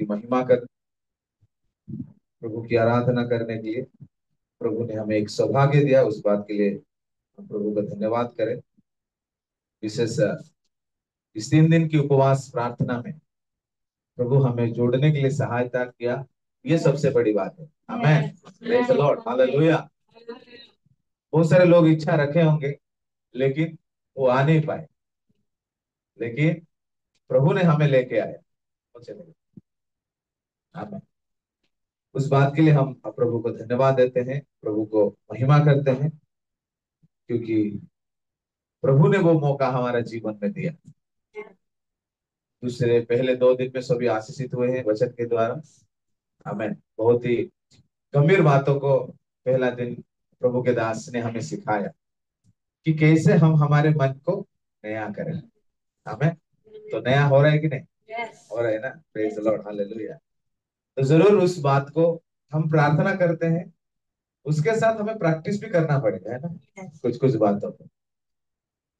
की महिमा कर प्रभु की आराधना करने के लिए प्रभु ने हमें एक सौभाग्य दिया। उस बात के लिए हम प्रभु का धन्यवाद करें। विशेष इस तीन दिन की उपवास प्रार्थना में प्रभु हमें जोड़ने के लिए सहायता किया। ये सबसे बड़ी बात है। हमें बहुत सारे लोग इच्छा रखे होंगे, लेकिन वो आ नहीं पाए। लेकिन प्रभु ने हमें लेके आया। उस बात के लिए हम प्रभु को धन्यवाद देते हैं प्रभु को महिमा करते हैं क्योंकि प्रभु ने वो मौका हमारा जीवन में दिया। दूसरे पहले दो दिन में सभी आशीषित हुए हैं वचन के द्वारा। हमें बहुत ही गंभीर बातों को पहला दिन प्रभु के दास ने हमें सिखाया कि कैसे हम हमारे मन को नया करें। हमें तो नया हो रहा है कि नहीं? Yes. हो रहा है ना? प्रेज लॉर्ड हालेलुया तो ज़रूर उस बात को हम प्रार्थना करते हैं। उसके साथ हमें प्रैक्टिस भी करना पड़ेगा है ना? कुछ कुछ बातों को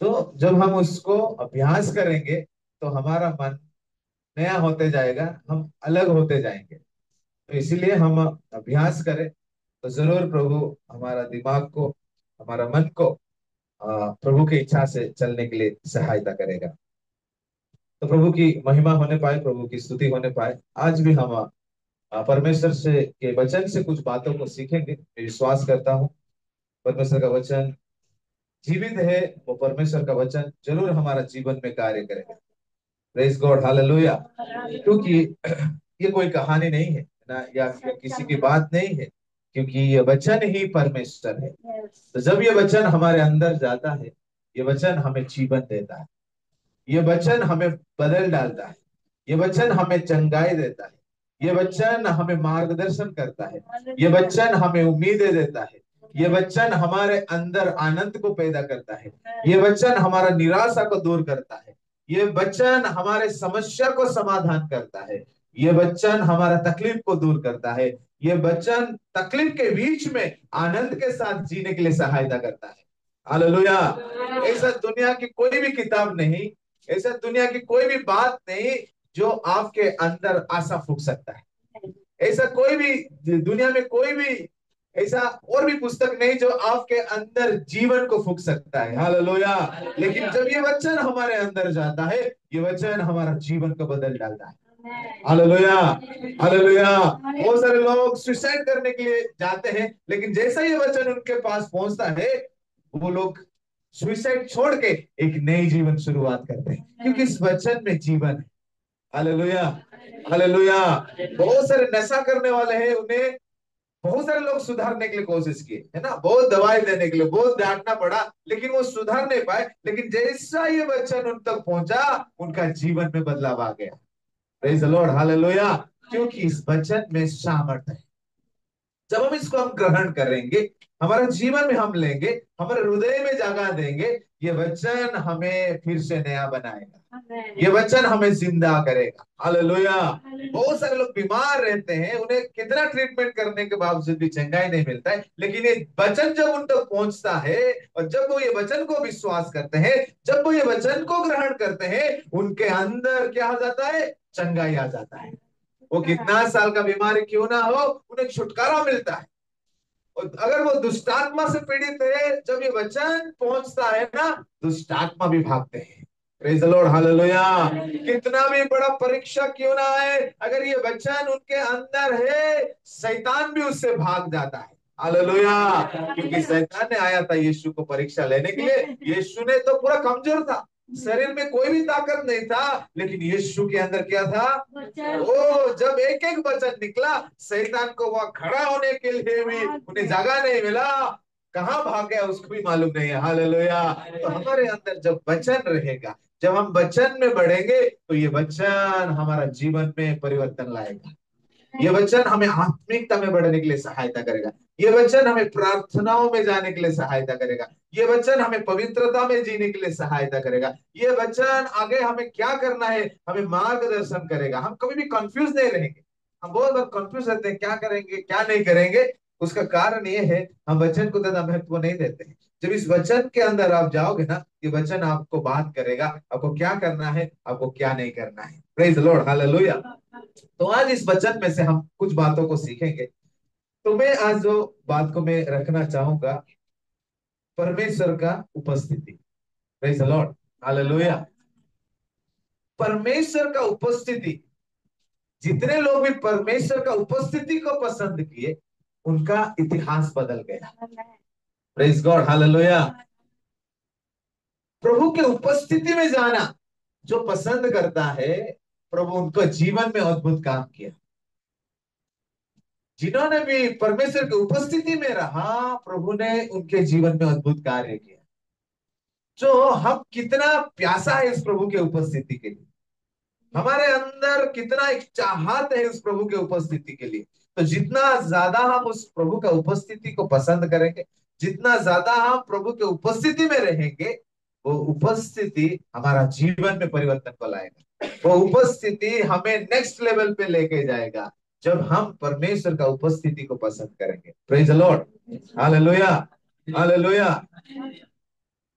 तो जब हम उसको अभ्यास करेंगे तो हमारा मन नया होते जाएगा हम अलग होते जाएँगे। तो इसीलिए हम अभ्यास करें तो ज़रूर प्रभु हमारा दिमाग को हमारा मन को प्रभु की इच्छा से चलने के लिए सहायता करेगा। तो प्रभु की महिमा होने पाए प्रभु की स्तुति होने पाए आज भी हम परमेश्वर से के वचन से कुछ बातों को सीखेंगे। मैं विश्वास करता हूँ परमेश्वर का वचन जीवित है वो परमेश्वर का वचन ज़रूर हमारा जीवन में कार्य करेगा। प्रेस गॉड हालेलुया क्योंकि ये कोई कहानी नहीं है ना या किसी की बात नहीं है क्योंकि ये वचन ही परमेश्वर है। तो जब ये वचन हमारे अंदर जाता है ये वचन हमें जीवन देता है। ये वचन हमें बदल डालता है। ये वचन हमें चंगाई देता है। ये वचन हमें मार्गदर्शन करता है। ये वचन हमें उम्मीदें देता है। ये वचन हमारे अंदर आनंद को पैदा करता है। ये वचन हमारा निराशा को दूर करता है। ये वचन हमारे समस्या को समाधान करता है। ये वचन हमारा तकलीफ़ को दूर करता है। ये वचन तकलीफ़ के बीच में आनंद के साथ जीने के लिए सहायता करता है। हालेलुया। ऐसा दुनिया की कोई भी किताब नहीं ऐसा दुनिया की कोई भी बात नहीं जो आपके अंदर आशा फूक सकता है। ऐसा कोई भी दुनिया में कोई भी ऐसा और भी पुस्तक नहीं जो आपके अंदर जीवन को फूक सकता है। हालेलुया। लेकिन जब ये वचन हमारे अंदर जाता है ये वचन हमारा जीवन को बदल डालता है। हालेलुया। हालेलुया। बहुत सारे लोग सुसाइड करने के लिए जाते हैं लेकिन जैसा ये वचन उनके पास पहुँचता है वो लोग सुसाइड छोड़ के एक नई जीवन शुरुआत करते हैं। क्योंकि इस वचन में जीवन है। Hallelujah hallelujah. बहुत सारे नशा करने वाले हैं, उन्हें बहुत सारे लोग सुधारने के लिए कोशिश किए, है ना? बहुत दवाई देने के लिए, बहुत डांटना पड़ा, लेकिन वो सुधार नहीं पाए। लेकिन जैसा ये वचन उन तक पहुँचा, उनका जीवन में बदलाव आ गया। Lord hallelujah. क्योंकि इस वचन में सामर्थ है। जब हम इसको हम ग्रहण करेंगे हमारा जीवन में हम लेंगे हमारे हृदय में जगह देंगे ये वचन हमें फिर से नया बनाएगा। ये वचन हमें ज़िंदा करेगा। हालेलुया बहुत सारे लोग बीमार रहते हैं उन्हें कितना ट्रीटमेंट करने के बावजूद भी चंगाई नहीं मिलता है लेकिन ये वचन जब उन तक तो पहुँचता है और जब वो ये वचन को विश्वास करते हैं जब वो ये वचन को ग्रहण करते हैं उनके अंदर क्या हो जाता है? चंगाई आ जाता है। वो कितना साल का बीमारी क्यों ना हो उन्हें छुटकारा मिलता है। और अगर वो दुष्टात्मा से पीड़ित है जब ये वचन पहुँचता है ना दुष्टात्मा भी भागते हैं। हालेलुया कितना भी बड़ा परीक्षा क्यों ना है अगर ये वचन उनके अंदर है शैतान भी उससे भाग जाता है। हालेलुया क्योंकि शैतान ने आया था यीशु को परीक्षा लेने के लिए। यीशु ने तो पूरा कमज़ोर था। शरीर में कोई भी ताकत नहीं था लेकिन यीशु के अंदर क्या था? ओ जब एक एक वचन निकला शैतान को वहाँ खड़ा होने के लिए भी उन्हें जगह नहीं मिला। कहाँ भाग गया उसको भी मालूम नहीं है। हालेलुया। तो हमारे अंदर जब वचन रहेगा जब हम वचन में बढ़ेंगे तो ये वचन हमारा जीवन में परिवर्तन लाएगा। ये वचन हमें आत्मिकता में बढ़ने के लिए सहायता करेगा। ये वचन हमें प्रार्थनाओं में जाने के लिए सहायता करेगा। ये वचन हमें पवित्रता में जीने के लिए सहायता करेगा। ये वचन आगे हमें क्या करना है, हमें मार्गदर्शन करेगा। हम कभी भी कंफ्यूज नहीं रहेंगे। हम बहुत बार कंफ्यूज रहते हैं, क्या करेंगे, क्या नहीं करेंगे। उसका कारण ये है, हम वचन को ज़्यादा महत्व नहीं देते हैं। जब इस वचन के अंदर आप जाओगे ना, ये वचन आपको बात करेगा, आपको क्या करना है, आपको क्या नहीं करना है। प्रेज लॉर्ड हालेलुया तो आज इस वचन में से हम कुछ बातों को सीखेंगे। तो मैं आज जो बात को मैं रखना चाहूँगा, परमेश्वर का उपस्थिति। प्रेज लॉर्ड हालेलुया परमेश्वर का उपस्थिति, जितने लोग भी परमेश्वर का उपस्थिति को पसंद किए, उनका इतिहास बदल गया। गॉड हालेलुया प्रभु के उपस्थिति में जाना, जो पसंद करता है, प्रभु उनको जीवन में अद्भुत काम किया। जिन्होंने भी परमेश्वर की उपस्थिति में रहा, प्रभु ने उनके जीवन में अद्भुत कार्य किया। जो हम कितना प्यासा है इस प्रभु के उपस्थिति के लिए। हमारे अंदर कितना एक चाहत है उस प्रभु के उपस्थिति के लिए। तो जितना ज़्यादा हम उस प्रभु का उपस्थिति को पसंद करेंगे जितना ज़्यादा हम प्रभु के उपस्थिति में रहेंगे, वो उपस्थिति हमारा जीवन में परिवर्तन को लाएगा। वो उपस्थिति हमें नेक्स्ट लेवल पे लेके जाएगा, जब हम परमेश्वर का उपस्थिति को पसंद करेंगे। लॉर्ड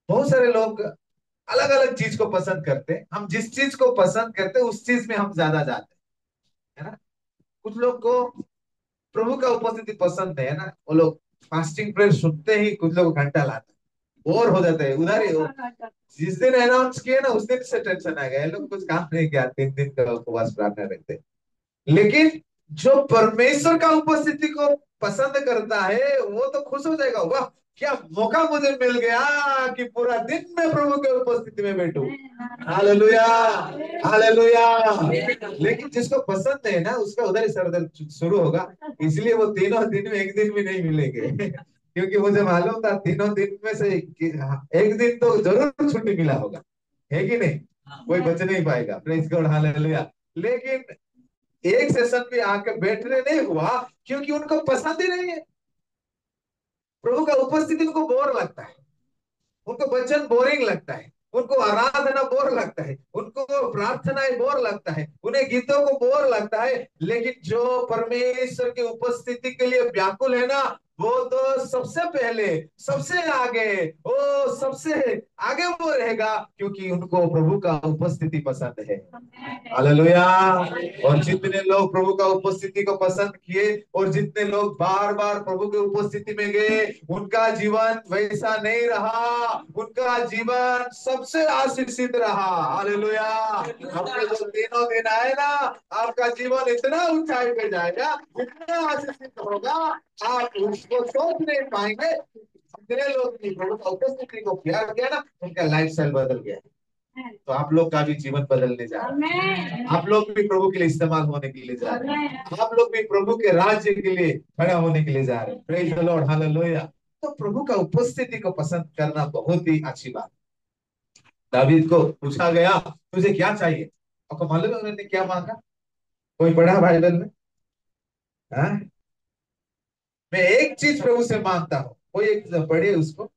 बहुत सारे लोग अलग अलग चीज़ को पसंद करते हैं। हम जिस चीज़ को पसंद करते हैं, उस चीज़ में हम ज़्यादा जाते हैं। है ना? कुछ लोग को प्रभु का उपस्थिति पसंद है ना? वो लोग फास्टिंग प्रेयर सुनते ही कुछ लोग घंटा लाते बोर हो जाता है। उधर ही जिस दिन अनाउंस किए ना उस दिन से टेंशन आ गया। लोग कुछ काम नहीं किया। तीन दिन का उपवास प्रार्थना रहते लेकिन जो परमेश्वर का उपस्थिति को पसंद करता है वो तो खुश हो जाएगा। वाह! क्या मौका मुझे मिल गया कि पूरा दिन मैं प्रभु के उपस्थिति में बैठू। Hallelujah hallelujah. लेकिन जिसको पसंद है ना, उसका उधर ही सरदर्द शुरू होगा। इसलिए वो तीनों दिन में एक दिन भी नहीं मिलेंगे। क्योंकि मुझे मालूम था तीनों दिन में से एक दिन तो ज़रूर छुट्टी मिला होगा। है कि नहीं? कोई बच नहीं पाएगा। Praise God hallelujah. लेकिन एक सेशन भी आके बैठने नहीं हुआ, क्योंकि उनको पसंद ही नहीं है। प्रभु का उपस्थिति उनको बोर लगता है। उनको वचन बोरिंग लगता है। उनको आराधना बोर लगता है। उनको प्रार्थनाएँ बोर लगता है। उन्हें गीतों को बोर लगता है। लेकिन जो परमेश्वर की उपस्थिति के लिए व्याकुल है ना वो तो सबसे पहले सबसे आगे वो सबसे आगे वो रहेगा क्योंकि उनको प्रभु का उपस्थिति पसंद है। हालेलुया। और जितने लोग प्रभु का उपस्थिति को पसंद किए और जितने लोग बार बार प्रभु के उपस्थिति में गए उनका जीवन वैसा नहीं रहा। उनका जीवन सबसे आशीषित रहा। हालेलुया। अपने जो तीनों दिन आए ना आपका जीवन इतना ऊंचाई पे जाएगा इतना आशीषित होगा आप उसको सोच नहीं पाएँगे जितने लोग प्रभु का उपस्थिति को प्यार किया ना उनका लाइफ स्टाइल बदल गया। तो आप लोग का भी जीवन बदलने जा रहे हैं। आप लोग भी प्रभु के लिए इस्तेमाल होने के लिए जा रहे हैं। आप लोग भी प्रभु के राज्य के लिए खड़ा होने के लिए जा रहे हैं। प्रेज लॉर्ड हालेलुया तो प्रभु का उपस्थिति को पसंद करना बहुत ही अच्छी बात दावीद को पूछा गया तुझे क्या चाहिए? आपको मालूम है उन्होंने क्या मांगा? कोई पढ़ा बाइबल में? हाँ? मैं एक चीज़ प्रभु से माँगता हूँ कोई एक पढ़िए उसको।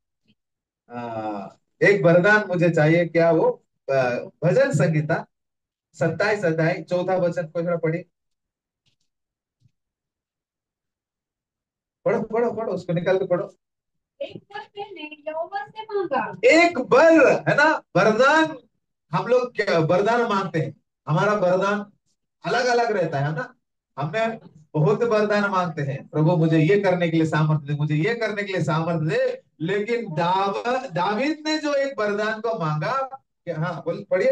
आ, एक वरदान मुझे चाहिए क्या वो? भजन संगीता सत्ताईस अध्याय चौथा वचन कोई थोड़ा पढ़िए। पढ़ो पढ़ो पढ़ो उसको निकाल के पढ़ो। एक बर मैंने यहोवा से मांगा। एक बर है ना? वरदान हम लोग वरदान मांगते हैं। हमारा वरदान अलग अलग रहता है ना? हमें बहुत वरदान मांगते हैं। प्रभु मुझे ये करने के लिए सामर्थ्य दे मुझे ये करने के लिए सामर्थ्य दे। लेकिन दाव दाविद ने जो एक वरदान को मांगा हाँ बोल पढ़िए।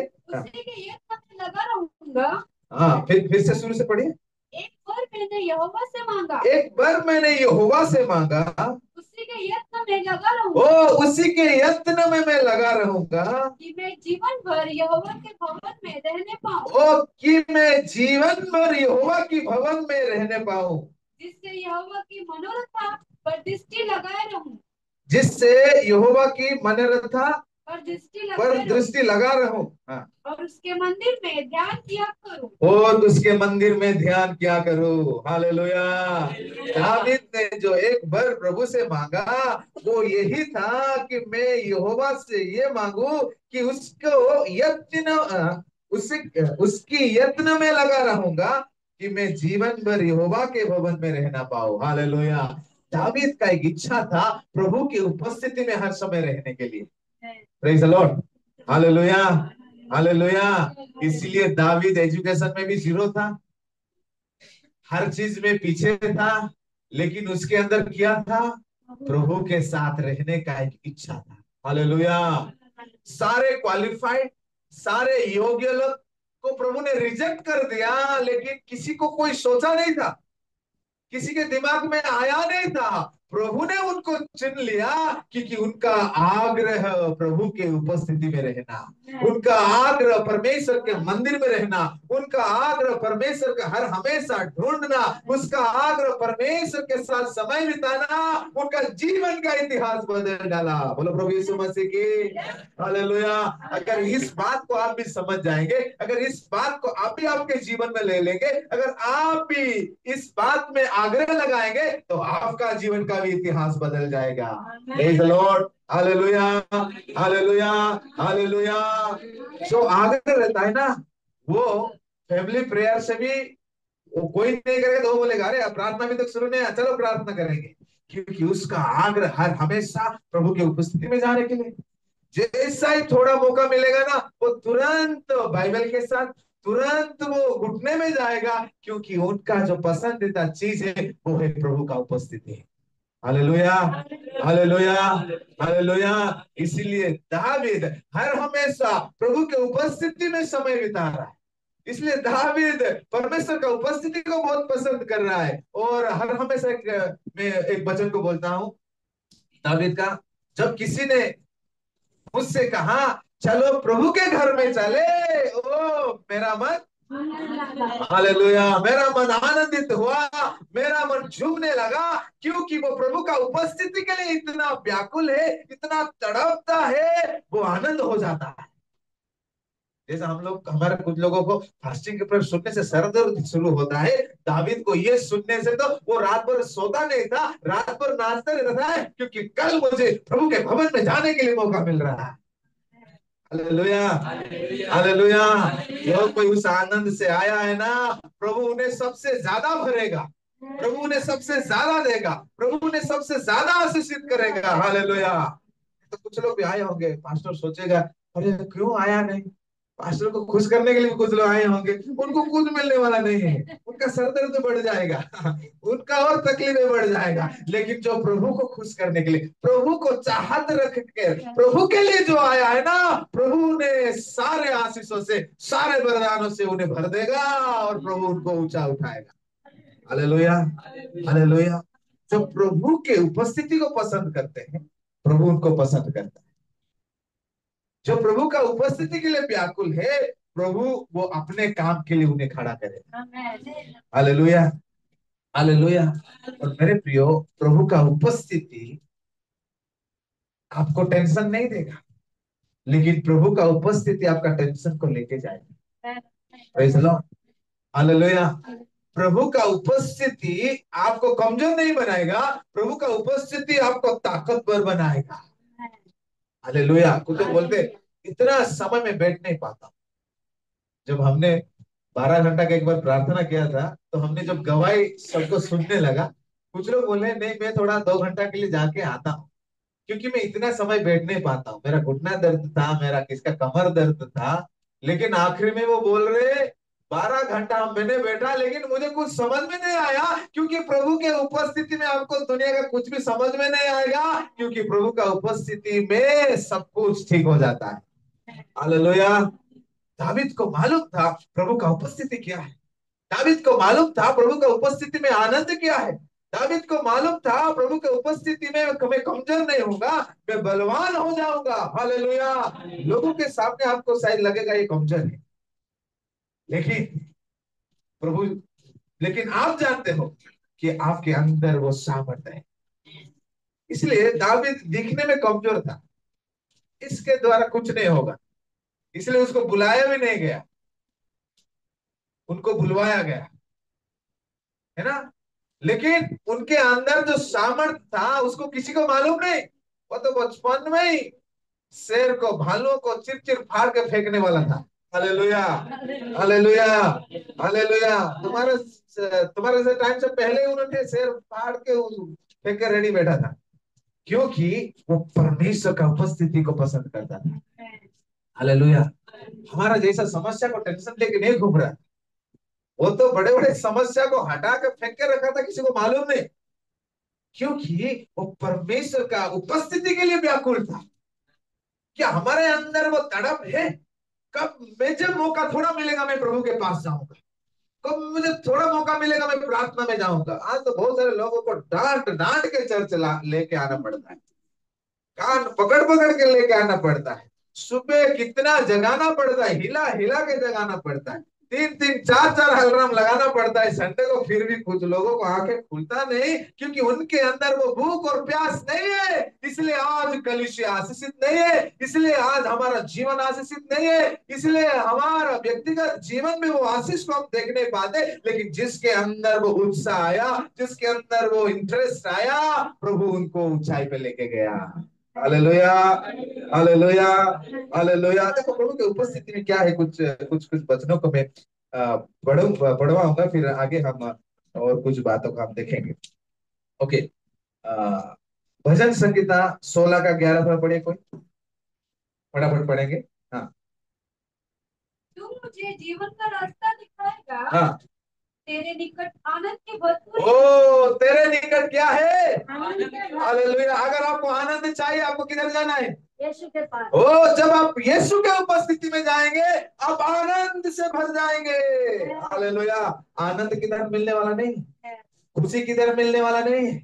हाँ फिर फिर से शुरू से पढ़िए। एक बार मैंने यहोवा से मांगा। एक बार मैंने यहोवा से मांगा उसी के यत्न में लगा रहूँगा। ओ उसी के यत्न में मैं लगा रहूँगा। कि मैं जीवन भर यहोवा के भवन में रहने पाऊँ। ओ कि मैं जीवन भर यहोवा की भवन में रहने पाऊँ। जिससे यहोवा की मनोरथा पर दृष्टि लगाए रहूँ। जिससे यहोवा की मनोरथा दृष्टि पर दृष्टि लगा रहूँ हाँ। और उसके मंदिर में ध्यान किया करूँ। और उसके मंदिर में ध्यान क्या करूँ। हालेलुया। दावीद ने जो एक बर प्रभु से मांगा वो यही था कि मैं यहोवा से ये मांगू कि उसको यत्न उसी उसकी यत्न में लगा रहूँगा कि मैं जीवन भर यहोवा के भवन में रहना पाऊँ। हालेलुया। दावीद का एक इच्छा था प्रभु की उपस्थिति में हर समय रहने के लिए। प्रेज लॉर्ड हालेलुया हालेलुया इसलिए दावीद एजुकेशन में भी ज़ीरो था। हर चीज़ में पीछे था, लेकिन उसके अंदर क्या था? प्रभु के साथ रहने का एक इच्छा था। हालेलुया सारे क्वालिफाइड सारे योग्य लोग को प्रभु ने रिजेक्ट कर दिया, लेकिन किसी को कोई सोचा नहीं था। किसी के दिमाग में आया नहीं था। प्रभु ने उनको चुन लिया क्योंकि उनका आग्रह प्रभु के उपस्थिति में रहना, उनका आग्रह परमेश्वर के मंदिर में रहना, उनका आग्रह परमेश्वर का हर हमेशा ढूंढना, उसका आग्रह परमेश्वर के साथ समय बिताना, उनका जीवन का इतिहास बदल डाला। बोलो प्रभु यीशु मसीह की। हालेलुया। अगर इस बात को आप भी समझ जाएँगे, अगर इस बात को आप भी आपके जीवन में ले लेंगे, अगर आप भी इस बात में आग्रह लगाएँगे तो आपका जीवन का भी इतिहास बदल जाएगा। Lord. हालेलुया हालेलुया हालेलुया जो आग्रह रहता है ना वो फैमिली प्रेयर से भी वो कोई नहीं करेगा तो वो बोलेगा अरे प्रार्थना भी तो शुरू नहीं है चलो प्रार्थना करेंगे। क्योंकि उसका आग्रह हर हमेशा प्रभु की उपस्थिति में जाने के लिए। जैसा ही थोड़ा मौका मिलेगा ना वो तुरंत बाइबल के साथ तुरंत वो घुटने में जाएगा क्योंकि उनका जो पसंदीदा चीज़ है वो है प्रभु का उपस्थिति। हालेलुया हालेलुया हालेलुया इसीलिए दावीद हर हमेशा प्रभु के उपस्थिति में समय बिता रहा है। इसलिए दावीद परमेश्वर का उपस्थिति को बहुत पसंद कर रहा है। और हर हमेशा एक मैं एक वचन को बोलता हूँ। दावीद का जब किसी ने मुझसे कहा चलो प्रभु के घर में चले ओ मेरा मन हालेलुया। मेरा मन आनंदित हुआ, मेरा मन झूमने लगा, क्योंकि वो प्रभु का उपस्थिति के लिए इतना व्याकुल है, इतना तड़पता है, वो आनंद हो जाता है। जैसा हम लोग, हमारे कुछ लोगों को फास्टिंग के प्रयोग सुनने से सर दर्द शुरू होता है, दाविद को ये सुनने से तो वो रात भर सोता नहीं था, रात भर नाचता रहता है क्योंकि कल मुझे प्रभु के भवन में जाने के लिए मौका मिल रहा है। हालेलुया हालेलुया जो कोई उस आनंद से आया है ना प्रभु उन्हें सबसे ज़्यादा भरेगा। प्रभु उन्हें सबसे ज़्यादा देगा। प्रभु उन्हें सबसे ज़्यादा आशीषित करेगा। हालेलुया तो कुछ लोग भी आए होंगे पास्टर सोचेगा अरे क्यों आया नहीं? पास्टर को खुश करने के लिए भी कुछ लोग आए होंगे। उनको कुछ मिलने वाला नहीं है। उनका सर दर्द बढ़ जाएगा। उनका और तकलीफें बढ़ जाएगा। लेकिन जो प्रभु को खुश करने के लिए, प्रभु को चाहत रख के, प्रभु के लिए जो आया है ना, प्रभु ने सारे आशीषों से, सारे वरदानों से उन्हें भर देगा और प्रभु उनको ऊँचा उठाएगा। अले लोहिया अले हालेलुया। जो प्रभु के उपस्थिति को पसंद करते हैं, प्रभु उनको पसंद करता है। जो प्रभु का उपस्थिति के लिए व्याकुल है प्रभु वो अपने काम के लिए उन्हें खड़ा करेगा हालेलुया। हालेलुया। और मेरे प्रियो प्रभु का उपस्थिति आपको टेंशन नहीं देगा लेकिन प्रभु का उपस्थिति आपका टेंशन को लेके जाएगा। हालेलुया। प्रभु का उपस्थिति आपको कमज़ोर नहीं बनाएगा प्रभु का उपस्थिति आपको ताकतवर बनाएगा। हालेलुया कुछ लोग बोलते इतना समय में बैठ नहीं पाता। जब हमने बारह घंटा का एक बार प्रार्थना किया था तो हमने जब गवाही सबको सुनने लगा कुछ लोग बोले नहीं मैं थोड़ा दो घंटा के लिए जाके आता हूँ क्योंकि मैं इतना समय बैठ नहीं पाता हूँ। मेरा घुटना दर्द था मेरा किसका कमर दर्द था लेकिन आखिरी में वो बोल रहे बारह घंटा मैंने बैठा, लेकिन मुझे कुछ समझ में नहीं आया, क्योंकि प्रभु के उपस्थिति में आपको दुनिया का कुछ भी समझ में नहीं आएगा, क्योंकि प्रभु का उपस्थिति में सब कुछ ठीक हो जाता है। हालेलुया। दाविद को मालूम था प्रभु का उपस्थिति क्या है। दाविद को मालूम था प्रभु का उपस्थिति में आनंद क्या है। दाविद को मालूम था प्रभु के उपस्थिति में मैं कमज़ोर नहीं होगा मैं बलवान हो जाऊँगा। हालेलुया। लोगों के सामने आपको शायद लगेगा, ये कमज़ोर है। लेकिन प्रभु, लेकिन आप जानते हो कि आपके अंदर वो सामर्थ्य है। इसलिए दाविद दिखने में कमज़ोर था। इसके द्वारा कुछ नहीं होगा। इसलिए उसको बुलाया भी नहीं गया। उनको बुलवाया गया। है ना? लेकिन उनके अंदर जो सामर्थ था, उसको किसी को मालूम नहीं। वो तो बचपन में ही शेर को, भालुओं को चिर चिर फाड़ के फेंकने वाला था। हालेलुया हालेलुया हालेलुया तुम्हारे तुम्हारे से टाइम से पहले उन्होंने शेर फाड़ के फेंक कर रेडी बैठा था। क्योंकि वो परमेश्वर का उपस्थिति को पसंद करता था। हालेलुया हमारा जैसा समस्या को टेंशन लेके नहीं घूम रहा। वो तो बड़े बड़े समस्या को हटा के फेंक के रखा था किसी को मालूम नहीं। क्योंकि वो परमेश्वर का उपस्थिति के लिए व्याकुल था। क्या हमारे अंदर वो तड़प है? कब मुझे मौका थोड़ा मिलेगा, मैं प्रभु के पास जाऊँगा। कब मुझे थोड़ा मौका मिलेगा, मैं प्रार्थना में जाऊँगा। आज तो बहुत सारे लोगों को डांट डांट के चर्च लेके आना पड़ता है। कान पकड़ पकड़ के लेके आना पड़ता है। सुबह कितना जगाना पड़ता है, हिला हिला के जगाना पड़ता है। तीन तीन, चार चार अलार्म लगाना पड़ता है। संडे को फिर भी कुछ लोगों को आँखें खुलता नहीं, क्योंकि उनके अंदर वो भूख और प्यास नहीं है। इसलिए आज कलिशी आशीषित नहीं है। इसलिए आज हमारा जीवन आशीषित नहीं है। इसलिए हमारा व्यक्तिगत जीवन में वो आशीष को हम देख नहीं पाते, लेकिन जिसके अंदर वो उत्साह आया, जिसके अंदर वो इंटरेस्ट आया, प्रभु उनको ऊंचाई पे लेके गया। हालेलुया हालेलुया हालेलुया देखो प्रभु के उपस्थिति में क्या है? कुछ कुछ कुछ वचनों को मैं बढ़ू बढ़वाऊँगा फिर आगे हम और कुछ बातों को हम देखेंगे। ओके भजन संगीता सोलह का ग्यारह पर पढ़े कोई। फटाफट पढ़ेंगे। हाँ। तू मुझे जीवन का रास्ता दिखाएगा। हाँ। तेरे निकट आनंद के भरपूर ओ तेरे निकट क्या है? अगर आपको आनंद चाहिए आपको किधर जाना है? यीशु के पास। ओ जब आप यीशु के उपस्थिति में जाएँगे आप आनंद से भर जाएँगे। हालेलुया। आनंद किधर मिलने वाला नहीं? है। खुशी किधर मिलने वाला नहीं? है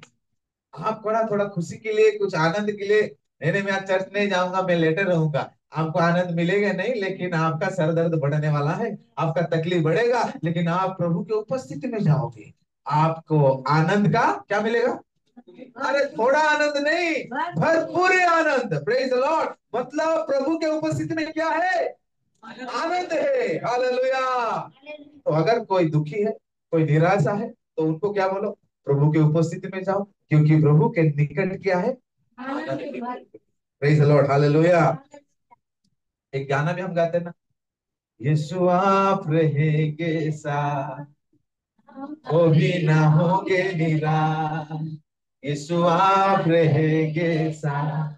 आप थोड़ा थोड़ा खुशी के लिए कुछ आनंद के लिए नहीं नहीं मैं आज चर्च नहीं जाऊँगा मैं लेटर रहूँगा। आपको आनंद मिलेगा नहीं लेकिन आपका सर दर्द बढ़ने वाला है आपका तकलीफ़ बढ़ेगा लेकिन आप प्रभु के उपस्थिति में जाओगे आपको आनंद का क्या मिलेगा? अरे थोड़ा आनंद नहीं भरपूर आनंद। प्रेज लॉर्ड मतलब प्रभु के उपस्थिति में क्या है? आनंद है। हालेलुया तो अगर कोई दुखी है कोई निराशा है तो उनको क्या बोलो? प्रभु के उपस्थिति में जाओ क्योंकि प्रभु के निकट क्या है? प्रेज लॉर्ड हालेलुया एक गाना भी हम गाते हैं ना? यीशु आप रहेंगे साथ, वो भी ना होंगे निराश। यीशु आप रहेंगे साथ,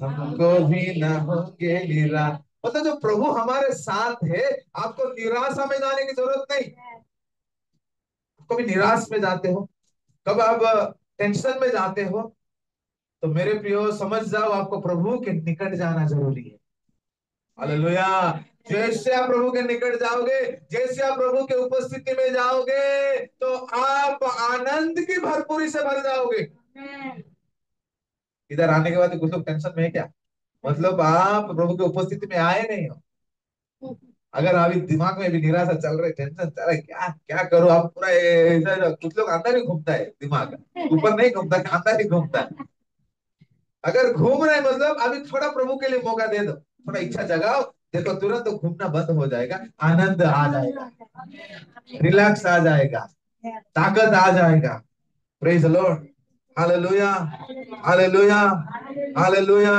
हमको भी ना होंगे निराश। मतलब जो प्रभु हमारे साथ है, आपको निराशा में जाने की ज़रूरत नहीं। कभी निराश में जाते हो? कब आप टेंशन में जाते हो? तो मेरे प्रियो, समझ जाओ आपको प्रभु के निकट जाना ज़रूरी है। हालेलुया जैसे आप प्रभु के निकट जाओगे जैसे आप प्रभु के उपस्थिति में जाओगे तो आप आनंद की भरपूरी से भर जाओगे। इधर आने के बाद कुछ लोग टेंशन में है क्या? मतलब आप प्रभु के उपस्थिति में आए नहीं हो। अगर अभी दिमाग में भी निराशा चल रही टेंशन चल रही क्या क्या करो? आप पूरा इधर कुछ लोग अंदर ही घूमता है दिमाग। ऊपर नहीं घूमता अंदर ही घूमता है। अगर घूम रहे मतलब अभी थोड़ा प्रभु के लिए मौका दे दो। थोड़ा इच्छा जगाओ। देखो तुरंत तो घूमना बंद हो जाएगा। आनंद आ जाएगा। रिलैक्स आ जाएगा। ताकत आ जाएगा। Praise Lord hallelujah hallelujah hallelujah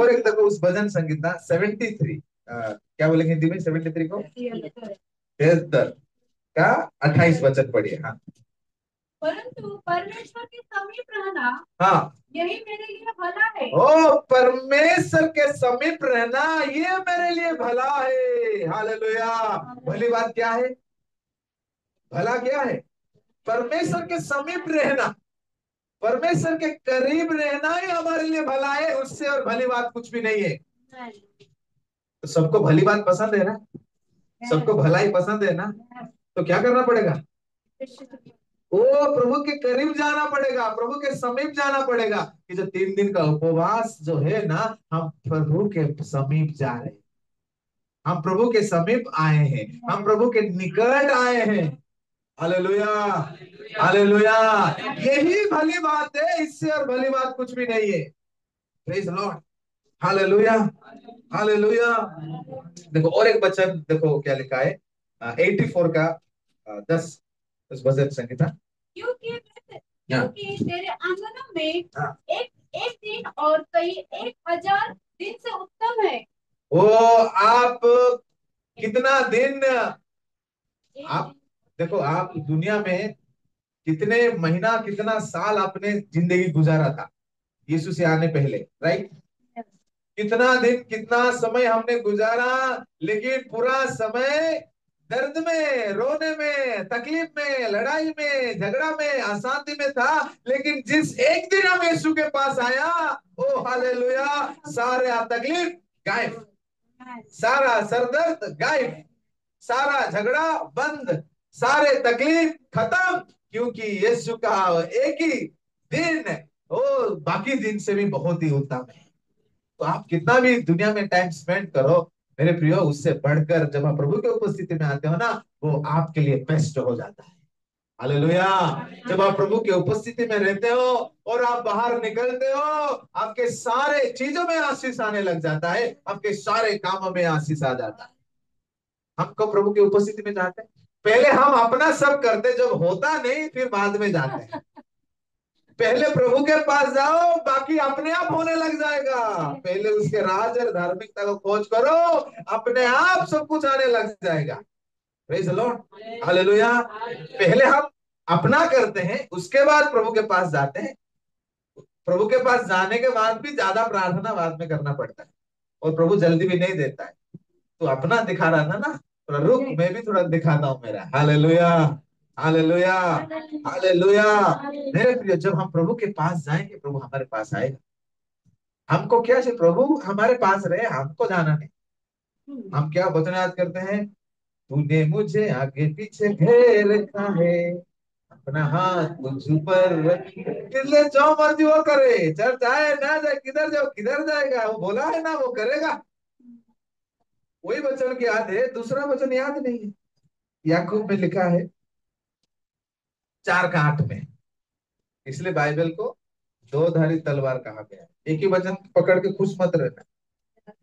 और एक देखो उस भजन संगीत ना 73 अ, क्या बोलेंगे हिंदी में? 73 को? तिहत्तर। का 28 वचन पढ़िए। हाँ। परंतु परमेश्वर के समीप रहना हाँ। यही मेरे लिए भला है। ओ परमेश्वर के समीप रहना ये मेरे लिए भला है। हालेलुया। भली बात क्या है? भला क्या है? परमेश्वर के समीप रहना। परमेश्वर के करीब रहना ही हमारे लिए भला है उससे और भली बात कुछ भी नहीं है। तो सबको भली बात पसंद है ना? सबको भलाई पसंद है ना? तो क्या करना पड़ेगा? ओ, प्रभु के करीब जाना पड़ेगा, प्रभु के समीप जाना पड़ेगा कि जो तीन दिन का उपवास जो है ना, हम प्रभु के समीप जा रहे हैं। हम प्रभु के समीप आए हैं, हम प्रभु के निकट आए हैं। Hallelujah hallelujah. यही भली बात है, इससे और भली बात कुछ भी नहीं है। Praise Lord hallelujah hallelujah. देखो, और एक वचन, देखो क्या लिखा है। एटी फोर का दस उस भजन क्योंकि हाँ। क्योंकि तेरे आंगनों में हाँ। एक एक दिन और कई एक हज़ार दिन से उत्तम है। ओ आप कितना दिन आप- देखो आप दुनिया में कितने महीना कितना साल आपने ज़िंदगी गुजारा था यीशु से आने पहले राइट कितना दिन कितना समय हमने गुजारा लेकिन पूरा समय दर्द में, रोने में, तकलीफ़ में, लड़ाई में, झगड़ा में, अशांति में था, लेकिन जिस एक दिन हम यीशु के पास आया, ओ हालेलुया, सारे तकलीफ़, गायब। सारा सरदर्द, गायब। सारा झगड़ा बंद। सारे तकलीफ़ खत्म, क्योंकि यीशु का एक ही दिन, ओ, बाकी दिन से भी बहुत ही उत्तम है। तो आप कितना भी दुनिया में टाइम स्पेंड करो मेरे प्रियो, उससे बढ़कर जब आप प्रभु के उपस्थिति में आते हो ना, वो आपके लिए बेस्ट हो जाता है। हालेलुया जब आप प्रभु के उपस्थिति में रहते हो और आप बाहर निकलते हो, आपके सारे चीज़ों में आशीष आने लग जाता है, आपके सारे कामों में आशीष आ जाता है। हमको प्रभु की उपस्थिति में जाते हैं? पहले हम अपना सब करते, जब होता नहीं, फिर बाद में जाते हैं। पहले प्रभु के पास जाओ, बाकी अपने आप होने लग जाएगा। पहले उसके राज और धार्मिकता को खोज करो, अपने आप सब कुछ आने लग जाएगा। हालेलुया पहले हम अपना करते हैं, उसके बाद प्रभु के पास जाते हैं। प्रभु के पास जाने के बाद भी ज़्यादा प्रार्थना बाद में करना पड़ता है, और प्रभु जल्दी भी नहीं देता है। तो अपना दिखा रहा था ना रुक मैं भी थोड़ा दिखाता हूँ मेरा। Hallelujah hallelujah hallelujah. मेरे प्रिय जब हम प्रभु के पास जाएँगे प्रभु हमारे पास आएगा। हमको क्या चाहिए? प्रभु हमारे पास रहे हमको जाना नहीं हम क्या वचन याद करते हैं? तूने मुझे आगे पीछे घेर रखा है। अपना हाथ मुझ पर किसले जो मर्ज़ी वो करे चर्च आए ना जाए किधर जाओ किधर जाएगा? वो बोला है ना वो करेगा। वही वचन याद है दूसरा वचन याद नहीं है। याकूब में लिखा है चार का आठ में। इसलिए बाइबल को दो धारी तलवार कहा गया एक ही वचन पकड़ के खुश मत रहना।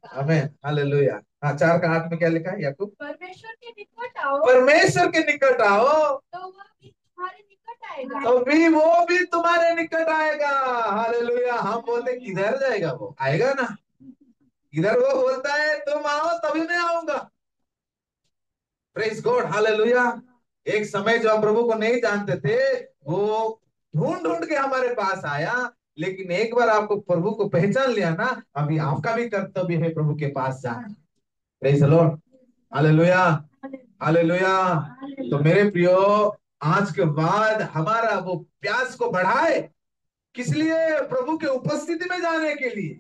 हमें हालेलुया। हाँ चार का आठ में क्या लिखा है याकूब? परमेश्वर के निकट आओ। परमेश्वर के निकट आओ। तो वह भी तुम्हारे निकट आएगा। तो भी वो भी तुम्हारे निकट आएगा। हालेलुया। हम बोलते किधर जाएगा वो? आएगा ना? इधर वो बोलता है तुम आओ तभी मैं आऊँगा। Praise God hallelujah. एक समय जो हम प्रभु को नहीं जानते थे वो ढूंढ ढूंढ के हमारे पास आया लेकिन एक बार आपको प्रभु को पहचान लिया ना अभी आपका भी कर्तव्य है प्रभु के पास जाना। हालेलुया हालेलुया तो मेरे प्रियो आज के बाद हमारा वो प्यास को बढ़ाए किस लिए? प्रभु के उपस्थिति में जाने के लिए।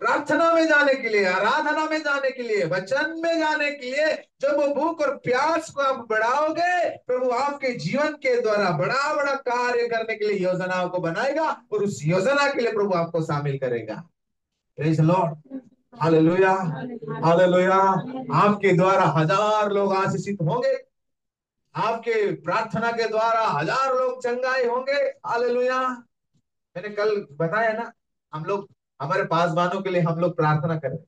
प्रार्थना में जाने के लिए, आराधना में जाने के लिए, वचन में जाने के लिए जब वो भूख और प्यास को आप बढ़ाओगे, प्रभु आपके जीवन के द्वारा बड़ा बड़ा कार्य करने के लिए योजनाओं को बनाएगा और उस योजना के लिए प्रभु आपको शामिल करेगा। लॉर्ड आपके द्वारा हज़ार लोग आशीषित होंगे। आपके प्रार्थना के द्वारा हज़ार लोग चंगाई होंगे। हालेलुया मैंने कल बताया ना, हम लोग हमारे पासवानों के लिए हम लोग प्रार्थना करें।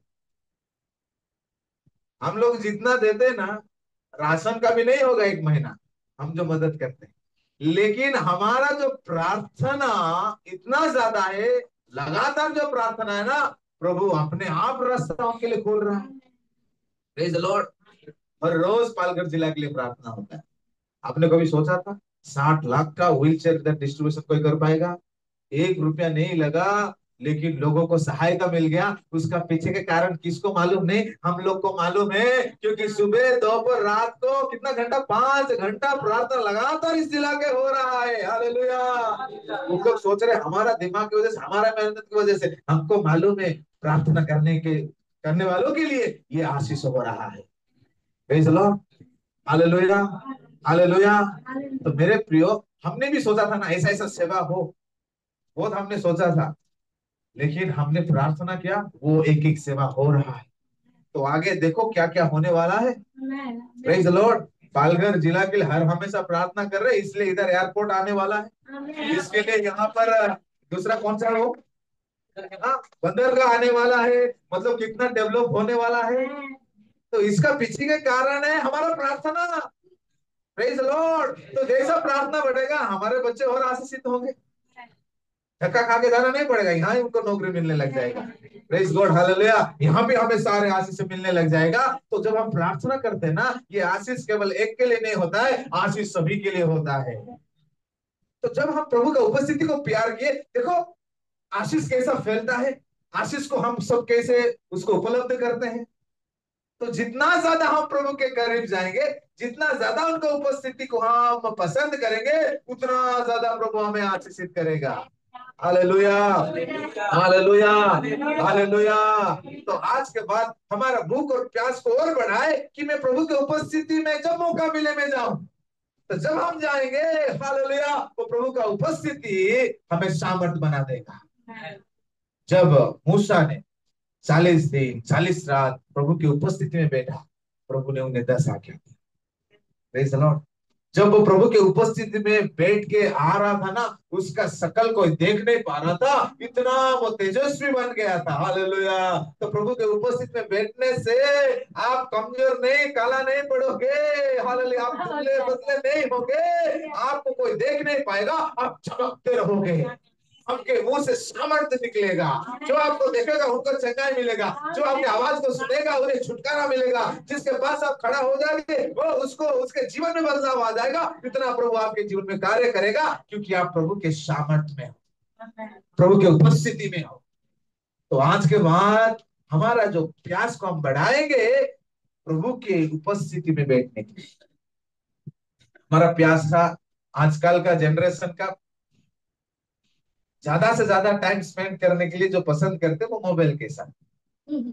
हम लोग जितना देते ना, राशन का भी नहीं होगा एक महीना, हम जो मदद करते हैं। लेकिन हमारा जो प्रार्थना इतना ज़्यादा है, लगातार जो प्रार्थना है ना, प्रभु अपने आप रास्ता के लिए खोल रहा है। लॉर्ड और रोज पालघर जिला के लिए प्रार्थना होता है। आपने कभी सोचा था, साठ लाख का व्हील चेयर डिस्ट्रीब्यूशन कोई कर पाएगा? एक रुपया नहीं लगा लेकिन लोगों को सहायता मिल गया। उसका पीछे के कारण किसको मालूम? नहीं, हम लोग को मालूम है, क्योंकि सुबह, दोपहर, रात को कितना घंटा, पाँच घंटा प्रार्थना लगातार इस जिला के हो रहा है। वो लोग सोच रहे हमारा दिमाग की वजह से, हमारा मेहनत की वजह से हमको मालूम है, प्रार्थना करने के, करने वालों के लिए ये आशीष हो रहा है। हालेलुया। हालेलुया। तो मेरे प्रियो, हमने भी सोचा था ना ऐसा ऐसा सेवा हो। बहुत हमने सोचा था। लेकिन हमने प्रार्थना किया वो एक एक सेवा हो रहा है। तो आगे देखो क्या क्या होने वाला है। प्रेज लॉर्ड पालघर जिला के लिए हर हमेशा प्रार्थना कर रहे इसलिए इधर एयरपोर्ट आने वाला है। इसके लिए यहाँ पर दूसरा कौन सा हो? हाँ बंदरगाह आने वाला है मतलब कितना डेवलप होने वाला है। तो इसका पीछे के कारण है हमारा प्रार्थना। प्रेज लॉर्ड तो जैसा प्रार्थना बढ़ेगा हमारे बच्चे और आशीषित होंगे। धक्का खा के जाना नहीं पड़ेगा, यहाँ ही उनको नौकरी मिलने लग जाएगा। प्रेज गॉड हालेलुया यहाँ भी हमें सारे आशीष मिलने लग जाएगा। तो जब हम प्रार्थना करते हैं ना, ये आशीष केवल एक के लिए नहीं होता है, आशीष सभी के लिए होता है। तो जब हम प्रभु का उपस्थिति को प्यार किए, देखो, आशीष कैसा फैलता है, आशीष को हम सब कैसे उसको उपलब्ध करते हैं। तो जितना ज़्यादा हम प्रभु के करीब जाएँगे, जितना ज़्यादा उनका उपस्थिति को हम पसंद करेंगे, उतना ज़्यादा प्रभु हमें आशीषित करेगा। हालेलुया। हालेलुया। हालेलुया। तो आज के बाद हमारा भूख और प्यास को और बढ़ाए कि मैं प्रभु की उपस्थिति में जब मौका मिले मैं जाऊँ। तो जब हम जाएँगे हालेलुया तो प्रभु का उपस्थिति हमें सामर्थ बना देगा। जब मूसा ने चालीस दिन चालीस रात प्रभु की उपस्थिति में बैठा प्रभु ने उन्हें दस आज्ञा दी। जब वो प्रभु के उपस्थिति में बैठ के आ रहा था ना, उसका शकल कोई देख नहीं पा रहा था, इतना वो तेजस्वी बन गया था। हालेलुया। तो प्रभु के उपस्थिति में बैठने से आप कमज़ोर नहीं, काला नहीं पड़ोगे। हालेलुया। आप दुबले बदले नहीं होगे। आपको कोई देख नहीं पाएगा, आप चमकते रहोगे। आपके मुँह से सामर्थ्य निकलेगा। जो आपको देखेगा उनको चंगाई मिलेगा। जो आपकी आवाज़ को सुनेगा उन्हें छुटकारा मिलेगा। जिसके पास आप खड़ा हो जाएँगे वो उसको उसके जीवन में बदलाव आ जाएगा। इतना प्रभु आपके जीवन में कार्य करेगा क्योंकि आप प्रभु के सामर्थ्य में हो। प्रभु के उपस्थिति में हो। तो आज के बाद हमारा जो प्यास को हम बढ़ाएँगे प्रभु के उपस्थिति में बैठने के हमारा प्यास था आजकल का जनरेशन का ज़्यादा से ज़्यादा टाइम स्पेंड करने के लिए जो पसंद करते हैं वो मोबाइल के साथ।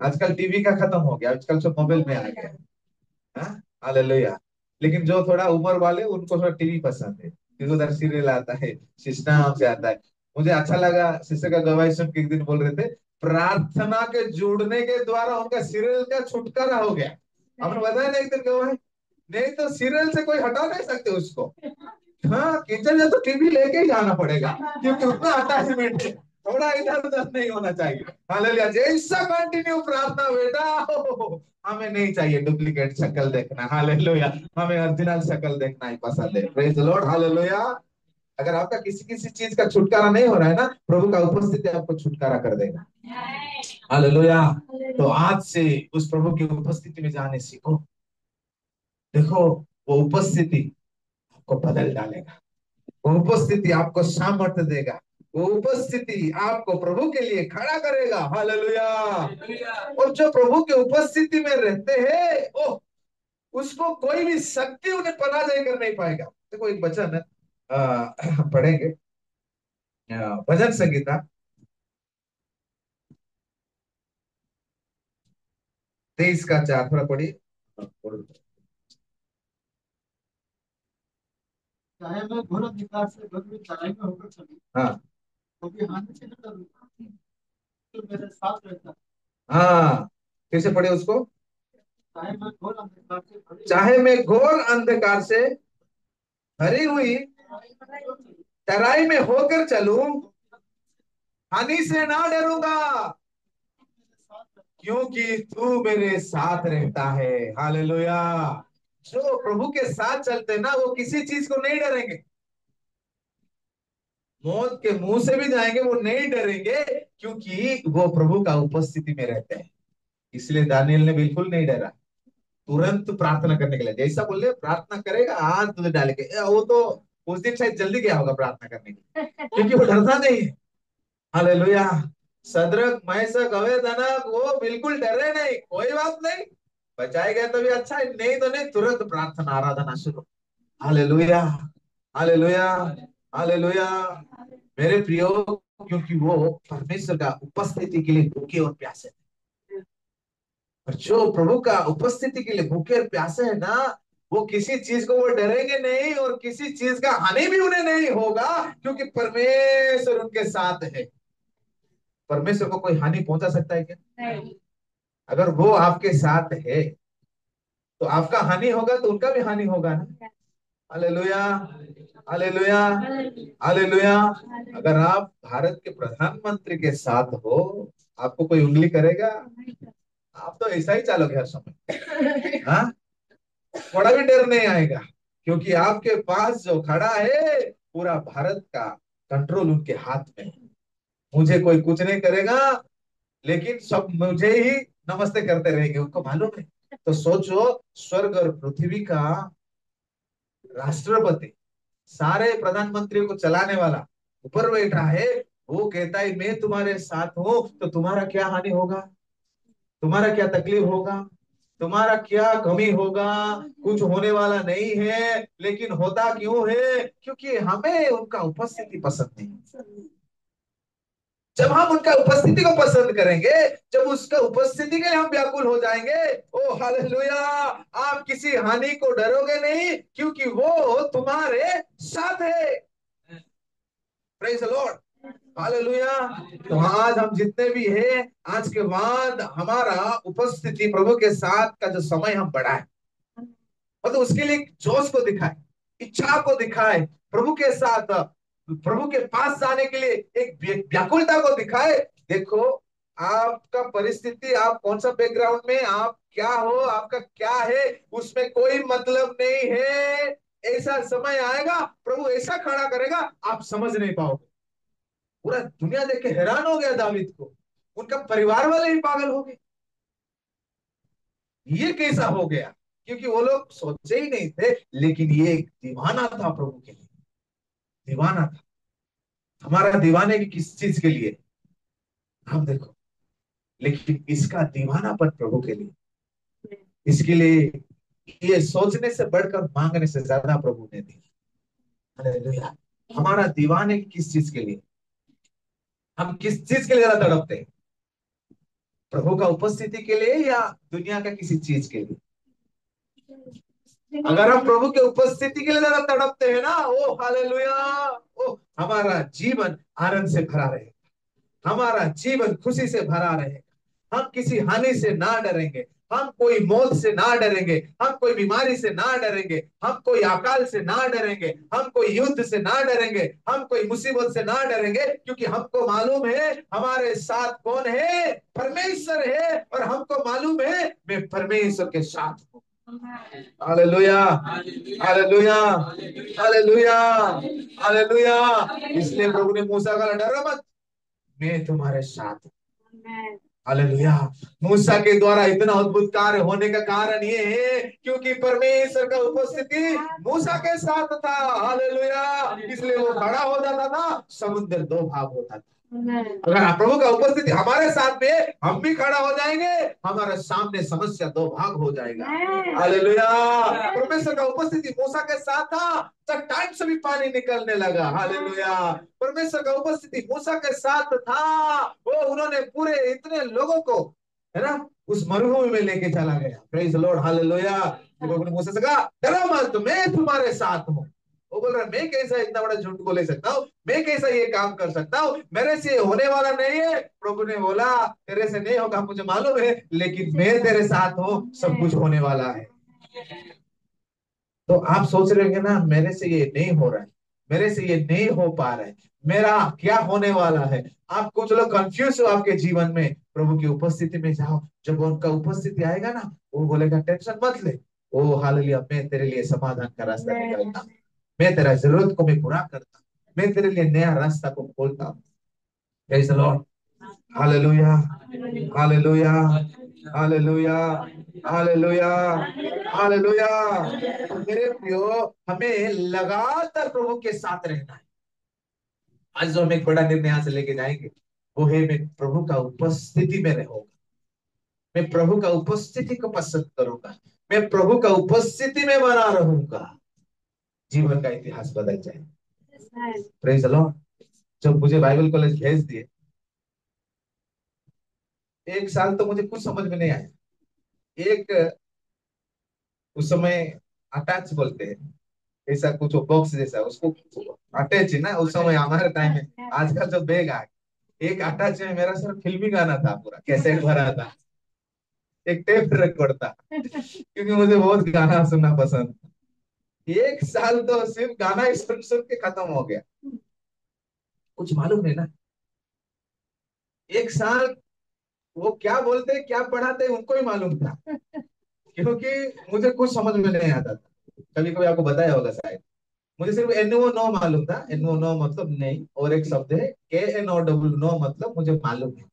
आजकल टीवी का खत्म हो गया आजकल सब मोबाइल में आ गया। हालेलुया लेकिन जो थोड़ा उम्र वाले उनको थोड़ा टीवी पसंद है। उधर सीरियल आता है शिष्णा से आता है। मुझे अच्छा लगा शिष्य का गवाही सुन के एक दिन बोल रहे थे प्रार्थना के जुड़ने के द्वारा उनका सीरियल का छुटकारा हो गया। आपने बताया ना एक दिन गवाही? नहीं तो सीरियल से कोई हटा नहीं सकते उसको। हाँ किचन में तो टीवी लेके ही जाना पड़ेगा, क्योंकि उतना अटैचमेंट है थोड़ा इधर उधर नहीं होना चाहिए। हालेलुया जैसा कंटिन्यू प्रार्थना बेटा हमें नहीं चाहिए डुप्लीकेट शक्ल देखना। हालेलुया हमें ओरिजिनल शक्ल देखना ही पसंद है। प्रेज द लॉर्ड हालेलुया अगर आपका किसी किसी चीज़ का छुटकारा नहीं हो रहा है ना, प्रभु का उपस्थिति आपको छुटकारा कर देगा। हालेलुया तो आज से उस प्रभु की उपस्थिति में जाने सीखो। देखो, वो उपस्थिति आपको बदल डालेगा। वो उपस्थिति आपको सामर्थ्य देगा। वो उपस्थिति आपको प्रभु के लिए खड़ा करेगा। हालेलुया। और जो प्रभु के उपस्थिति में रहते हैं ओ उसको कोई भी शक्ति उन्हें पराजय कर नहीं पाएगा। देखो एक वचन पढ़ेंगे। भजन संगीता तेईस का चार थोड़ा पढ़िए। चाहे मैं घोर अंधकार से भगवी तराई में होकर चलूँ। हाँ। हानि से न तो मेरे साथ रहता। हाँ कैसे पढ़े उसको। चाहे मैं घोर अंधकार से भरी चाहे मैं घोर अंधकार से भरी हुई तराई में होकर चलूँ हानि से ना डरूँगा। क्योंकि तू मेरे साथ रहता है। हालेलुया। जो प्रभु के साथ चलते ना, वो किसी चीज़ को नहीं डरेंगे। मौत के मुँह से भी जाएँगे, वो नहीं डरेंगे, क्योंकि वो प्रभु का उपस्थिति में रहते हैं। इसलिए दानियल ने बिल्कुल नहीं डरा। तुरंत प्रार्थना करने के लिए, जैसा बोले प्रार्थना करेगा आज तुझे डालेंगे वो तो उस दिन शायद जल्दी गया होगा प्रार्थना करने के लिए, क्योंकि वो डरता नहीं है। हालेलुया। सदरक महसक अवैध वो बिल्कुल डरे नहीं, कोई बात नहीं। बचाए गए तो भी अच्छा है, नहीं तो नहीं, तुरंत प्रार्थना, आराधना शुरू। Hallelujah hallelujah hallelujah. मेरे प्रियो, क्योंकि वो परमेश्वर का उपस्थिति के लिए भूखे और प्यासे और जो प्रभु का उपस्थिति के लिए भूखे और प्यासे है ना, वो किसी चीज़ को वो डरेंगे नहीं, और किसी चीज़ का हानि भी उन्हें नहीं होगा, क्योंकि परमेश्वर उनके साथ है। परमेश्वर को कोई हानि पहुँचा सकता है क्या? नहीं। अगर वो आपके साथ है तो आपका हानि होगा तो उनका भी हानि होगा ना। हालेलुया हालेलुया हालेलुया अगर आप भारत के प्रधानमंत्री के साथ हो आपको कोई उंगली करेगा? आप तो ऐसा ही चालोगे हर समय। हाँ? थोड़ा भी डर नहीं आएगा क्योंकि आपके पास जो खड़ा है पूरा भारत का कंट्रोल उनके हाथ में है। मुझे कोई कुछ नहीं करेगा लेकिन सब मुझे ही नमस्ते करते रहेंगे उनको मालूम है। तो सोचो, स्वर्ग और पृथ्वी का राष्ट्रपति सारे प्रधानमंत्रियों को चलाने वाला ऊपर बैठा है, वो कहता है, मैं तुम्हारे साथ हूँ तो तुम्हारा क्या हानि होगा? तुम्हारा क्या तकलीफ़ होगा? तुम्हारा क्या कमी होगा? कुछ होने वाला नहीं है, लेकिन होता क्यों है? क्योंकि हमें उनका उपस्थिति पसंद नहीं। जब हम उनका उपस्थिति को पसंद करेंगे, जब उसका उपस्थिति के लिए हम व्याकुल हो जाएँगे, ओ हालेलुया, आप किसी हानि को डरोगे नहीं, क्योंकि वो तुम्हारे साथ है। प्रेज लॉर्ड हालेलुया तो आज हम जितने भी हैं, आज के बाद हमारा उपस्थिति प्रभु के साथ का जो समय हम बढ़ाए। मतलब उसके लिए जोश को दिखाए, इच्छा को दिखाए, प्रभु के साथ प्रभु के पास जाने के लिए एक व्याकुलता को दिखाए। देखो, आपका परिस्थिति, आप कौन सा बैकग्राउंड में, आप क्या हो, आपका क्या है, उसमें कोई मतलब नहीं है। ऐसा समय आएगा, प्रभु ऐसा खड़ा करेगा, आप समझ नहीं पाओगे। पूरा दुनिया देख के हैरान हो गया दाविद को। उनका परिवार वाले ही पागल हो गए। ये कैसा हो गया? क्योंकि वो लोग सोचे ही नहीं थे, लेकिन ये एक दीवाना था प्रभु के लिए। दीवाना था। हमारा दीवाने की किस चीज़ के लिए? हम देखो, लेकिन इसका दीवानापन प्रभु के लिए। इसके लिए ये सोचने से बढ़कर मांगने से ज़्यादा प्रभु ने दिया हमारा दीवाने किस चीज़ के लिए? हम किस चीज़ के लिए ज़्यादा तड़पते हैं? प्रभु का उपस्थिति के लिए या दुनिया का किसी चीज़ के लिए? अगर हम प्रभु के उपस्थिति के लिए ज़्यादा तड़पते हैं ना, ओ, हालेलुया। ओ, हमारा जीवन आनंद से भरा रहेगा हमारा जीवन खुशी से भरा रहेगा हम किसी हानि से ना डरेंगे। हम कोई मौत से ना डरेंगे। हम कोई बीमारी से ना डरेंगे। हम कोई अकाल से ना डरेंगे। हम कोई युद्ध से ना डरेंगे। हम कोई मुसीबत से ना डरेंगे, क्योंकि हमको मालूम है, हमारे साथ कौन है? परमेश्वर है। और हमको मालूम है, मैं परमेश्वर के साथ हूँ। हालेलुया हालेलुया हालेलुया हालेलुया इसलिए प्रभु ने मूसा का डरो मत। मैं तुम्हारे साथ हूँ। हालेलुया मूसा के द्वारा इतना अद्भुत कार्य होने का कारण ये है क्योंकि परमेश्वर का उपस्थिति मूसा के साथ था। हालेलुया इसलिए वो खड़ा हो जाता था। समुद्र दो भाग होता था। अगर प्रभु का उपस्थिति हमारे साथ में हम भी खड़ा हो जाएँगे हमारे सामने समस्या दो भाग हो जाएगा। हालेलुया परमेश्वर का उपस्थिति मूसा के साथ था चट्टान से भी पानी निकलने लगा। हालेलुया परमेश्वर का उपस्थिति मूसा के साथ था। वो उन्होंने पूरे इतने लोगों को है ना उस मरुभूमि में लेके चला गया। प्रेज लॉर्ड हालेलुया मूसा से कहा डरो मत मैं तुम्हारे साथ हूँ। वो बोल रहा है मैं कैसा इतना बड़ा झूठ को ले सकता हूँ? मैं कैसा ये काम कर सकता हूँ? मेरे से होने वाला नहीं है। प्रभु ने बोला तेरे से नहीं होगा मुझे मालूम है लेकिन मैं तेरे साथ हूँ सब कुछ होने वाला है। तो आप सोच रहे हैं ना मेरे से ये नहीं हो रहा है मेरे से ये नहीं हो पा रहा है मेरा क्या होने वाला है? आप कुछ लोग कंफ्यूज हो आपके जीवन में। प्रभु की उपस्थिति में जाओ जब उनका उपस्थिति आएगा ना वो बोलेगा टेंशन मत ले। ओ हाल मैं तेरे लिए समाधान का रास्ता निकालता मैं तेरा ज़रूरत को मैं पूरा करता मैं तेरे लिए नया रास्ता को खोलता हूँ मेरे प्रियो हमें लगातार प्रभु के साथ रहना है आज जो हम एक बड़ा निर्णय यहाँ से लेके जाएँगे वो है मैं प्रभु का उपस्थिति में रहूँगा मैं प्रभु का उपस्थिति को पसंद करूँगा मैं प्रभु का उपस्थिति में बना रहूँगा जीवन का इतिहास बदल जाए। प्रेज लॉर्ड जब मुझे बाइबल कॉलेज भेज दिए एक साल तो मुझे कुछ समझ में नहीं आया। एक उस समय अटैच बोलते हैं ऐसा कुछ बॉक्स जैसा उसको अटैच है ना उस समय हमारे टाइम में आज आजकल जो बैग आ एक अटैच में मेरा सर फिल्मी गाना था पूरा कैसेट भरा था। एक टेप रिकॉर्ड था। क्योंकि मुझे बहुत गाना सुनना पसंद एक साल तो सिर्फ़ गाना ही सुन सुन के खत्म हो गया। कुछ मालूम नहीं ना? एक साल वो क्या बोलते, क्या पढ़ाते, उनको ही मालूम था। क्योंकि मुझे कुछ समझ में नहीं आता था। कभी कभी आपको बताया होगा शायद। मुझे सिर्फ़ एन ओ नो मालूम था। एन ओ नो मतलब नहीं, और एक शब्द है के एन ओ डब्ल्यू नो मतलब मुझे मालूम है।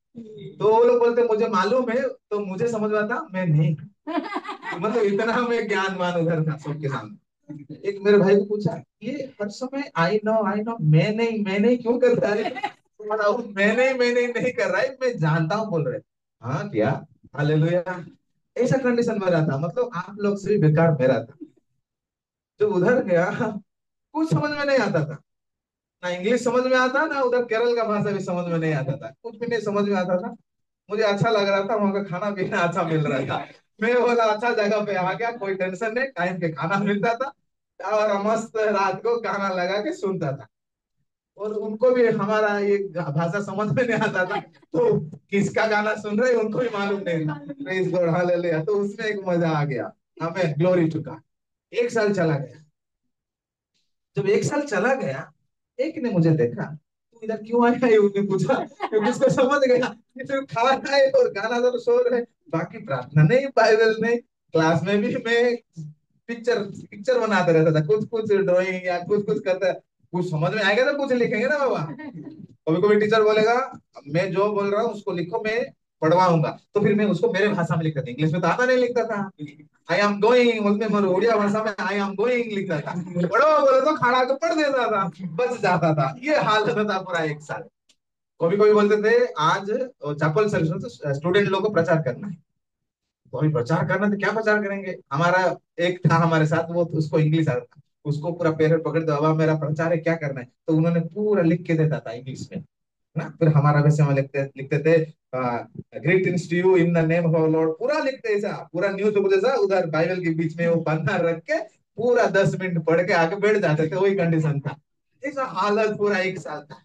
तो वो लोग बोलते, मुझे मालूम है तो मुझे समझ में आता, मैं नहीं। मतलब इतना मैं ज्ञानवान उधर था सबके सामने। एक मेरे भाई को पूछा, ये हर समय आई नो आई नो मैं नहीं मैं नहीं क्यों करता है? मैं नहीं मैं नहीं नहीं कर रहा है, मैं जानता हूँ, बोल रहे। हाँ क्या? हालेलुया। ऐसा कंडीशन में रहा था मतलब आप लोग से भी बेकार मेरा था। जब उधर गया, कुछ समझ में नहीं आता था। ना इंग्लिश समझ में आता, ना उधर केरल का भाषा भी समझ में नहीं आता था। कुछ भी नहीं समझ में आता था। मुझे अच्छा लग रहा था, वहाँ का खाना पीना अच्छा मिल रहा था। मैं बोला अच्छा जगह पे आ गया, कोई टेंशन नहीं, टाइम पे खाना मिलता था और मस्त रात को गाना लगा के सुनता था। और उनको भी हमारा ये भाषा समझ में नहीं आता था तो किसका गाना सुन रहे उनको भी मालूम नहीं था। Praise God, hallelujah. तो उसमें एक मज़ा आ गया, हमें ग्लोरी गॉड एक साल चला गया। जब एक साल चला गया, एक ने मुझे देखा इधर क्यों आया है? उसने पूछा। क्योंकि उसको समझ गया कि तो खा रहा है और गाना तो सो है। बाकी प्रार्थना नहीं, बाइबल नहीं, क्लास में भी मैं पिक्चर पिक्चर बनाते रहता था। कुछ कुछ ड्राइंग या कुछ कुछ करता। है कुछ समझ में आएगा तो कुछ लिखेंगे ना बाबा। कभी कभी टीचर बोलेगा, मैं जो बोल रहा हूँ उसको लिखो, मैं पढ़वाऊँगा। तो फिर मैं उसको मेरे भाषा में लिखता था इंग्लिश में तो आता नहीं लिखता था। आई एम गोइंग उसमें मैं उड़िया भाषा में आई एम गोइंग लिखता था। पढ़ो बोले तो खड़ा के पढ़ देता था, बच जाता था। ये हालत था पूरा एक साल। कभी कभी बोलते थे, आज चैपल सोल्यूशन से स्टूडेंट लोग को प्रचार करना है। तो अभी प्रचार करना तो क्या प्रचार करेंगे? हमारा एक था हमारे साथ, वो उसको इंग्लिश आता था। उसको पूरा पेपर पकड़ दो, अब मेरा प्रचार है, क्या करना है? तो उन्होंने पूरा लिख के देता था इंग्लिश में। ना? फिर हमारा वैसे हम लिखते लिखते थे great you in the name of Lord पूरा लिखते ऐसा पूरा न्यूज़ जैसा उधर बाइबल के बीच में वो पन्ना रख के पूरा दस मिनट पढ़ के आके बैठ जाते थे वही कंडीशन था। ऐसा हालत पूरा एक साल था।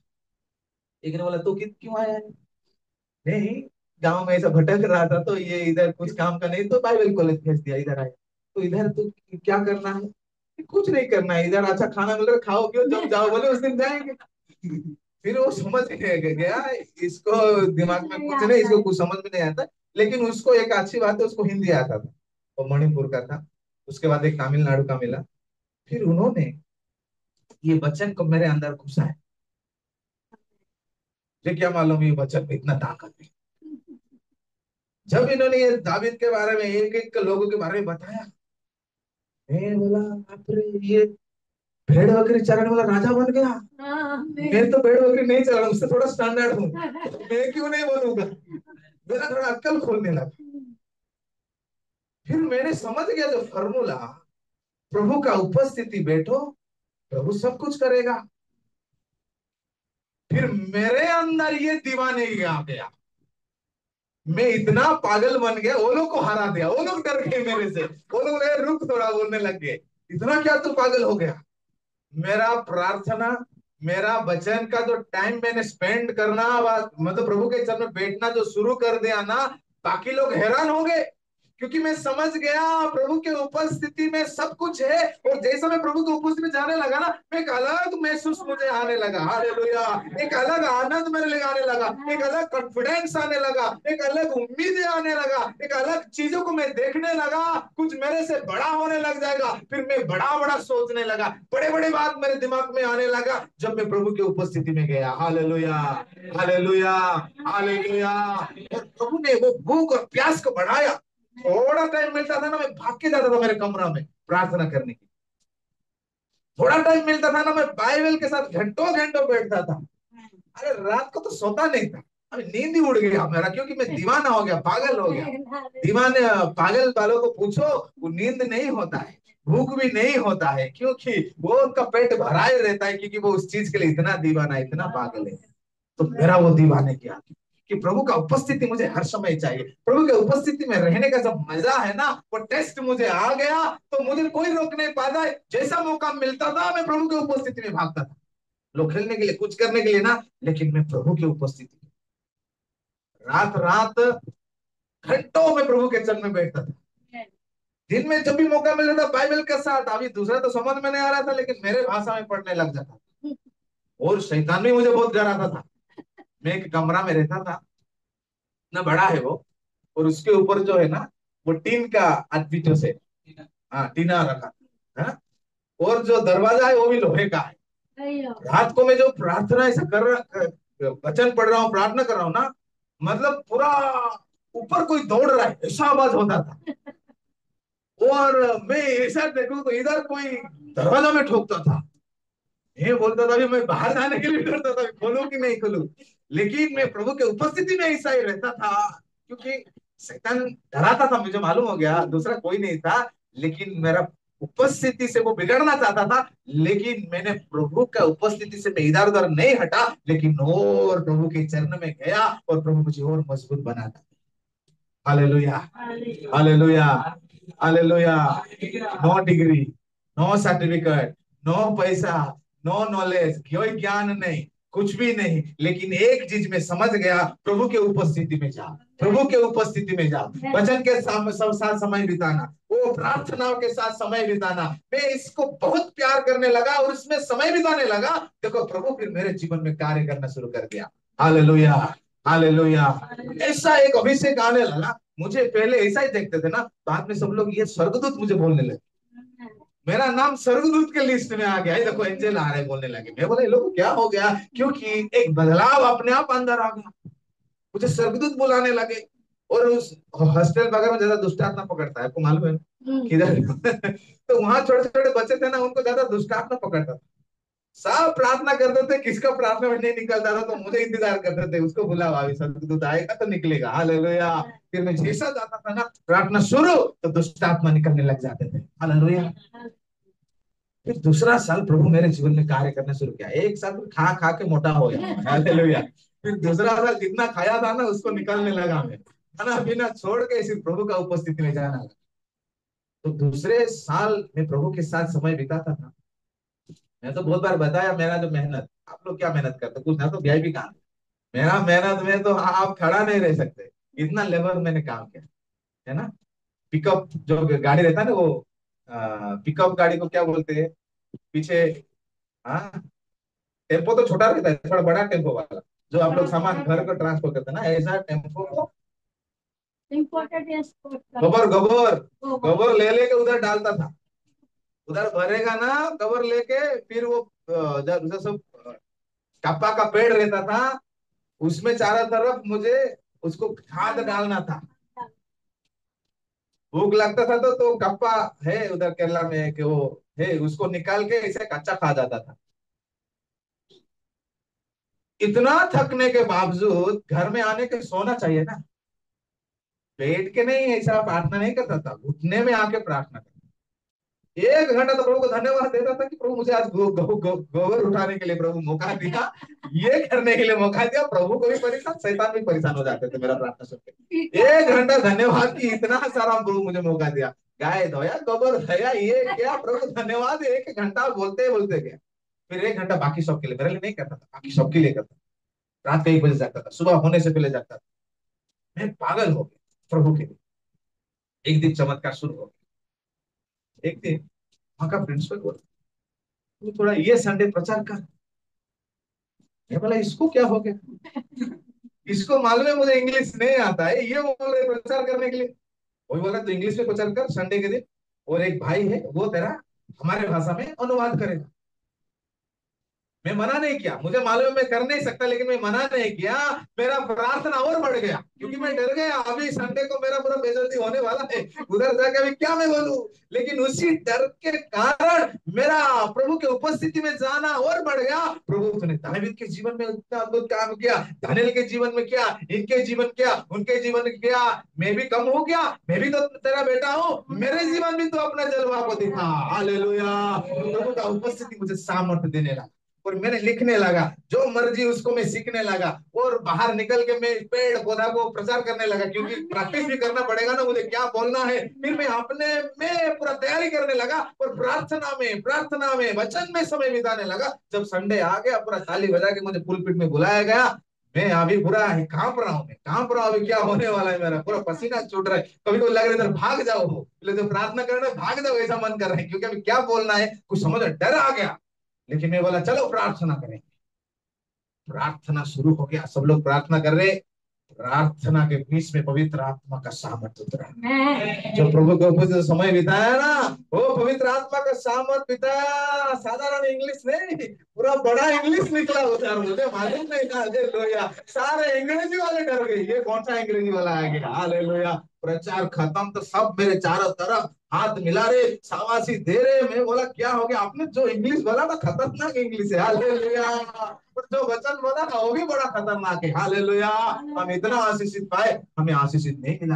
एक ने बोला तो क्यों आया नहीं गाँव में ऐसा भटक रहा था तो ये इधर कुछ काम का नहीं तो बाइबल कॉलेज भेज दिया इधर आया। तो इधर तो क्या करना है? कुछ नहीं करना है इधर अच्छा खाना मिल रहा खाओ क्यों? जब जाओ बोले उस दिन जाएँगे। फिर वो समझ गया इसको दिमाग में कुछ नहीं, इसको कुछ समझ में नहीं आता। लेकिन उसको एक अच्छी बात है, उसको हिंदी आता था। वो मणिपुर का था। उसके बाद एक तमिलनाडु का मिला। फिर उन्होंने ये बच्चन को मेरे अंदर घुसा है। ये क्या मालूम ये बच्चन में इतना ताकत है? जब इन्होंने ये दाविद के बारे में एक एक लोगों के बारे में बताया, मैं बोला ये भेड़ बकरी चराने वाला राजा बन गया। हाँ, मैं तो भेड़ बकरी नहीं चला उससे थोड़ा स्टैंडर्ड हूँ। मैं क्यों नहीं बनूँगा मेरा थोड़ा अक्कल खोलने लगा। फिर मैंने समझ गया जो फॉर्मूला प्रभु का उपस्थिति बैठो प्रभु सब कुछ करेगा। फिर मेरे अंदर ये दीवाने आ गया। मैं इतना पागल बन गया वो लोग को हरा दिया वो लोग डर गए मेरे से। वो लोग रुक थोड़ा बोलने लग गए। इतना क्या तू पागल हो गया? मेरा प्रार्थना, मेरा वचन का जो टाइम मैंने स्पेंड करना मतलब प्रभु के चरण में बैठना जो शुरू कर दिया ना, बाकी लोग हैरान हो गए क्योंकि मैं समझ गया, प्रभु के उपस्थिति में सब कुछ है। और जैसा मैं प्रभु के उपस्थिति में जाने लगा ना एक अलग महसूस मुझे आने लगा। हालेलुया एक अलग आनंद मेरे लिए आने लगा। एक अलग कॉन्फिडेंस आने लगा। एक अलग उम्मीद आने लगा। एक अलग चीज़ों को मैं देखने लगा। कुछ मेरे से बड़ा होने लग जाएगा। फिर मैं बड़ा बड़ा सोचने लगा। बड़े बड़े बात मेरे दिमाग में आने लगा जब मैं प्रभु की उपस्थिति में गया। हाले लोया हाले लोया हालेलुया हालेलुया प्रभु ने वो भूख और प्यास को बढ़ाया। थोड़ा टाइम मिलता था ना, मैं भाग के जाता था मेरे कमरा में प्रार्थना करने की थोड़ा टाइम मिलता था ना, मैं बाइबल के साथ घंटों घंटों बैठता था। अरे, रात को तो सोता नहीं था। अभी नींद ही उड़ गया मेरा क्योंकि मैं दीवाना हो गया, पागल हो गया। दीवाने, पागल वालों को पूछो, वो नींद नहीं होता है, भूख भी नहीं होता है, क्योंकि वो उनका पेट भरा ही रहता है, क्योंकि वो उस चीज़ के लिए इतना दीवाना, इतना पागल है। तो मेरा वो दीवाने की क्या कि प्रभु का उपस्थिति मुझे हर समय चाहिए। प्रभु के उपस्थिति में रहने का जब मज़ा है ना वो टेस्ट मुझे आ गया तो मुझे कोई रोक नहीं पाता। जैसा मौका मिलता था मैं प्रभु की उपस्थिति में भागता था। लोग खेलने के लिए कुछ करने के लिए ना लेकिन मैं प्रभु की उपस्थिति रात रात घंटों में प्रभु के चरण में बैठता था। दिन में जब भी मौका मिल रहा था बाइबल के साथ अभी दूसरा तो समझ में नहीं आ रहा था लेकिन मेरे भाषा में पढ़ने लग जाता और शैतान भी मुझे बहुत डराता था। मैं एक कमरा में रहता था ना बड़ा है वो और उसके ऊपर जो है ना वो टीन का अद्वित से हाँ टीना। रखा है और जो दरवाज़ा है वो भी लोहे का है। रात को मैं जो प्रार्थना ऐसा कर रहा वचन पढ़ रहा हूँ प्रार्थना कर रहा हूँ ना मतलब पूरा ऊपर कोई दौड़ रहा है ऐसा आवाज़ होता था। और मैं ऐसा देखू तो इधर कोई दरवाज़ा में ठोकता था। मैं बोलता था अभी मैं बाहर जाने के लिए डरता था खोलूं कि नहीं खोलूं? लेकिन मैं प्रभु के उपस्थिति में ऐसा ही रहता था क्योंकि शैतान डराता था मुझे मालूम हो गया दूसरा कोई नहीं था लेकिन मेरा उपस्थिति से वो बिगड़ना चाहता था लेकिन मैंने प्रभु का उपस्थिति से मैं इधर उधर नहीं हटा लेकिन और प्रभु के चरण में गया और प्रभु मुझे और मज़बूत बनाता hallelujah. Hallelujah. Hallelujah. No degree no certificate no पैसा नो नॉलेज कोई ज्ञान नहीं? कुछ भी नहीं लेकिन एक चीज़ में समझ गया प्रभु के उपस्थिति में जा प्रभु के उपस्थिति में जा। वचन के साथ समय बिताना वो प्रार्थनाओं के साथ समय बिताना। मैं इसको बहुत प्यार करने लगा और इसमें समय बिताने लगा। देखो प्रभु फिर मेरे जीवन में कार्य करना शुरू कर दिया। Hallelujah hallelujah. ऐसा एक अभिषेक आने लगा। मुझे पहले ऐसा ही देखते थे ना बाद में सब लोग ये स्वर्गदूत मुझे बोलने लगे। मेरा नाम सर्वदूत के लिस्ट में आ गया। ये देखो एंजल आ रहे बोलने लगे। मैं बोला ये लोग क्या हो गया? क्योंकि एक बदलाव अपने आप अंदर आ गया। मुझे सर्वदूत बुलाने लगे और उस हॉस्टल वगैरह में ज़्यादा दुष्टात्मा पकड़ता है आपको मालूम है किधर? तो वहाँ छोटे छोटे बच्चे थे ना उनको ज़्यादा दुष्टात्मा पकड़ता था। सब प्रार्थना करते थे, किसका प्रार्थना में नहीं निकलता था तो मुझे इंतज़ार करते थे, उसको अभी स्वर्गदूत आएगा तो निकलेगा। हालेलुया। फिर मैं जैसा जाता था ना, प्रार्थना शुरू तो दुष्टात्मा निकलने लग जाते थे। हालेलुया। फिर दूसरा साल प्रभु मेरे जीवन में कार्य करना शुरू किया। एक साल खा खा के मोटा हो गया। हालेलुया। फिर दूसरा साल जितना खाया था ना, उसको निकालने लगा मैं। खाना पीना छोड़ के सिर्फ़ प्रभु का उपस्थिति में जाना। लगा तो दूसरे साल में प्रभु के साथ समय बिताता था। मैं तो बहुत बार बताया मेरा जो मेहनत आप लोग क्या मेहनत करते कुछ ना तो वीआईपी काम है। मेरा मेहनत में तो आप खड़ा नहीं रह सकते। इतना लेबर मैंने काम किया है ना? पिकअप जो गाड़ी रहता है ना वो पिकअप गाड़ी को क्या बोलते हैं? पीछे हाँ टेंपो तो छोटा रहता है थोड़ा बड़ा टेंपो वाला जो आप लोग सामान घर को ट्रांसफ़र करते हैं ना ऐसा टेंपो को गोबर गोबर। गोबर ले लेके उधर डालता था। उधर भरेगा ना गोबर लेके फिर वो अ, कप्पा का पेड़ रहता था उसमें चारों तरफ़ मुझे उसको खाद डालना था। भूख लगता था तो तो कप्पा है उधर केरला में कि वो है उसको निकाल के ऐसे कच्चा खा जाता था। इतना थकने के बावजूद घर में आने के सोना चाहिए ना। बैठ के नहीं ऐसा प्रार्थना नहीं करता था घुटने में आके प्रार्थना करता एक घंटा तो प्रभु को धन्यवाद देता था कि प्रभु मुझे आज गो, गो, गो, गोबर उठाने के लिए प्रभु मौका दिया। ये करने के लिए मौका दिया। प्रभु को भी परेशान शैतान भी परेशान हो जाते थे मेरा प्रार्थना सुन के। एक घंटा धन्यवाद की इतना सारा प्रभु मुझे मौका दिया। गाय धोया गोबर धोया ये क्या प्रभु धन्यवाद। एक घंटा बोलते बोलते गया। फिर एक घंटा बाकी सबके लिए मेरे लिए नहीं करता था बाकी सबके लिए करता रात के एक बजे जागता था सुबह होने से पहले जागता था। मैं पागल हो गया प्रभु के लिए। एक दिन चमत्कार शुरू हो गया। एक दिन वहाँ का प्रिंसिपल बोला। तू थोड़ा ये संडे प्रचार कर। मैं बोला, इसको क्या हो गया? इसको मालूम है मुझे इंग्लिश नहीं आता है। ये बोल रहे प्रचार करने के लिए। वही बोला तो इंग्लिश में प्रचार कर संडे के दिन? और एक भाई है, वो तेरा हमारे भाषा में अनुवाद करेगा। मैं मना नहीं किया। मुझे मालूम है मैं कर नहीं सकता, लेकिन मैं मना नहीं किया। मेरा प्रार्थना और बढ़ गया, क्योंकि मैं डर गया। अभी संडे को मेरा पूरा बेजती होने वाला है। उधर जाके अभी क्या मैं बोलूँ? लेकिन उसी डर के कारण मेरा प्रभु के उपस्थिति में जाना और बढ़ गया। प्रभु तूने दानियल के जीवन में इतना अद्भुत काम किया, दानियल के जीवन में किया, इनके जीवन किया, उनके जीवन में किया। मैं भी कम हो गया, मैं भी तो तेरा बेटा हूँ, मेरे जीवन में तो अपना जलवा को दिखा। हालेलुया। प्रभु का उपस्थिति मुझे सामर्थ्य देने लगा। और मैंने लिखने लगा। जो मर्ज़ी उसको मैं सीखने लगा। और बाहर निकल के मैं पेड़ पौधा को प्रचार करने लगा क्योंकि प्रैक्टिस भी करना पड़ेगा ना मुझे क्या बोलना है? फिर मैं अपने में पूरा तैयारी करने लगा और प्रार्थना में प्रार्थना में वचन में समय बिताने लगा। जब संडे आ गया पूरा ताली बजा के मुझे पुलपिट में बुलाया गया। मैं अभी पूरा काँप रहा हूँ मैं काँप रहा हूँ अभी क्या होने वाला है मेरा? पूरा पसीना छूट रहा है। कभी कभी लग रहा है इधर भाग जाओ। बोले तो प्रार्थना करना भाग जाओ ऐसा मन कर रहे हैं क्योंकि अभी क्या बोलना है? कुछ समझ डर आ गया। लेकिन मैं बोला चलो प्रार्थना करें प्रार्थना शुरू हो गया। सब लोग प्रार्थना कर रहे। प्रार्थना के बीच में पवित्र आत्मा का सामर्थ्य उतरा। जो प्रभु के जो समय बिताया ना वो पवित्र आत्मा का सामर्थ्य बिताया साधारण इंग्लिश नहीं पूरा बड़ा इंग्लिश निकला उधर मुझे मालूम नहीं था सारे अंग्रेज़ी वाले डर गए। ये कौन सा अंग्रेज़ी वाला आ गया? हाले लोया प्रचार खत्म तो सब मेरे चारों तरफ़ हाथ मिला रहे शाबाशी दे रहे मैं बोला, क्या हो गया? आपने जो इंग्लिश बोला ना, खतरनाक इंग्लिश है। हालेलुया और जो वचन बोला ना, वो भी बड़ा खतरनाक है। हालेलुया हम इतना आशीषित पाए, हमें आशीषित नहीं मिला।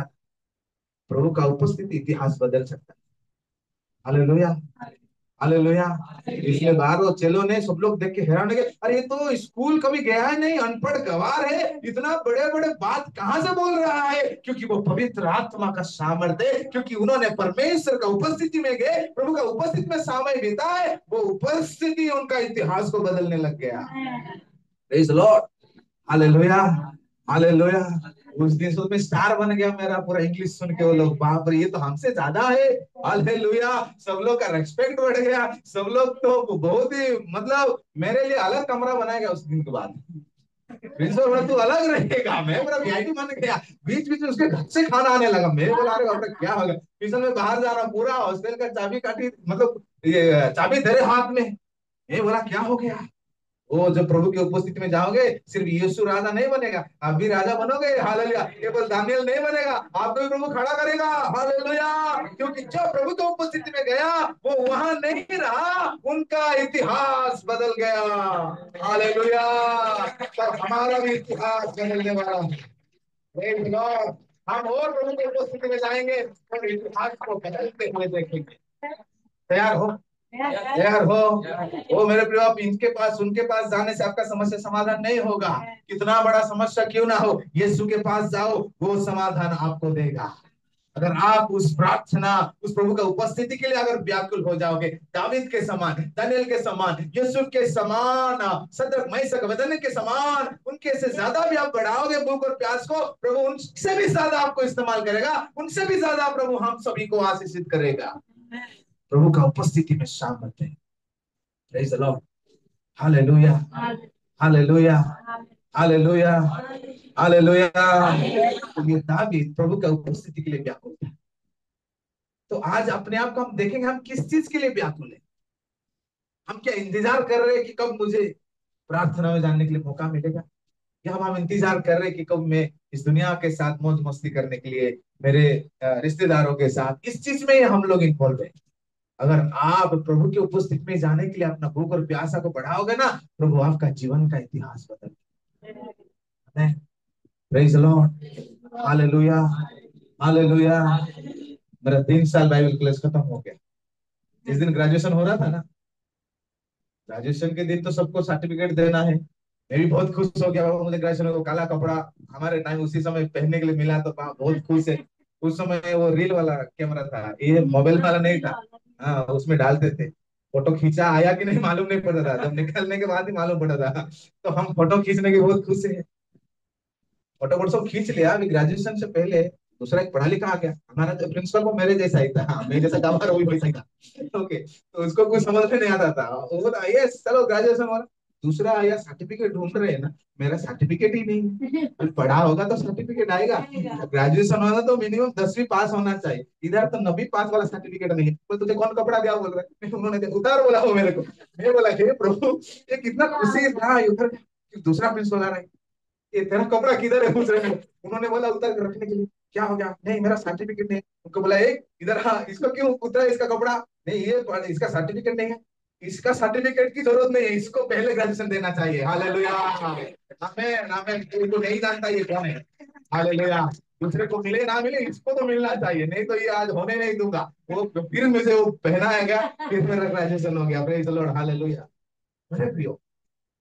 प्रभु का उपस्थिति इतिहास बदल सकता है। हालेलुया हालेलुया इसलिए बाहर वो चेलो ने सब लोग देख के हैरान हो गए अरे तो स्कूल कभी गया है नहीं अनपढ़ गवार है इतना बड़े बड़े बात कहाँ से बोल रहा है? क्योंकि वो पवित्र आत्मा का सामर्थ्य क्योंकि उन्होंने परमेश्वर का उपस्थिति में गए प्रभु का उपस्थिति में समय बीता है वो उपस्थिति उनका इतिहास को बदलने लग गया। हालेलुया हालेलुया उस दिन उसमें स्टार बन गया मेरा पूरा इंग्लिश सुन के वो लोग। बाप रे, ये तो हमसे ज़्यादा है। हालेलुया सब लोग का रेस्पेक्ट बढ़ गया। सब लोग तो बहुत ही मतलब मेरे लिए अलग कमरा बनाया गया उस दिन के बाद। प्रिंसिपल तू अलग रहेगा। मैं पूरा वीआईपी बन गया। बीच बीच में उसके घर से खाना आने लगा। मैं बोला, अरे रे, क्या होगा ट्यूशन में बाहर जा रहा पूरा। हॉस्टल का चाबी काटी मतलब ये, चाबी तेरे हाथ में। ये बोला, क्या हो गया? वो जब प्रभु की उपस्थिति में जाओगे, सिर्फ़ यीशु राजा नहीं बनेगा, आप भी राजा बनोगे? हालेलुया। केवल दानियल नहीं बनेगा आपको भी प्रभु खड़ा करेगा। हालेलुया। क्योंकि जो प्रभु की उपस्थिति में गया, वो वहाँ नहीं रहा, उनका इतिहास बदल गया। हालेलुया। पर हमारा भी इतिहास बदलने वाला Lord. हम और प्रभु की उपस्थिति में जाएँगे, और इतिहास को बदलते हुए देखेंगे। तैयार हो? तैयार हो। ओ मेरे प्रिय आप इनके पास उनके पास जाने से आपका समस्या समाधान नहीं होगा। कितना बड़ा समस्या क्यों ना हो? यीशु के पास जाओ वो समाधान आपको देगा। अगर आप उस प्रार्थना उस प्रभु का उपस्थिति के लिए अगर व्याकुल हो जाओगे दाविद के समान दानियल के समान यूसुफ के समान सदरक मैसक वदन के समान उनके से ज़्यादा भी आप बढ़ाओगे भूख और प्यास को प्रभु उनसे भी ज़्यादा आपको इस्तेमाल करेगा उनसे भी ज़्यादा प्रभु हम सभी को आशीषित करेगा। प्रभु का उपस्थिति में शामिल है। Praise the lord hallelujah hallelujah hallelujah hallelujah ये दावीद प्रभु का उपस्थिति के लिए व्याकुल था। तो आज अपने आप को हम देखेंगे, हम किस चीज़ के लिए व्याकुल है? हम क्या इंतज़ार कर रहे हैं कि कब मुझे प्रार्थना में जाने के लिए मौका मिलेगा? या हम इंतज़ार कर रहे हैं कि कब मैं इस दुनिया के साथ मौज मस्ती करने के लिए, मेरे रिश्तेदारों के साथ, इस चीज़ में हम लोग इन्वॉल्व है। अगर आप प्रभु की उपस्थिति में जाने के लिए अपना भूख और प्यासा को बढ़ाओगे ना, प्रभु आपका जीवन का इतिहास बदल हालेलुया मेरा तीन साल बाइबल क्लास खत्म हो गया। जिस दिन ग्रेजुएशन हो रहा था ना ग्रेजुएशन के दिन तो सबको सर्टिफिकेट देना है। मैं भी बहुत खुश हो गया मुझे ग्रेजुएशन को काला कपड़ा हमारे टाइम उसी समय पहनने के लिए मिला तो बहुत खुश है। उस समय वो रील वाला कैमरा था, ये मोबाइल वाला नहीं था। हाँ उसमें डालते थे फ़ोटो खींचा आया कि नहीं मालूम नहीं पड़ता था। जब निकलने के बाद ही मालूम पड़ा था। तो हम फ़ोटो खींचने के बहुत खुश है। फ़ोटो सब खींच लिया। अभी ग्रेजुएशन से पहले दूसरा एक पढ़ा लिखा आ गया। हमारा जो प्रिंसिपल वो मेरे जैसा ही था। हाँ, मेरे जैसा गाँव वही वैसा ही था। ओके तो उसको कुछ समझ में नहीं आता था। वो ये चलो ग्रेजुएशन हो। दूसरा आया सर्टिफिकेट ढूंढ रहे हैं ना मेरा सर्टिफिकेट ही नहीं है। पढ़ा होगा तो सर्टिफिकेट आएगा। ग्रेजुएशन होगा तो मिनिमम दसवीं पास होना चाहिए। इधर तो नबी पास वाला सर्टिफिकेट नहीं है। तो तुझे कौन कपड़ा दिया? बोल रहा है। उन्होंने उतार बोला वो मेरे को। मैं बोला हे प्रभु ये कितना खुशी था उधर दूसरा प्रिंसिपल आ रहा है। ये तेरा कपड़ा किधर है? पूछ रहे हैं। उन्होंने बोला उतर कर रखने के लिए। क्या हो गया? नहीं मेरा सर्टिफिकेट नहीं उनको बोला एक इधर हाँ इसको क्यों उतरा इसका कपड़ा? नहीं ये इसका सर्टिफिकेट नहीं है। इसका सर्टिफिकेट की ज़रूरत नहीं है, इसको पहले ग्रेजुएशन देना चाहिए। को नहीं जानता ये कौन है। दूसरे को मिले, ना मिले, इसको तो मिलना चाहिए। नहीं तो ये आज होने नहीं दूँगा। वो फिर मुझे वो पहना पहनाएगा फिर मेरा ग्रेजुएशन हो गया। प्रेज लॉर्ड हालेलुया मेरे प्रियो,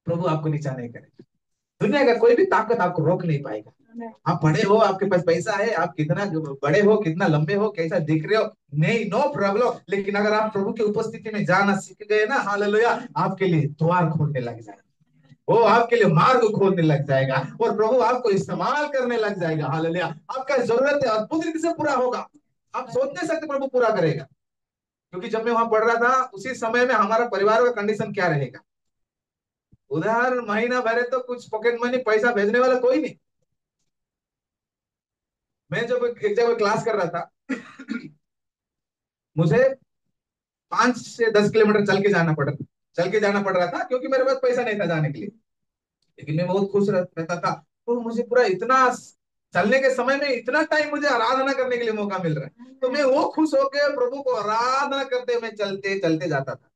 प्रभु आपको नीचा नहीं करेगा दुनिया का कोई भी ताकत आपको रोक नहीं पाएगा। आप बड़े हो, आपके पास पैसा है, आप कितना बड़े हो, कितना लंबे हो, कैसा दिख रहे हो, नहीं नो प्रॉब्लम लेकिन अगर आप प्रभु की उपस्थिति में जाना सीख गए ना हालेलुया आपके लिए द्वार खोलने लग जाएगा। वो आपके लिए मार्ग खोलने लग जाएगा और प्रभु आपको इस्तेमाल करने लग जाएगा। हालेलुया आपका ज़रूरत है अद्भुत रीति से पूरा होगा। आप सोच नहीं सकते प्रभु पूरा करेगा। क्योंकि जब मैं वहाँ पढ़ रहा था, उसी समय में हमारा परिवार का कंडीशन क्या रहेगा? उधर महीना भरे तो कुछ पॉकेट मनी पैसा भेजने वाला कोई नहीं। मैं जब एक जगह क्लास कर रहा था, मुझे पाँच से दस किलोमीटर चल के जाना पड़, चल के जाना पड़ रहा था, क्योंकि मेरे पास पैसा नहीं था जाने के लिए। लेकिन मैं बहुत खुश रहता था। तो मुझे पूरा इतना चलने के समय में इतना टाइम मुझे आराधना करने के लिए मौका मिल रहा है। तो मैं वो खुश होकर प्रभु को आराधना करते मैं चलते चलते जाता था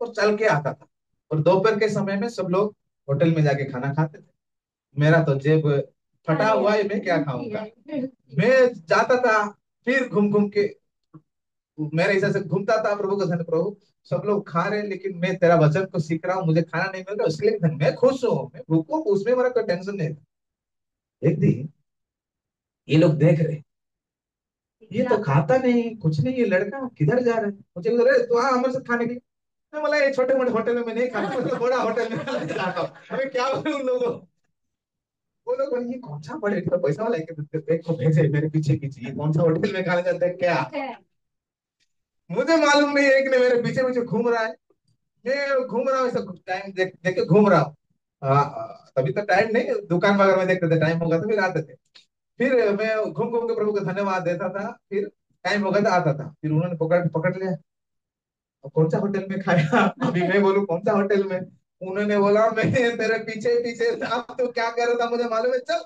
और चल के आता था। और दोपहर के समय में सब लोग होटल में जाके खाना खाते थे। मेरा तो जेब फटा हुआ है मैं क्या खाऊँगा? मैं जाता था फिर घूम घूम के मेरे हिसाब से घूमता था प्रभु का धन प्रभु। सब लोग खा रहे हैं लेकिन मैं तेरा वचन को सीख रहा हूँ मुझे खाना नहीं मिल रहा उसके लिए धन मैं खुश हूँ मैं भूखू उसमें मेरा कोई टेंशन नहीं था। एक दिन ये लोग देख रहे ये तो खाता नहीं कुछ नहीं ये लड़का किधर जा रहा है? मुझे रहे तो हाँ हमारे साथ खाने के लिए। मैं बोला ये छोटे मोटे होटल में मैं नहीं खाता मैं बड़ा होटल में खाता हूँ। क्या बोलूँ उन लोगों को? वो लोग ये कौन सा बड़े इतना पैसा वाला है कि भेजे मेरे पीछे पीछे ये कौन सा होटल में खाने जाते हैं क्या? मुझे मालूम नहीं है कि मेरे पीछे पीछे घूम रहा है। मैं घूम रहा हूँ ऐसा टाइम देख देख के घूम रहा हाँ, तभी तो टाइम नहीं दुकान वगैरह में देखते थे टाइम होगा तो फिर आते थे। फिर मैं घूम घूम के प्रभु को धन्यवाद देता था फिर टाइम होगा तो आता था। फिर उन्होंने पकड़ पकड़ लिया। कौन सा होटल में खाया? अभी मैं बोलू कौन सा होटल में? उन्होंने बोला, मैं तेरे पीछे पीछे था तो क्या कर रहा था मुझे मालूम है? चल।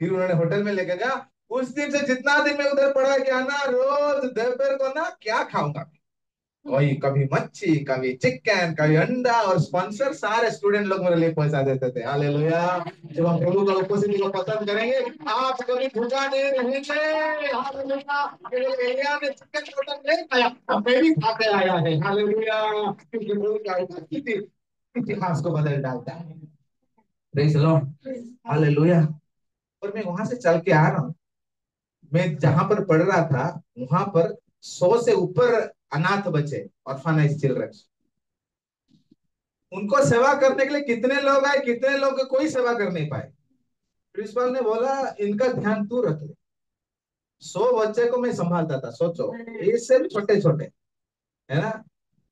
फिर उन्होंने होटल में लेके गया। उस दिन से जितना दिन मैं उधर पड़ा गया ना, रोज दोपहर को ना क्या खाऊँगा कोई कभी मच्छी, कभी चिकन कभी अंडा और स्पॉन्सर सारे स्टूडेंट लोग मेरे लिए पैसा देते थे। हालेलुया जब हम प्रभु का उपस्थिति को पसंद करेंगे, आप कभी भूखा नहीं रहेंगे। चिकन मटन नहीं खाया मैं भी खा के आया है। हालेलुया क्योंकि प्रभु का उपस्थिति इतिहास को बदल डालता है। प्रेज द लॉर्ड हालेलुया और मैं वहाँ से चल के आ रहा हूँ। मैं जहाँ पर पढ़ रहा था वहाँ पर सौ से ऊपर अनाथ बचे ऑर्फानाइज चिल्ड्रन उनको सेवा करने के लिए कितने लोग आए कितने लोग कोई सेवा कर नहीं पाए। प्रिंसिपल ने बोला इनका ध्यान तू रख ले। सौ बच्चे को मैं संभालता था सोचो। ये सिर्फ़ छोटे छोटे है ना?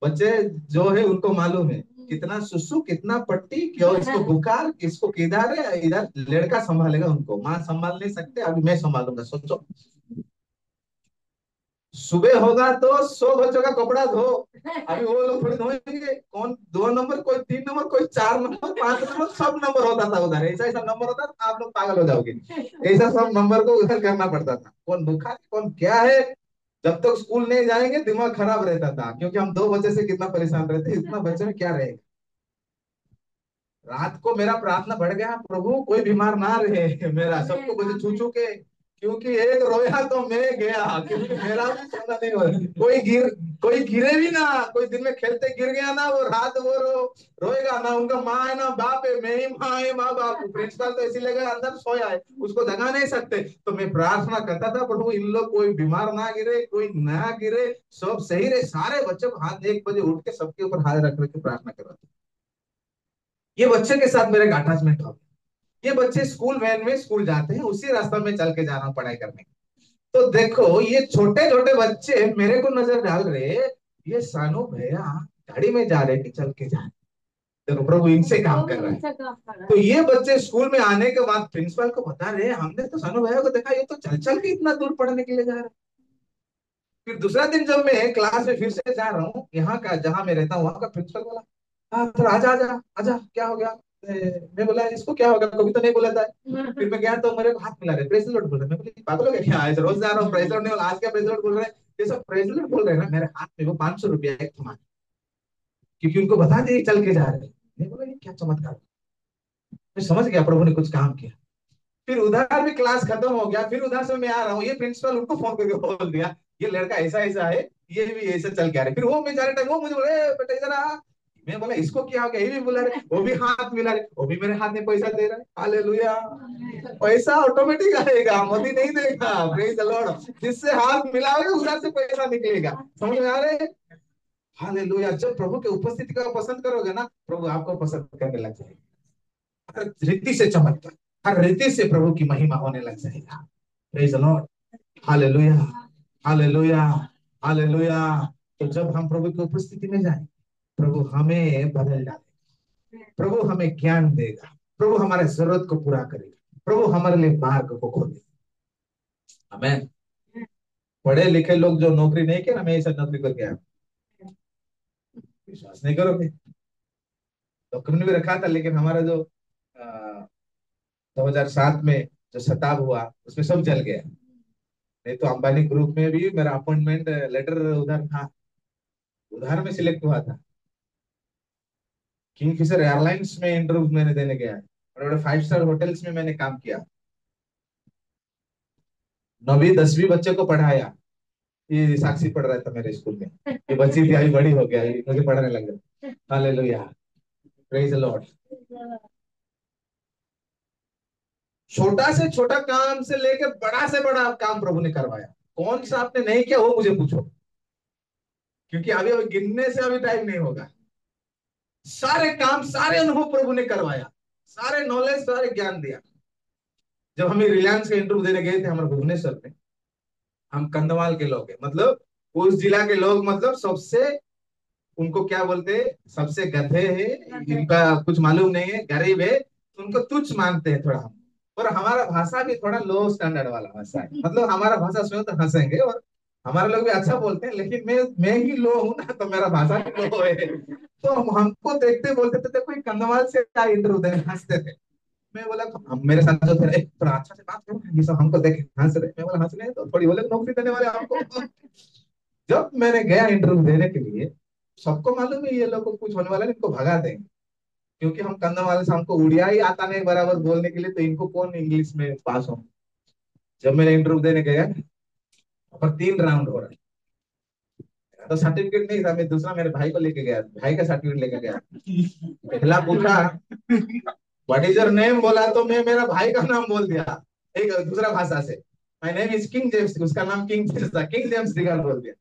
बच्चे जो है उनको मालूम है। कितना सुसु, कितना पट्टी, क्यों इसको बुखार, किसको किधर है, इधर लड़का संभालेगा उनको। माँ संभाल नहीं सकते, अभी मैं संभालूँगा सोचो। सुबह होगा तो सौ बच्चों का कपड़ा धो। अभी वो लोग थोड़ी धोएँगे। कौन, दो नंबर, कोई तीन नंबर, कोई चार नंबर, पाँच नंबर, सब नंबर होता था उधर। ऐसा ऐसा नंबर होता था, आप लोग पागल हो जाओगे। ऐसा सब नंबर को उधर करना पड़ता था। कौन भूखा कौन क्या है जब तक स्कूल नहीं जाएँगे दिमाग खराब रहता था क्योंकि हम दो बजे से कितना परेशान रहते इतना बच्चे में क्या रहेगा? रात को मेरा प्रार्थना बढ़ गया प्रभु कोई बीमार ना रहे मेरा सबको मुझे छू छू के। क्योंकि एक रोया तो मैं गया, क्योंकि मेरा भी सोना नहीं हो कोई गिर, कोई गिरे भी ना, कोई दिन में खेलते गिर गया ना, वो रात वो रो, रोएगा ना, उनका माँ है ना, बाप है, मैं ही माँ है, माँ बाप। प्रिंसिपल तो इसी लगा, अंदर सोया है, उसको जगा नहीं सकते। तो मैं प्रार्थना करता था, प्रभु, इन लोग कोई बीमार ना गिरे, कोई ना गिरे, सब सही रहे, सारे बच्चे हाथ एक बजे उठ के सबके ऊपर हाथ रख रख के प्रार्थना करवाते। ये बच्चे के साथ मेरे अटैचमेंट हो ये बच्चे स्कूल वैन में स्कूल जाते हैं उसी रास्ता में चल के जा रहा हूँ पढ़ाई करने तो देखो ये छोटे छोटे बच्चे मेरे को नज़र डाल रहे ये सानू भैया गाड़ी में जा रहे कि चल के जा रहे देखो प्रभु इनसे काम कर रहा है। तो ये बच्चे स्कूल में आने के बाद प्रिंसिपल को बता रहे हमने तो सानू भैया को देखा ये तो चल चल के इतना दूर पढ़ने के लिए जा रहा है। फिर दूसरा दिन जब मैं क्लास में फिर से जा रहा हूँ यहाँ का जहाँ मैं रहता हूँ वहाँ का प्रिंसिपल बोला हाँ तो आजा आजा आजा क्या हो गया? मैं बोला इसको क्या होगा? कभी तो नहीं बोला था। फिर मैं गया तो मेरे को हाथ मिला रहे। प्रेस प्रेसिडेंट बोल रहे। मैं बोली पागल हो गया क्या? ऐसे रोज जा रहा हूँ। प्रेसिडेंट नहीं आज क्या प्रेस प्रेसिडेंट बोल रहे हैं? ये सब प्रेस प्रेसिडेंट बोल रहे हैं ना मेरे हाथ में वो पाँच सौ रुपया एक थमा क्योंकि उनको बता दिए चल के जा रहे मैं बोला ये क्या चमत्कार मैं समझ गया प्रभु ने कुछ काम किया। फिर उधर भी क्लास खत्म हो गया। फिर उधर से मैं आ रहा हूँ। ये प्रिंसिपल उनको फ़ोन करके बोल दिया ये लड़का ऐसा ऐसा है ये भी ऐसा चल के आ रहे फिर वो मैं जा रहे टाइम वो मुझे बोले बेटा इधर आ। मैं बोला, इसको क्या हो गया? ये भी बोला रहे वो भी हाथ मिला रहे वो भी मेरे हाथ में पैसा दे रहा है। हालेलुया। पैसा ऑटोमेटिक आएगा मोदी नहीं देगा। लॉर्ड जिससे हाथ मिलाओगे, उधर से पैसा निकलेगा। समझ में आ रहे हालेलुया। जब प्रभु के उपस्थिति का पसंद करोगे ना, प्रभु आपको पसंद करने लग जाएगा। हर रीति से चमत्कार, हर रीति से प्रभु की महिमा होने लग जाएगा। Praise the lord hallelujah. Hallelujah. Hallelujah. तो जब हम प्रभु की उपस्थिति में जाएँगे प्रभु हमें बदल डालेगा। प्रभु हमें ज्ञान देगा। प्रभु हमारे ज़रूरत को पूरा करेगा। प्रभु हमारे लिए मार्ग को खोलेगा। हमें पढ़े लिखे लोग जो नौकरी नहीं किया मैं ऐसा नौकरी करके आया विश्वास नहीं करोगे? नौकरी भी रखा था, लेकिन हमारा जो दो हज़ार सात में जो शताब हुआ, उसमें सब जल गया। नहीं तो अंबानी ग्रुप में भी मेरा अपॉइंटमेंट लेटर उधर था। उधर में सिलेक्ट हुआ था। किंगफिशर एयरलाइंस में इंटरव्यू मैंने देने गया बड़े बड़े फाइव स्टार होटल्स में मैंने काम किया। नौवीं, दसवीं बच्चे को पढ़ाया। ये साक्षी पढ़ रहा था मेरे स्कूल में। ये बच्ची थी, अभी बड़ी हो गया मुझे पढ़ने लग गया। हालेलुया छोटा से छोटा काम से लेकर बड़ा से बड़ा काम प्रभु ने करवाया। कौन सा आपने नहीं किया, वो मुझे पूछो। क्योंकि अभी अभी गिनने से अभी टाइम नहीं होगा। सारे काम सारे अनुभव प्रभु ने करवाया। सारे नॉलेज सारे ज्ञान दिया। जब हमें रिलायंस का इंटरव्यू देने गए थे, हमारे भुवनेश्वर में, हम कंधमाल के लोग हैं। मतलब उस जिला के लोग मतलब सबसे, उनको क्या बोलते हैं? सबसे गधे हैं, इनका कुछ मालूम नहीं है, गरीब है तो उनको तुच्छ मानते हैं थोड़ा हम। और हमारा भाषा भी थोड़ा लो स्टैंडर्ड वाला भाषा है। मतलब हमारा भाषा सुनो तो हंसेंगे और हमारे लोग भी अच्छा बोलते हैं, लेकिन मैं मैं ही लो हूँ ना तो मेरा भाषा भी लो है। तो हम हमको देखते बोलते थे, देखो कंधमाल से क्या इंटरव्यू देने हँसते थे। मैं बोला, हम मेरे साथ जो थे, थोड़ा अच्छा से बात करो ये सब हमको देख हंस रहे मैं बोला हंस रहे तो थोड़ी बोले, नौकरी देने वाले हमको। जब मैंने गया इंटरव्यू देने के लिए, सबको मालूम है ये लोग को कुछ होने वाला है इनको भगा देंगे। क्योंकि हम कंधमाल से हमको उड़िया ही आता नहीं बराबर बोलने के लिए तो इनको कौन इंग्लिश में पास हो जब मैंने इंटरव्यू देने गया पर तीन राउंड हो रहा है। तो सर्टिफिकेट नहीं था मैं दूसरा मेरे भाई को लेके गया, भाई का सर्टिफिकेट लेके गया। पहला पूछा व्हाट इज़ योर नेम बोला तो मैं मेरा भाई का नाम बोल दिया, एक दूसरा भाषा से। My name is King James उसका नाम किंग जेम्स था किंग जेम्स दिगाल बोल दिया।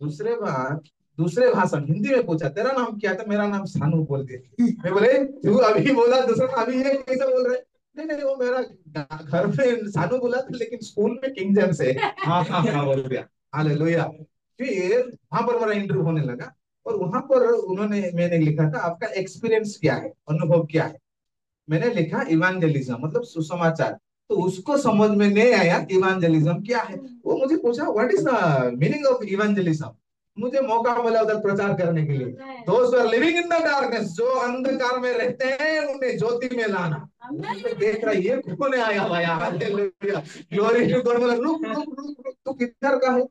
दूसरे बार, दूसरे भाषा हिंदी में पूछा, तेरा नाम क्या? था मेरा नाम सानू बोल दिया। मैं बोले, तू अभी बोला, दूसरा अभी ये कैसे बोल रहे? नहीं नहीं वो मेरा घर में सानू बोला था लेकिन स्कूल में किंग जेम्स है हाँ हाँ हाँ बोल दिया। हालेलुया। फिर वहाँ पर मेरा इंटरव्यू होने लगा और वहाँ पर उन्होंने मैंने लिखा था आपका एक्सपीरियंस क्या है अनुभव क्या है? मैंने लिखा इवांजलिज्म मतलब सुसमाचार। तो उसको समझ में नहीं आया इवांजलिज्म क्या है। वो मुझे पूछा what is the meaning of evangelism मुझे मौका मिला उधर प्रचार करने के लिए। दोस्त are living in the darkness जो अंधकार में रहते हैं उन्हें ज्योति में लाना। देख रहा ये कौन आया भाई ग्लोरी टू गॉड बोला रुक रुक रुक रुक तू किधर का है?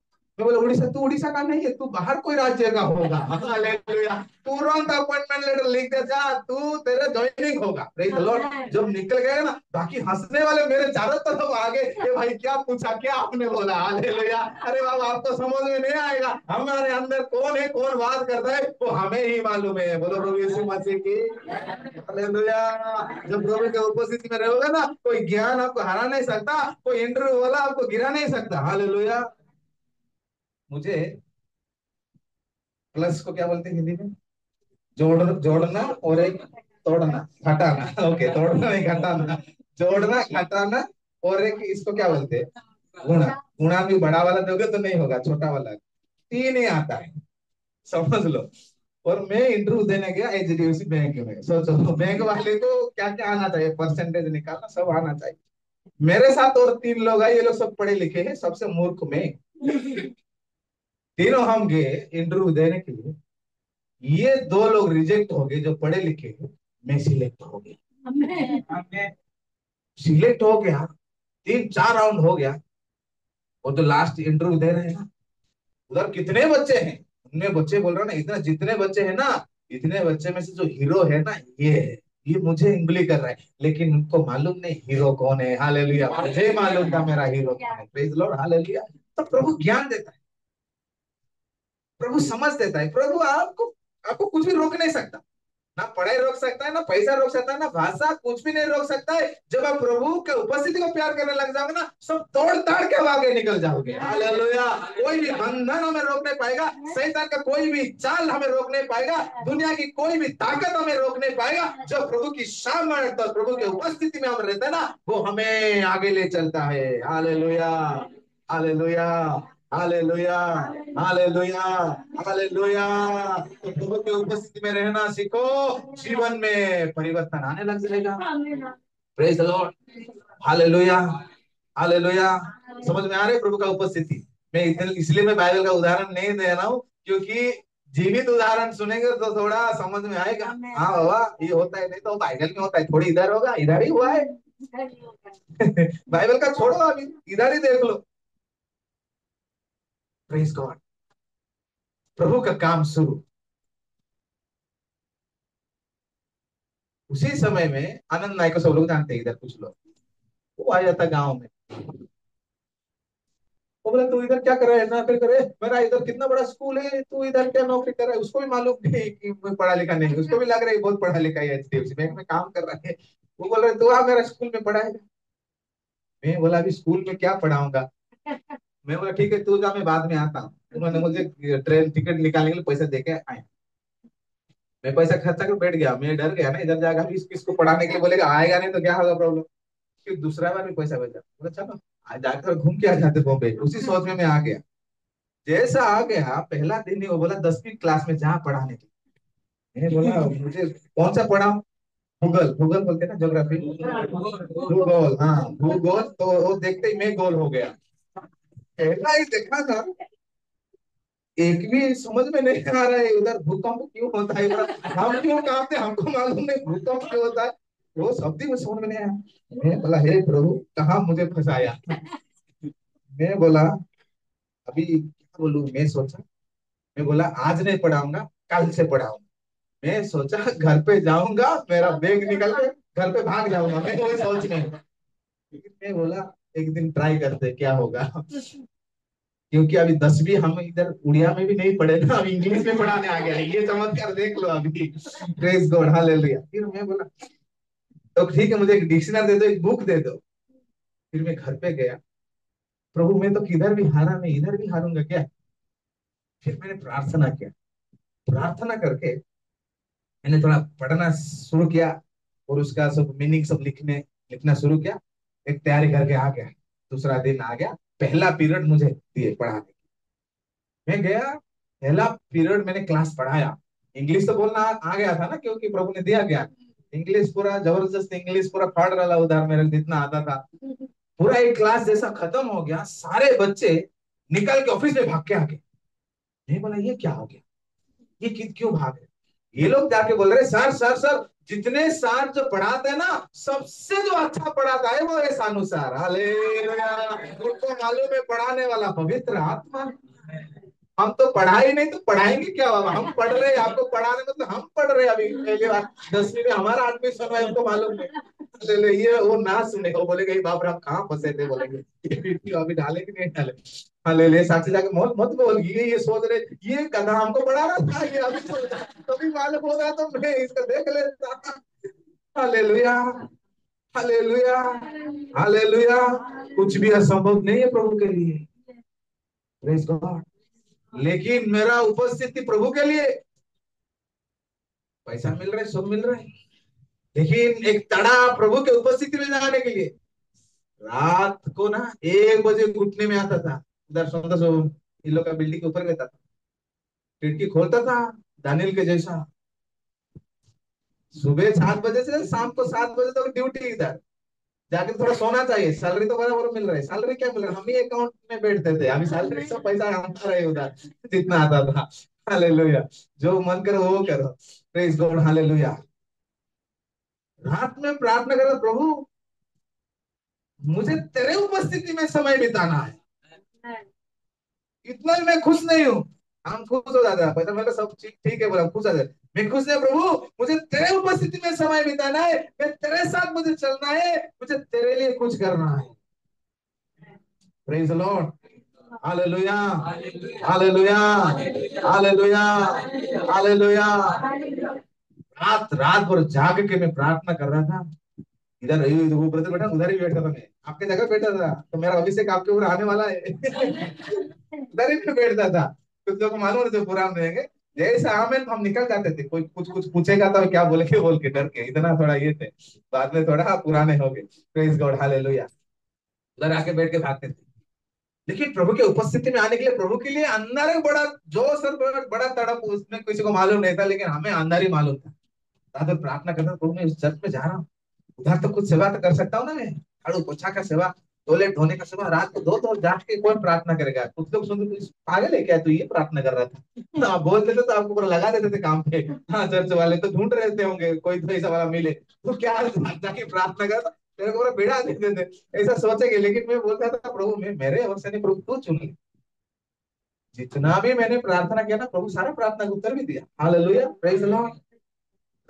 मैं बोला उड़ीसा तू उड़ीसा का नहीं है तू बाहर कोई राज्य का होगा। हालेलुया तुरंत अपॉइंटमेंट लेटर लिख दे जा तू तेरे ज्वाइनिंग होगा। प्रेज द लॉर्ड जब निकल गए ना बाकी हंसने वाले मेरे चारों तरफ़ आगे ये भाई क्या पूछा क्या आपने बोला? हालेलुया अरे बाबा आपको समझ में नहीं आएगा। हमारे अंदर कौन है कौन बात करता है वो हमें ही मालूम है। बोलो प्रभु यीशु मसीह की। हालेलुया जब प्रभु के उपस्थिति में रहोगे ना कोई ज्ञान आपको हरा नहीं सकता कोई इंटरव्यू वाला आपको गिरा नहीं सकता। हालेलुया मुझे प्लस को क्या बोलते हैं हिंदी में? जोड़, जोड़ना और एक तोड़ना घटाना ओके तोड़ना नहीं घटाना जोड़ना घटाना और एक इसको क्या बोलते हैं? गुणा। गुणा भी बड़ा वाला दोगे तो नहीं होगा, छोटा वाला। तीन ही आता है। समझ लो। और मैं इंटरव्यू देने गया H D F C bank में। सोचो बैंक वाले को क्या क्या आना चाहिए? परसेंटेज निकालना, सब आना चाहिए। मेरे साथ और तीन लोग आए ये लोग सब पढ़े लिखे हैं, सबसे मूर्ख में। तीनों हम गए इंटरव्यू देने के लिए। ये दो लोग रिजेक्ट हो गए जो पढ़े लिखे हैं। मैं सिलेक्ट हो गया। सिलेक्ट हो गया। तीन चार राउंड हो गया। वो तो लास्ट इंटरव्यू दे रहे हैं ना। उधर कितने बच्चे हैं? उनमें बच्चे बोल रहे ना इतना जितने बच्चे हैं ना इतने बच्चे में से जो हीरो है ना ये है। ये मुझे इंगली कर रहा है। लेकिन उनको मालूम नहीं हीरो कौन है। हालेलुया। मुझे मालूम था मेरा हीरो कौन है। Praise lord hallelujah. तो प्रभु ज्ञान देता है। प्रभु समझ देता है। प्रभु आपको आपको कुछ भी रोक नहीं सकता। ना पढ़ाई रोक सकता है, ना पैसा रोक सकता है, ना भाषा कुछ भी नहीं रोक सकता है। जब आप प्रभु के उपस्थिति को प्यार करने लग जाओगे ना, सब तोड़ ताड़ के आगे निकल जाओगे। कोई भी बंधन हमें रोक नहीं पाएगा, शैतान का कोई भी चाल हमें रोक नहीं पाएगा, दुनिया की कोई भी ताकत हमें रोक नहीं पाएगा। जो प्रभु की सामर्थ्य तो प्रभु के उपस्थिति में हम रहते हैं ना, वो हमें आगे ले चलता है। Hallelujah. Hallelujah. Hallelujah hallelujah hallelujah तो प्रभु के उपस्थिति में रहना सीखो जीवन में परिवर्तन आने लग जाएगा praise the lord hallelujah hallelujah समझ में आ रही प्रभु का उपस्थिति मैं इतने इसलिए मैं बाइबल का उदाहरण नहीं दे रहा हूँ क्योंकि जीवित उदाहरण सुनेंगे तो थोड़ा समझ में आएगा हाँ बाबा ये होता है नहीं तो बाइबल में होता है थोड़ी इधर होगा इधर ही हुआ है बाइबल का छोड़ो अभी इधर ही देख लो प्रेज गॉड प्रभु का काम शुरू। उसी समय में आनंद नायक सब लोग जानते हैं, इधर कुछ लोग। वो आ जाता गाँव में। वो बोला, तू इधर क्या कर रहा है? नौकरी करे। मेरा इधर कितना बड़ा स्कूल है। तू इधर क्या नौकरी कर रहा है? उसको भी मालूम नहीं कि मैं पढ़ा लिखा नहीं उसको भी लग रहा है बहुत पढ़ा लिखा है एचडीएफसी बैंक में काम कर रहा है। वो बोल रहे तू आ मेरा स्कूल में पढ़ाएगा। मैं बोला, अभी स्कूल में क्या पढ़ाऊँगा? मैं बोला ठीक है तू जा मैं बाद में आता हूँ. उन्होंने मुझे ट्रेन टिकट निकालने के लिए पैसा दे के आए। मैं पैसा खर्चा कर बैठ गया। मैं डर गया ना इधर जाकर इस किसको पढ़ाने के लिए बोलेगा आएगा नहीं तो क्या होगा प्रॉब्लम फिर दूसरा बार भी पैसा भेजा। बोला चलो आज जाकर घूम के आ जाते बॉम्बे। उसी सोच में मैं आ गया। जैसा आ गया पहला दिन ही वो बोला दसवीं क्लास में जहाँ पढ़ाने के मैंने बोला मुझे कौन सा पढ़ा गूगल गूगल बोलते ना ज्योग्राफी भूगोल हाँ भूगोल। तो वो देखते ही मैं गोल हो गया। पहला ही देखा था। एक भी समझ में नहीं आ रहा है, उधर भूकंप क्यों होता है? हम क्यों कांपते? हमको मालूम नहीं भूकंप क्यों होता है। वो शब्द ही मुझे समझ में नहीं आया। मैं बोला, हे प्रभु, कहाँ मुझे फंसाया? मैं बोला, अभी क्या बोलूँ? मैं सोचा, मैं बोला, आज नहीं पढ़ाऊँगा, कल से पढ़ाऊँगा। मैं सोचा, घर पे जाऊँगा, मेरा बैग निकल के घर पे भाग जाऊँगा। मैं सोच में लेकिन मैं बोला एक दिन ट्राई करते क्या होगा? क्योंकि अभी दसवीं हम इधर उड़िया में भी नहीं पढ़े ना अब इंग्लिश में पढ़ाने आ गया ये चमत्कार देख लो अभी। प्रेस गॉड हालेलुया फिर मैं बोला तो ठीक है, मुझे एक डिक्शनरी दे दो, एक बुक दे दो। फिर मैं घर पे गया। प्रभु, मैं तो किधर भी हारा, मैं इधर भी हारूँगा क्या? फिर मैंने प्रार्थना किया। प्रार्थना करके मैंने थोड़ा पढ़ना शुरू किया और उसका सब मीनिंग सब लिखने, लिखना शुरू किया। एक तैयारी करके आ गया। दूसरा दिन आ गया। पहला पीरियड मुझे दिए पढ़ाने की। मैं गया, पहला पीरियड मैंने क्लास पढ़ाया। इंग्लिश तो बोलना आ गया था ना, क्योंकि प्रभु ने दिया गया। इंग्लिश पूरा ज़बरदस्त इंग्लिश पूरा फाड़ रहा उधर मेरे जितना आता था। पूरा एक क्लास जैसा खत्म हो गया। सारे बच्चे निकल के ऑफ़िस में भाग के आ गए। मैं बोला, ये क्या हो गया? ये क्यों भाग रहे ये लोग जाके बोल रहे, सर सर सर जितने सार जो पढ़ाते हैं ना, सबसे जो अच्छा पढ़ाता है वो है सानू सर। हालेलुया। उनको मालूम है पढ़ाने वाला पवित्र आत्मा। हम तो पढ़ाई नहीं तो पढ़ाएँगे क्या बाबा? हम पढ़ रहे हैं, आपको पढ़ाने मतलब हम पढ़ रहे हैं अभी। पहली बार, दसवीं में हमारा एडमिशन है, हमको मालूम है ये वो ना सुने, वो बोलेगा बाप रे हम कहाँ फंसे थे? बोलेंगे। अभी डाले नहीं डाले हाँ ले ले साक्षी जाके मत मत बोल, ये ये सोच रहे, ये कदा हमको पढ़ा रहा था, ये अभी कभी मालूम होगा तो मैं इसको देख लेता हालेलुया हालेलुया हालेलुया। कुछ भी असंभव नहीं है प्रभु के लिए। गॉड लेकिन मेरा उपस्थिति प्रभु के लिए। पैसा मिल रहा है, सब मिल रहा है। लेकिन एक तड़ा प्रभु के उपस्थिति में जाने के लिए। रात को ना, एक बजे घुटने में आता था। उधर सुंदर सो इन लोग का बिल्डिंग के ऊपर रहता था। खिड़की खोलता था दानिल के जैसा। सुबह सात बजे से शाम को सात बजे तक ड्यूटी इधर। जाके थोड़ा सोना चाहिए। सैलरी तो बराबर मिल रहा है। सैलरी क्या मिल रहा है? हम ही अकाउंट में बैठते थे। अभी सैलरी सब पैसा आता रहे उधर, जितना आता था। हालेलुया जो मन करो वो करो। प्रेज गॉड हालेलुया रात में प्रार्थना करो, प्रभु, मुझे तेरे उपस्थिति में समय बिताना है। इतना ही मैं खुश नहीं हूँ। हम खुश हो जाते हैं। पैसा मेरा सब ठीक ठीक है बोला, खुश हो जाते मैं खुश है, प्रभु, मुझे तेरे उपस्थिति में समय बिताना है। मैं तेरे साथ मुझे चलना है। मुझे तेरे लिए कुछ करना है। Praise lord hallelujah hallelujah hallelujah hallelujah रात रात भर जाग के मैं प्रार्थना कर रहा था। इधर वो ब्रदर बैठा उधर ही बैठा था मैं। आपके जगह बैठा था तो मेरा अभिषेक आपके ऊपर आने वाला है। उधर ही मैं बैठता था। कुछ लोग मालूम नहीं पुरान रहेंगे। जैसे आमेन हम निकल जाते थे। कोई कुछ कुछ पूछेगा तो क्या बोले के बोल के डर के। इतना थोड़ा ये थे। बाद में थोड़ा पुराने हो गए। प्रेज गॉड हालेलुया उधर आके बैठ के भागते थे। लेकिन प्रभु के उपस्थिति में आने के लिए प्रभु के लिए अंदर एक बड़ा जो सर बड़ा, तड़प उसमें किसी को मालूम नहीं था लेकिन हमें अंदर ही मालूम था। प्रार्थना करता प्रभु मैं उस चर्च में जा रहा हूँ। उधर तो कुछ सेवा तो कर सकता हूँ ना मैं। झाड़ू पोछा का सेवा टॉयलेट धोने का सेवा, रात को दो तो जाट के कौन प्रार्थना करेगा? कुछ लोग सुनते तो पागल है क्या? तू ये प्रार्थना कर रहा था। तो आप बोल देते तो आपको पूरा लगा देते थे काम पे। हाँ चर्च वाले तो ढूंढ रहे थे होंगे, कोई तो ऐसा वाला मिले। तो क्या जाके प्रार्थना कर मेरे को पूरा बिड़ा देते थे। ऐसा सोचेंगे, लेकिन मैं बोलता था, प्रभु, मैं मेरे से नहीं प्रभु तू चुन ले। जितना भी मैंने प्रार्थना किया ना, प्रभु सारा प्रार्थना का उत्तर भी दिया। प्रेज लॉर्ड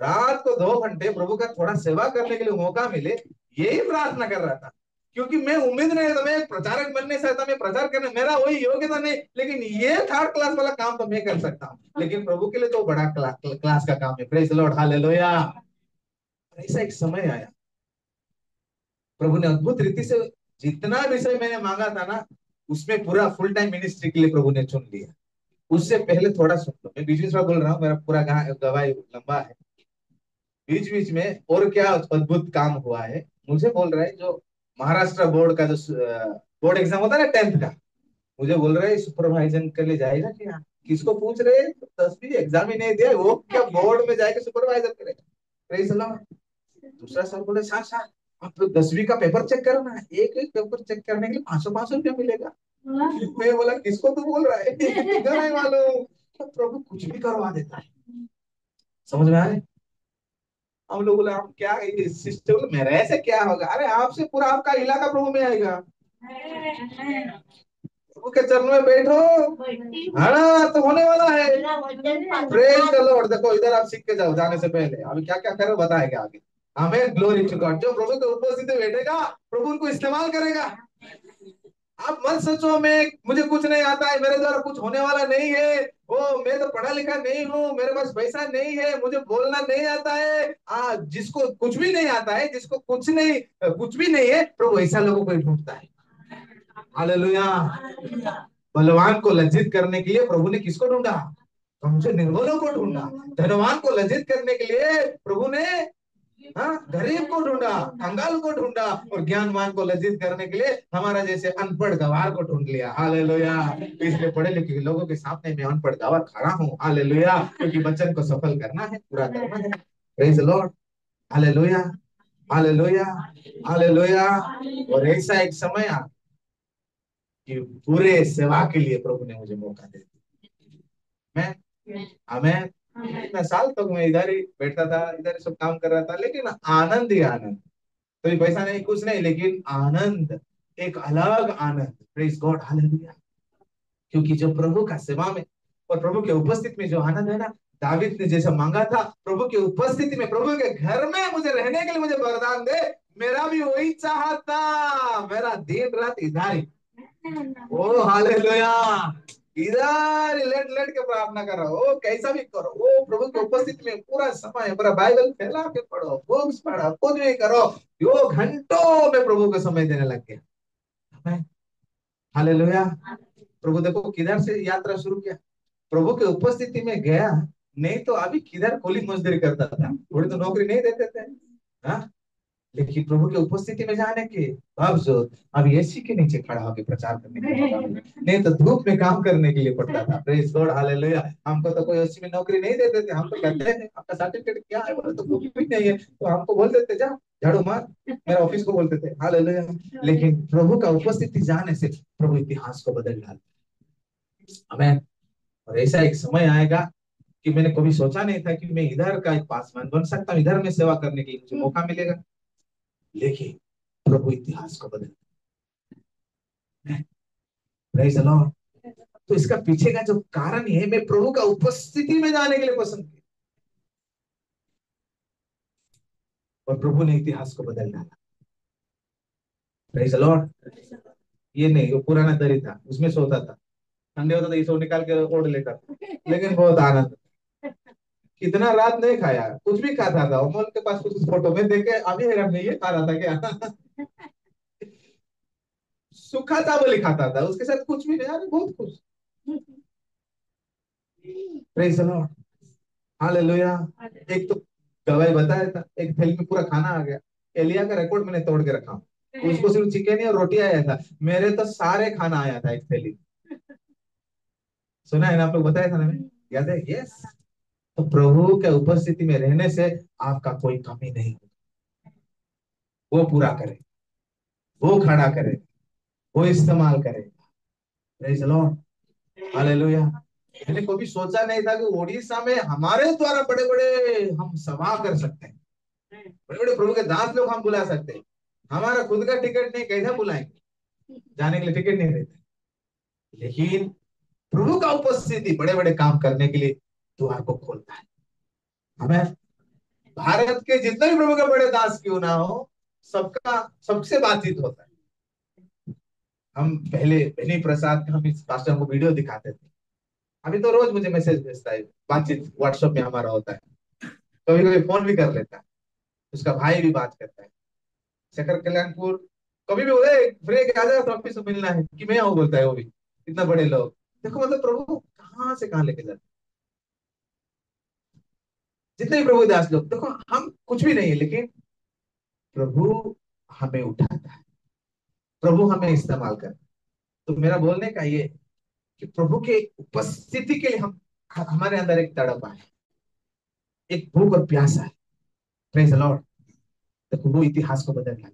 रात को दो घंटे प्रभु का थोड़ा सेवा करने के लिए मौका मिले यही प्रार्थना कर रहा था। क्योंकि मैं उम्मीद नहीं था मैं प्रचारक बनने से था मैं प्रचार करने मेरा वही योग्यता नहीं लेकिन ये थर्ड क्लास वाला काम तो मैं कर सकता हूँ। लेकिन प्रभु के लिए तो बड़ा क्ला, क्ला, क्लास का काम है। प्रेज लॉर्ड हालेलुया ऐसा एक समय आया। प्रभु ने अद्भुत रीति से जितना विषय मैंने मांगा था ना उसमें पूरा फुल टाइम मिनिस्ट्री के लिए प्रभु ने चुन लिया। उससे पहले थोड़ा सुन लो। मैं में बोल रहा हूँ मेरा पूरा गवाही लंबा है। बीच बीच में और क्या अद्भुत काम हुआ है? मुझे बोल रहा है जो महाराष्ट्र बोर्ड का जो बोर्ड एग्ज़ाम होता है ना टेंथ का मुझे बोल रहे सुपरवाइजर के लिए जाएगा क्या? किसको पूछ रहे दसवीं एग्ज़ाम ही नहीं दिया वो क्या बोर्ड में जाएगा सुपरवाइजर करेगा दूसरा सर बोले सर सर आप तो दसवीं का पेपर चेक करो ना एक एक पेपर चेक करने के लिए पाँच सौ पाँच सौ रुपया मिलेगा। मैं बोला किसको तू बोल रहा है? नहीं मालूम। तो प्रभु कुछ भी करवा देता है। समझ में आए हम लोग बोला, आप क्या सिस्टम मेरे से क्या होगा? अरे, आपसे पूरा आपका इलाका प्रभु में आएगा। प्रभु के चरण में बैठो। हाँ तो होने वाला है। प्रेज द लॉर्ड देखो, इधर आप सीख के जाओ, जाने से पहले। अभी क्या क्या करो, बताएगा आगे। हमें ग्लोरी टू गॉड जो प्रभु के उपस्थित बैठेगा, प्रभु उनको इस्तेमाल करेगा। आप मत सोचो मैं मुझे कुछ नहीं आता है मेरे द्वारा कुछ होने वाला नहीं है। वो मैं तो पढ़ा लिखा नहीं हूँ मेरे पास पैसा नहीं है मुझे बोलना नहीं आता है। आ, जिसको कुछ भी नहीं आता है जिसको कुछ नहीं कुछ भी नहीं है प्रभु ऐसा लोगों को ढूंढता है। बलवान को लज्जित करने के लिए प्रभु ने किसको ढूंढा? हमसे निर्बलों को ढूंढा। धनवान को लज्जित करने के लिए प्रभु ने हाँ गरीब को ढूंढा कंगाल को ढूंढा और ज्ञानवान को लज्जित करने के लिए हमारा जैसे अनपढ़ गवार को ढूंढ लिया। हाले लोया इसलिए पढ़े लिखे लोगों के सामने मैं अनपढ़ गवार खड़ा हूँ। हाले लोया क्योंकि बच्चन को सफल करना है पूरा करना है। प्रेज लॉर्ड हाले लोया हाले लोया हाले लोया और ऐसा एक समय आ कि पूरे सेवा के लिए प्रभु ने मुझे मौका दे दिया। मैं? हमें मैं साल तक मैं इधर ही बैठता था इधर सब काम कर रहा था लेकिन आनंद ही आनंद। कोई तो पैसा नहीं कुछ नहीं लेकिन आनंद एक अलग आनंद। गॉड हालेलुया क्योंकि जो प्रभु का सेवा में और प्रभु के उपस्थिति में जो आनंद है ना दाविद ने जैसा मांगा था प्रभु की उपस्थिति में प्रभु के घर में मुझे रहने के लिए मुझे वरदान दे मेरा भी वही चाहता मेरा दिन रात इधर ही। ओ हालेलुया इधर लेट लेट के प्रार्थना करो वो कैसा भी करो। वो प्रभु की उपस्थिति में पूरा समय, पूरा बाइबल फैला के पढ़ो, बुक्स पढ़ो कुछ भी करो। यो घंटों में प्रभु को समय देने लग गया। हालेलुया। प्रभु, देखो, किधर से यात्रा शुरू किया? प्रभु के उपस्थिति में गया, नहीं तो अभी किधर कोली मजदूरी करता था? थोड़ी तो नौकरी नहीं देते थे। हाँ? लेकिन प्रभु के उपस्थिति में जाने के बावजूद अब एसी के नीचे खड़ा होकर प्रचार करने के नहीं तो धूप में काम करने के लिए पड़ता था। प्रेज गॉड हालेलुया हमको तो कोई एसी में नौकरी नहीं देते थे। हम तो कहते हैं, आपका सर्टिफिकेट क्या है? बोले तो कुछ भी नहीं है। तो हमको बोल देते जा, झाड़ू मार। मेरा ऑफ़िस को बोलते थे हालेलुया लेकिन प्रभु का उपस्थिति जाने से प्रभु इतिहास को बदल डालता हमें और ऐसा एक समय आएगा कि मैंने कभी सोचा नहीं था कि मैं इधर का एक पासवान बन सकता हूँ। इधर में सेवा करने के लिए मुझे मौका मिलेगा। लेकिन प्रभु इतिहास को बदल तो इसका पीछे का जो कारण है, मैं प्रभु का उपस्थिति में जाने के लिए पसंद किया। और प्रभु ने इतिहास को बदल डाला। लॉर्ड ये नहीं, वो पुराना दरी था, उसमें सोता था। ठंडे होता था, ये सो निकाल के ओढ़ लेता लेकिन बहुत आनंद। कितना रात नहीं खाया कुछ भी खाता था उमर के पास कुछ फ़ोटो में देखे अभी हैरान नहीं है खा रहा था क्या? सूखा चावल ही खाता था उसके साथ कुछ भी नहीं बहुत खुश। प्रेज लॉर्ड हालेलुया एक तो गवाही बताया था एक थैली में पूरा खाना आ गया। एलिया का रिकॉर्ड मैंने तोड़ के रखा। उसको सिर्फ़ चिकन ही और रोटी आया था। मेरे तो सारे खाना आया था एक थैली। सुना है ना आप लोग बताया था ना याद है? यस तो प्रभु के उपस्थिति में रहने से आपका कोई कमी नहीं होगा। वो पूरा करे, वो खड़ा करे, वो इस्तेमाल करेगा मैंने कभी सोचा नहीं था कि ओडिशा में हमारे द्वारा बड़े बड़े हम सभा कर सकते हैं। बड़े बड़े प्रभु के दास लोग हम बुला सकते हैं। हमारा खुद का टिकट नहीं, कैसे बुलाएँगे? जाने के लिए टिकट नहीं देते। लेकिन प्रभु का उपस्थिति बड़े बड़े काम करने के लिए द्वार को खोलता है। हमें भारत के जितने भी प्रभु के बड़े दास क्यों ना हो, सबका, सबसे बातचीत होता है। हम पहले बेनी प्रसाद का, हम इस पास्टर को वीडियो दिखाते थे। अभी तो रोज मुझे मैसेज भेजता है, बातचीत व्हाट्सएप में हमारा होता है। कभी कभी फ़ोन भी कर लेता है। उसका भाई भी बात करता है। शकर कल्याणपुर, कभी भी बोले फ्री आ जाए तो ऑफ़िस में मिलना है। कि मैं आऊँ बोलता है वो भी। इतना बड़े लोग। देखो मतलब प्रभु कहाँ से कहाँ लेके जाते जितने भी प्रभु दास लोग, देखो, हम कुछ भी नहीं है, लेकिन प्रभु हमें उठाता है। प्रभु हमें इस्तेमाल कर तो मेरा बोलने का ये कि प्रभु के उपस्थिति के लिए हम हमारे अंदर एक तड़प है एक भूख और प्यास है प्रेज लॉर्ड देखो, वो इतिहास को बदल गया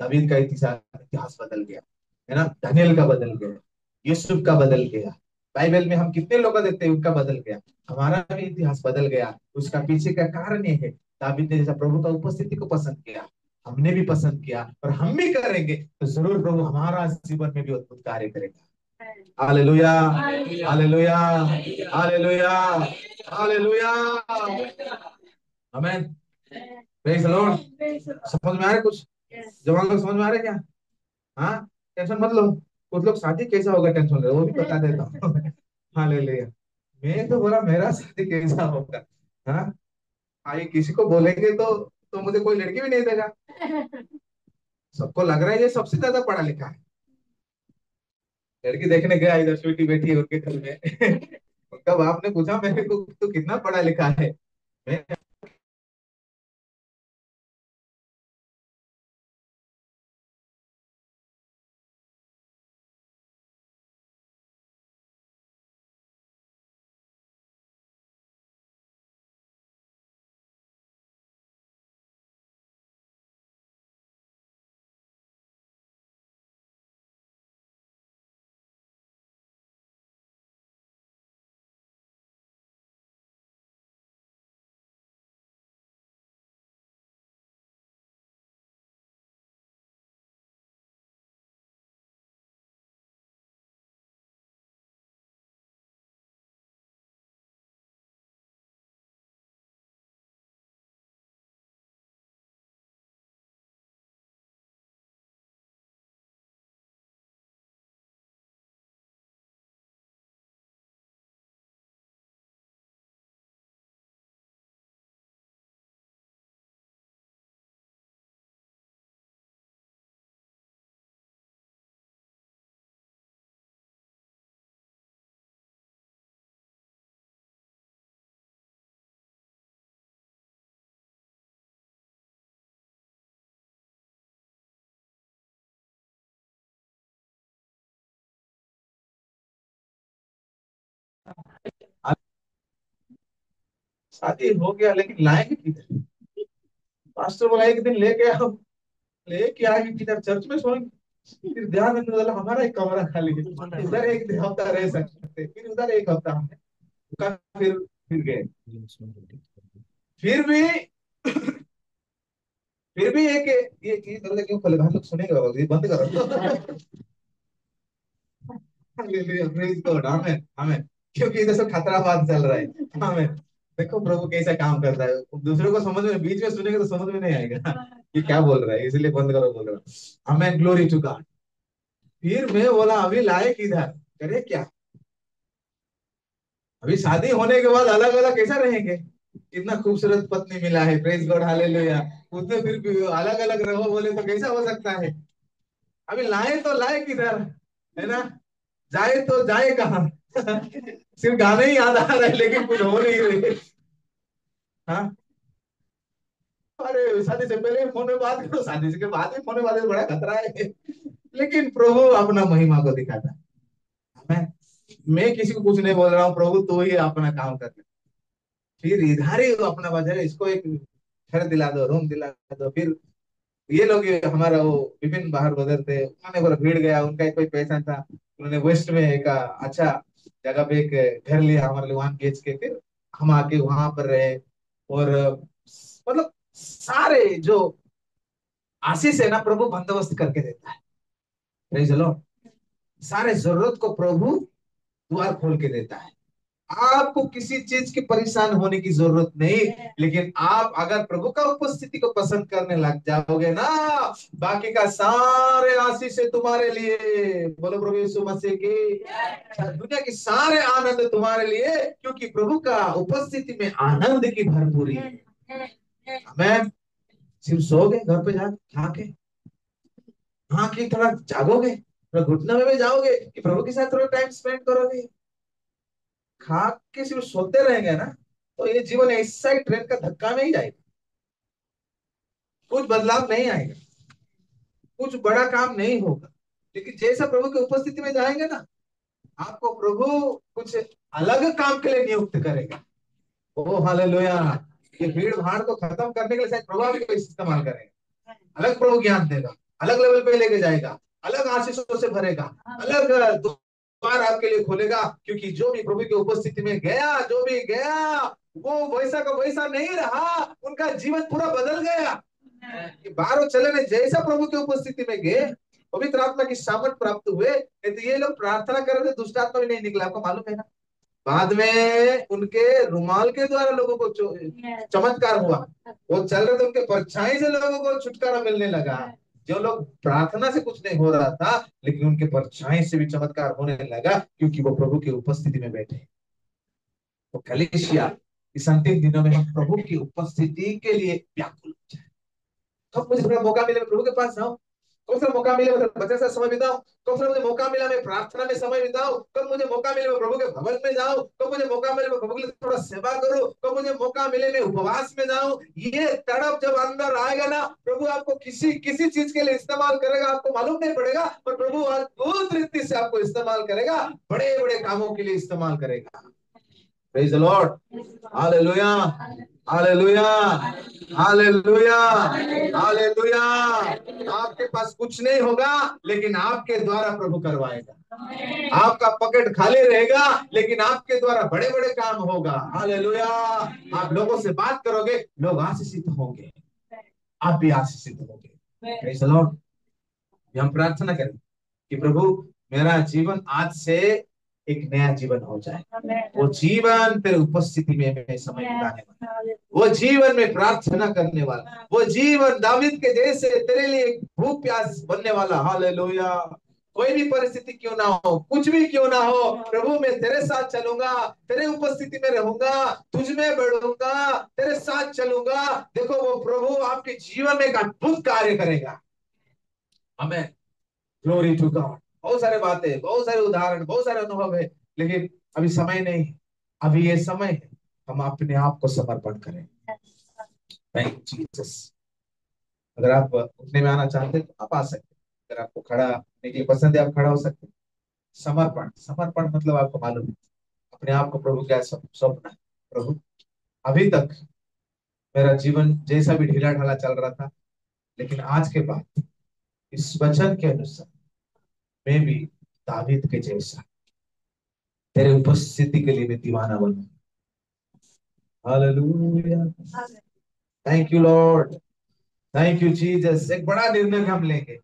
दावीद का इतिहास इतिहास बदल गया। है ना? दानियल का बदल गया। यूसुफ का बदल गया। बाइबल में हम कितने लोग देखते हैं, उनका बदल गया। हमारा भी इतिहास बदल गया। उसका पीछे का कारण ये है दावीद ने जैसा प्रभु का उपस्थिति को पसंद किया हमने भी पसंद किया और हम भी करेंगे तो ज़रूर प्रभु हमारा जीवन में भी अद्भुत कार्य करेगा। Hallelujah hallelujah. Hallelujah hallelujah. Lord समझ में आ रहा है कुछ? जवान लोग समझ में आ रहे क्या? हाँ? टेंशन मत लो। कुछ लोग शादी कैसा होगा टेंशन वो भी बता देता हूँ। हालेलुया। मैं तो बोला मेरा शादी कैसा होगा? हाँ? आई किसी को बोलेंगे तो तो मुझे कोई लड़की भी नहीं देगा। सबको लग रहा है ये सबसे ज़्यादा पढ़ा लिखा है। लड़की देखने गया इधर स्वीटी बैठी है उनके घर में। उनका बाप ने पूछा मेरे को तो कितना पढ़ा लिखा है? मैं शादी हो गया, लेकिन लाएँगे किधर? पास्टर बोला, एक दिन लेके आओ। लेके आगे किधर? चर्च में सोएँगे फिर ध्यान डाला हमारा एक कमरा खाली है। उधर एक हफ़्ता रह सकते, फिर उधर एक हफ़्ता हमने फिर फिर गए। फिर भी फिर भी एक, ये ये क्यों खोले हम लोग सुनेंगे बाबा, ये बंद करो। आमेन आमेन। क्योंकि इधर से खतराबाद चल रहा है। आमेन। देखो प्रभु कैसा काम करता है। दूसरों को समझ में बीच में सुनेंगे तो समझ में नहीं आएगा। ये क्या बोल रहा है? इसलिए बंद करो बोल रहा आमेन ग्लोरी टू गॉड फिर मैं बोला अभी लाए किधर करे क्या? अभी शादी होने के बाद अलग अलग कैसा रहेंगे? इतना खूबसूरत पत्नी मिला है प्रेज गॉड हालेलुया उसने फिर भी अलग अलग रहो बोले तो कैसा हो सकता है? अभी लाए तो लाए किधर है ना? जाए तो जाए कहा? सिर्फ़ गाने ही याद आ रहे हैं, लेकिन कुछ हो नहीं रहे। हाँ? अरे, शादी से पहले फ़ोन में बात करो, शादी के बाद भी फ़ोन में बात बड़ा खतरा है। लेकिन प्रभु अपना महिमा को दिखाता है। मैं किसी को कुछ नहीं बोल रहा हूँ, प्रभु तो ही अपना काम कर फिर इधर ही अपना वजह इसको एक घर दिला दो, रूम दिला दो। फिर ये लोग हमारा वो विभिन्न बाहर बदल थे, उन्होंने बोला, भीड़ गया, उनका कोई पैसा था। उन्होंने वेस्ट में एक अच्छा जगह पे एक घर लिया, हमारे लिए वहाँ बेच के, फिर हम आके वहाँ पर रहे और मतलब सारे जो आशीष है ना, प्रभु बंदोबस्त करके देता है। चलो सारे ज़रूरत को प्रभु द्वार खोल के देता है। आपको किसी चीज़ की परेशान होने की ज़रूरत नहीं, लेकिन आप अगर प्रभु का उपस्थिति को पसंद करने लग जाओगे ना, बाकी का सारे आशीष तुम्हारे लिए। बोलो प्रभु यीशु मसीह की। दुनिया की सारे आनंद तुम्हारे लिए, क्योंकि प्रभु का उपस्थिति में आनंद की भरपूरी है। हमें सिर्फ़ सोओगे घर पे जा खा के हाँ कि थोड़ा जागोगे, थोड़ा घुटने में भी जाओगे कि प्रभु के साथ थोड़ा टाइम स्पेंड करोगे? खा के सिर्फ़ सोते रहेंगे ना तो ये जीवन ऐसा ही ट्रेन का धक्का में ही जाएगा। कुछ बदलाव नहीं आएगा कुछ बड़ा काम नहीं होगा। लेकिन जैसा प्रभु की उपस्थिति में जाएँगे ना आपको प्रभु कुछ अलग काम के लिए नियुक्त करेगा। Oh hallelujah. ये भीड़ भाड़ को खत्म करने के लिए शायद प्रभु आपको इस्तेमाल करेगा। अलग प्रभु ज्ञान देगा अलग लेवल पे लेके जाएगा अलग आशीषों से भरेगा अलग द्वार आपके लिए खोलेगा क्योंकि जो भी प्रभु की उपस्थिति में गया जो भी गया वो वैसा का वैसा नहीं रहा उनका जीवन पूरा बदल गया। बाहरों चले ने जैसा प्रभु की उपस्थिति में गए पवित्र आत्मा की सामर्थ प्राप्त हुए तो ये लोग प्रार्थना कर रहे थे दुष्ट आत्मा भी नहीं निकला। आपको मालूम है ना? बाद में उनके रुमाल के द्वारा लोगों को चमत्कार हुआ। वो चल रहे थे उनके परछाई से लोगों को छुटकारा मिलने लगा। जो लोग प्रार्थना से कुछ नहीं हो रहा था, लेकिन उनके परछाई से भी चमत्कार होने लगा क्योंकि वो प्रभु की उपस्थिति में बैठे। तो कलेशिया, इस अंतिम दिनों में हम प्रभु की उपस्थिति के लिए व्याकुल हो जाए। कब मुझे मौका मिले प्रभु के पास जाऊँ कब से मौका मिले? मैं बच्चे से समय बिताऊं कब से मुझे मौका मिला? मैं प्रार्थना में समय बिताऊं। कब मुझे मौका मिले मैं प्रभु के भवन में जाऊँ? कब मुझे मौका मिले मैं प्रभु के लिए थोड़ा सेवा करूँ? कब मुझे मौका मिले मैं उपवास में जाऊँ? ये तड़प जब अंदर आएगा ना प्रभु आपको किसी किसी चीज़ के लिए इस्तेमाल करेगा आपको मालूम नहीं पड़ेगा पर प्रभु अद्भुत रीति से आपको इस्तेमाल करेगा बड़े बड़े कामों के लिए इस्तेमाल करेगा। Lord. Hallelujah. Hallelujah. Hallelujah. Hallelujah. आपके पास कुछ नहीं होगा, लेकिन आपके द्वारा प्रभु करवाएगा आपका पॉकेट खाली रहेगा, लेकिन आपके द्वारा बड़े बड़े काम होगा हालेलुया आप लोगों से बात करोगे, लोग आशीषित होंगे आप भी आशीषित होंगे हम प्रार्थना करें कि प्रभु, मेरा जीवन आज से एक नया जीवन हो जाए। वो जीवन तेरे उपस्थिति में मैं समय बिताने वाला। वो जीवन में प्रार्थना करने वाला। वो जीवन दाविद के जैसे तेरे लिए भूख प्यास बनने वाला। हालेलुया कोई भी परिस्थिति क्यों ना हो कुछ भी क्यों ना हो प्रभु मैं तेरे साथ चलूँगा तेरे उपस्थिति में रहूँगा तुझ में बढ़ूँगा तेरे साथ चलूँगा। देखो वो प्रभु आपके जीवन में एक अद्भुत कार्य करेगा। हमें ग्लोरी टू गॉड बहुत सारे बातें, बहुत सारे उदाहरण, बहुत सारे अनुभव है, लेकिन अभी समय नहीं, अभी ये समय है, हम अपने आप को समर्पण करें। थैंक जीसस अगर आप उठने में आना चाहते हैं तो आप आ सकते हैं। अगर आपको खड़ा होने के लिए पसंद है, आप खड़ा हो सकते हैं। समर्पण समर्पण मतलब आपको मालूम है। अपने आप को प्रभु क्या सौंपना प्रभु। अभी तक मेरा जीवन जैसा भी ढीला ढाला चल रहा था, लेकिन आज के बाद, इस वचन के अनुसार मैं भी दाविद के जैसा तेरे उपस्थिति के लिए मैं दीवाना बनू hallelujah thank you lord thank you Jesus एक बड़ा निर्णय हम लेंगे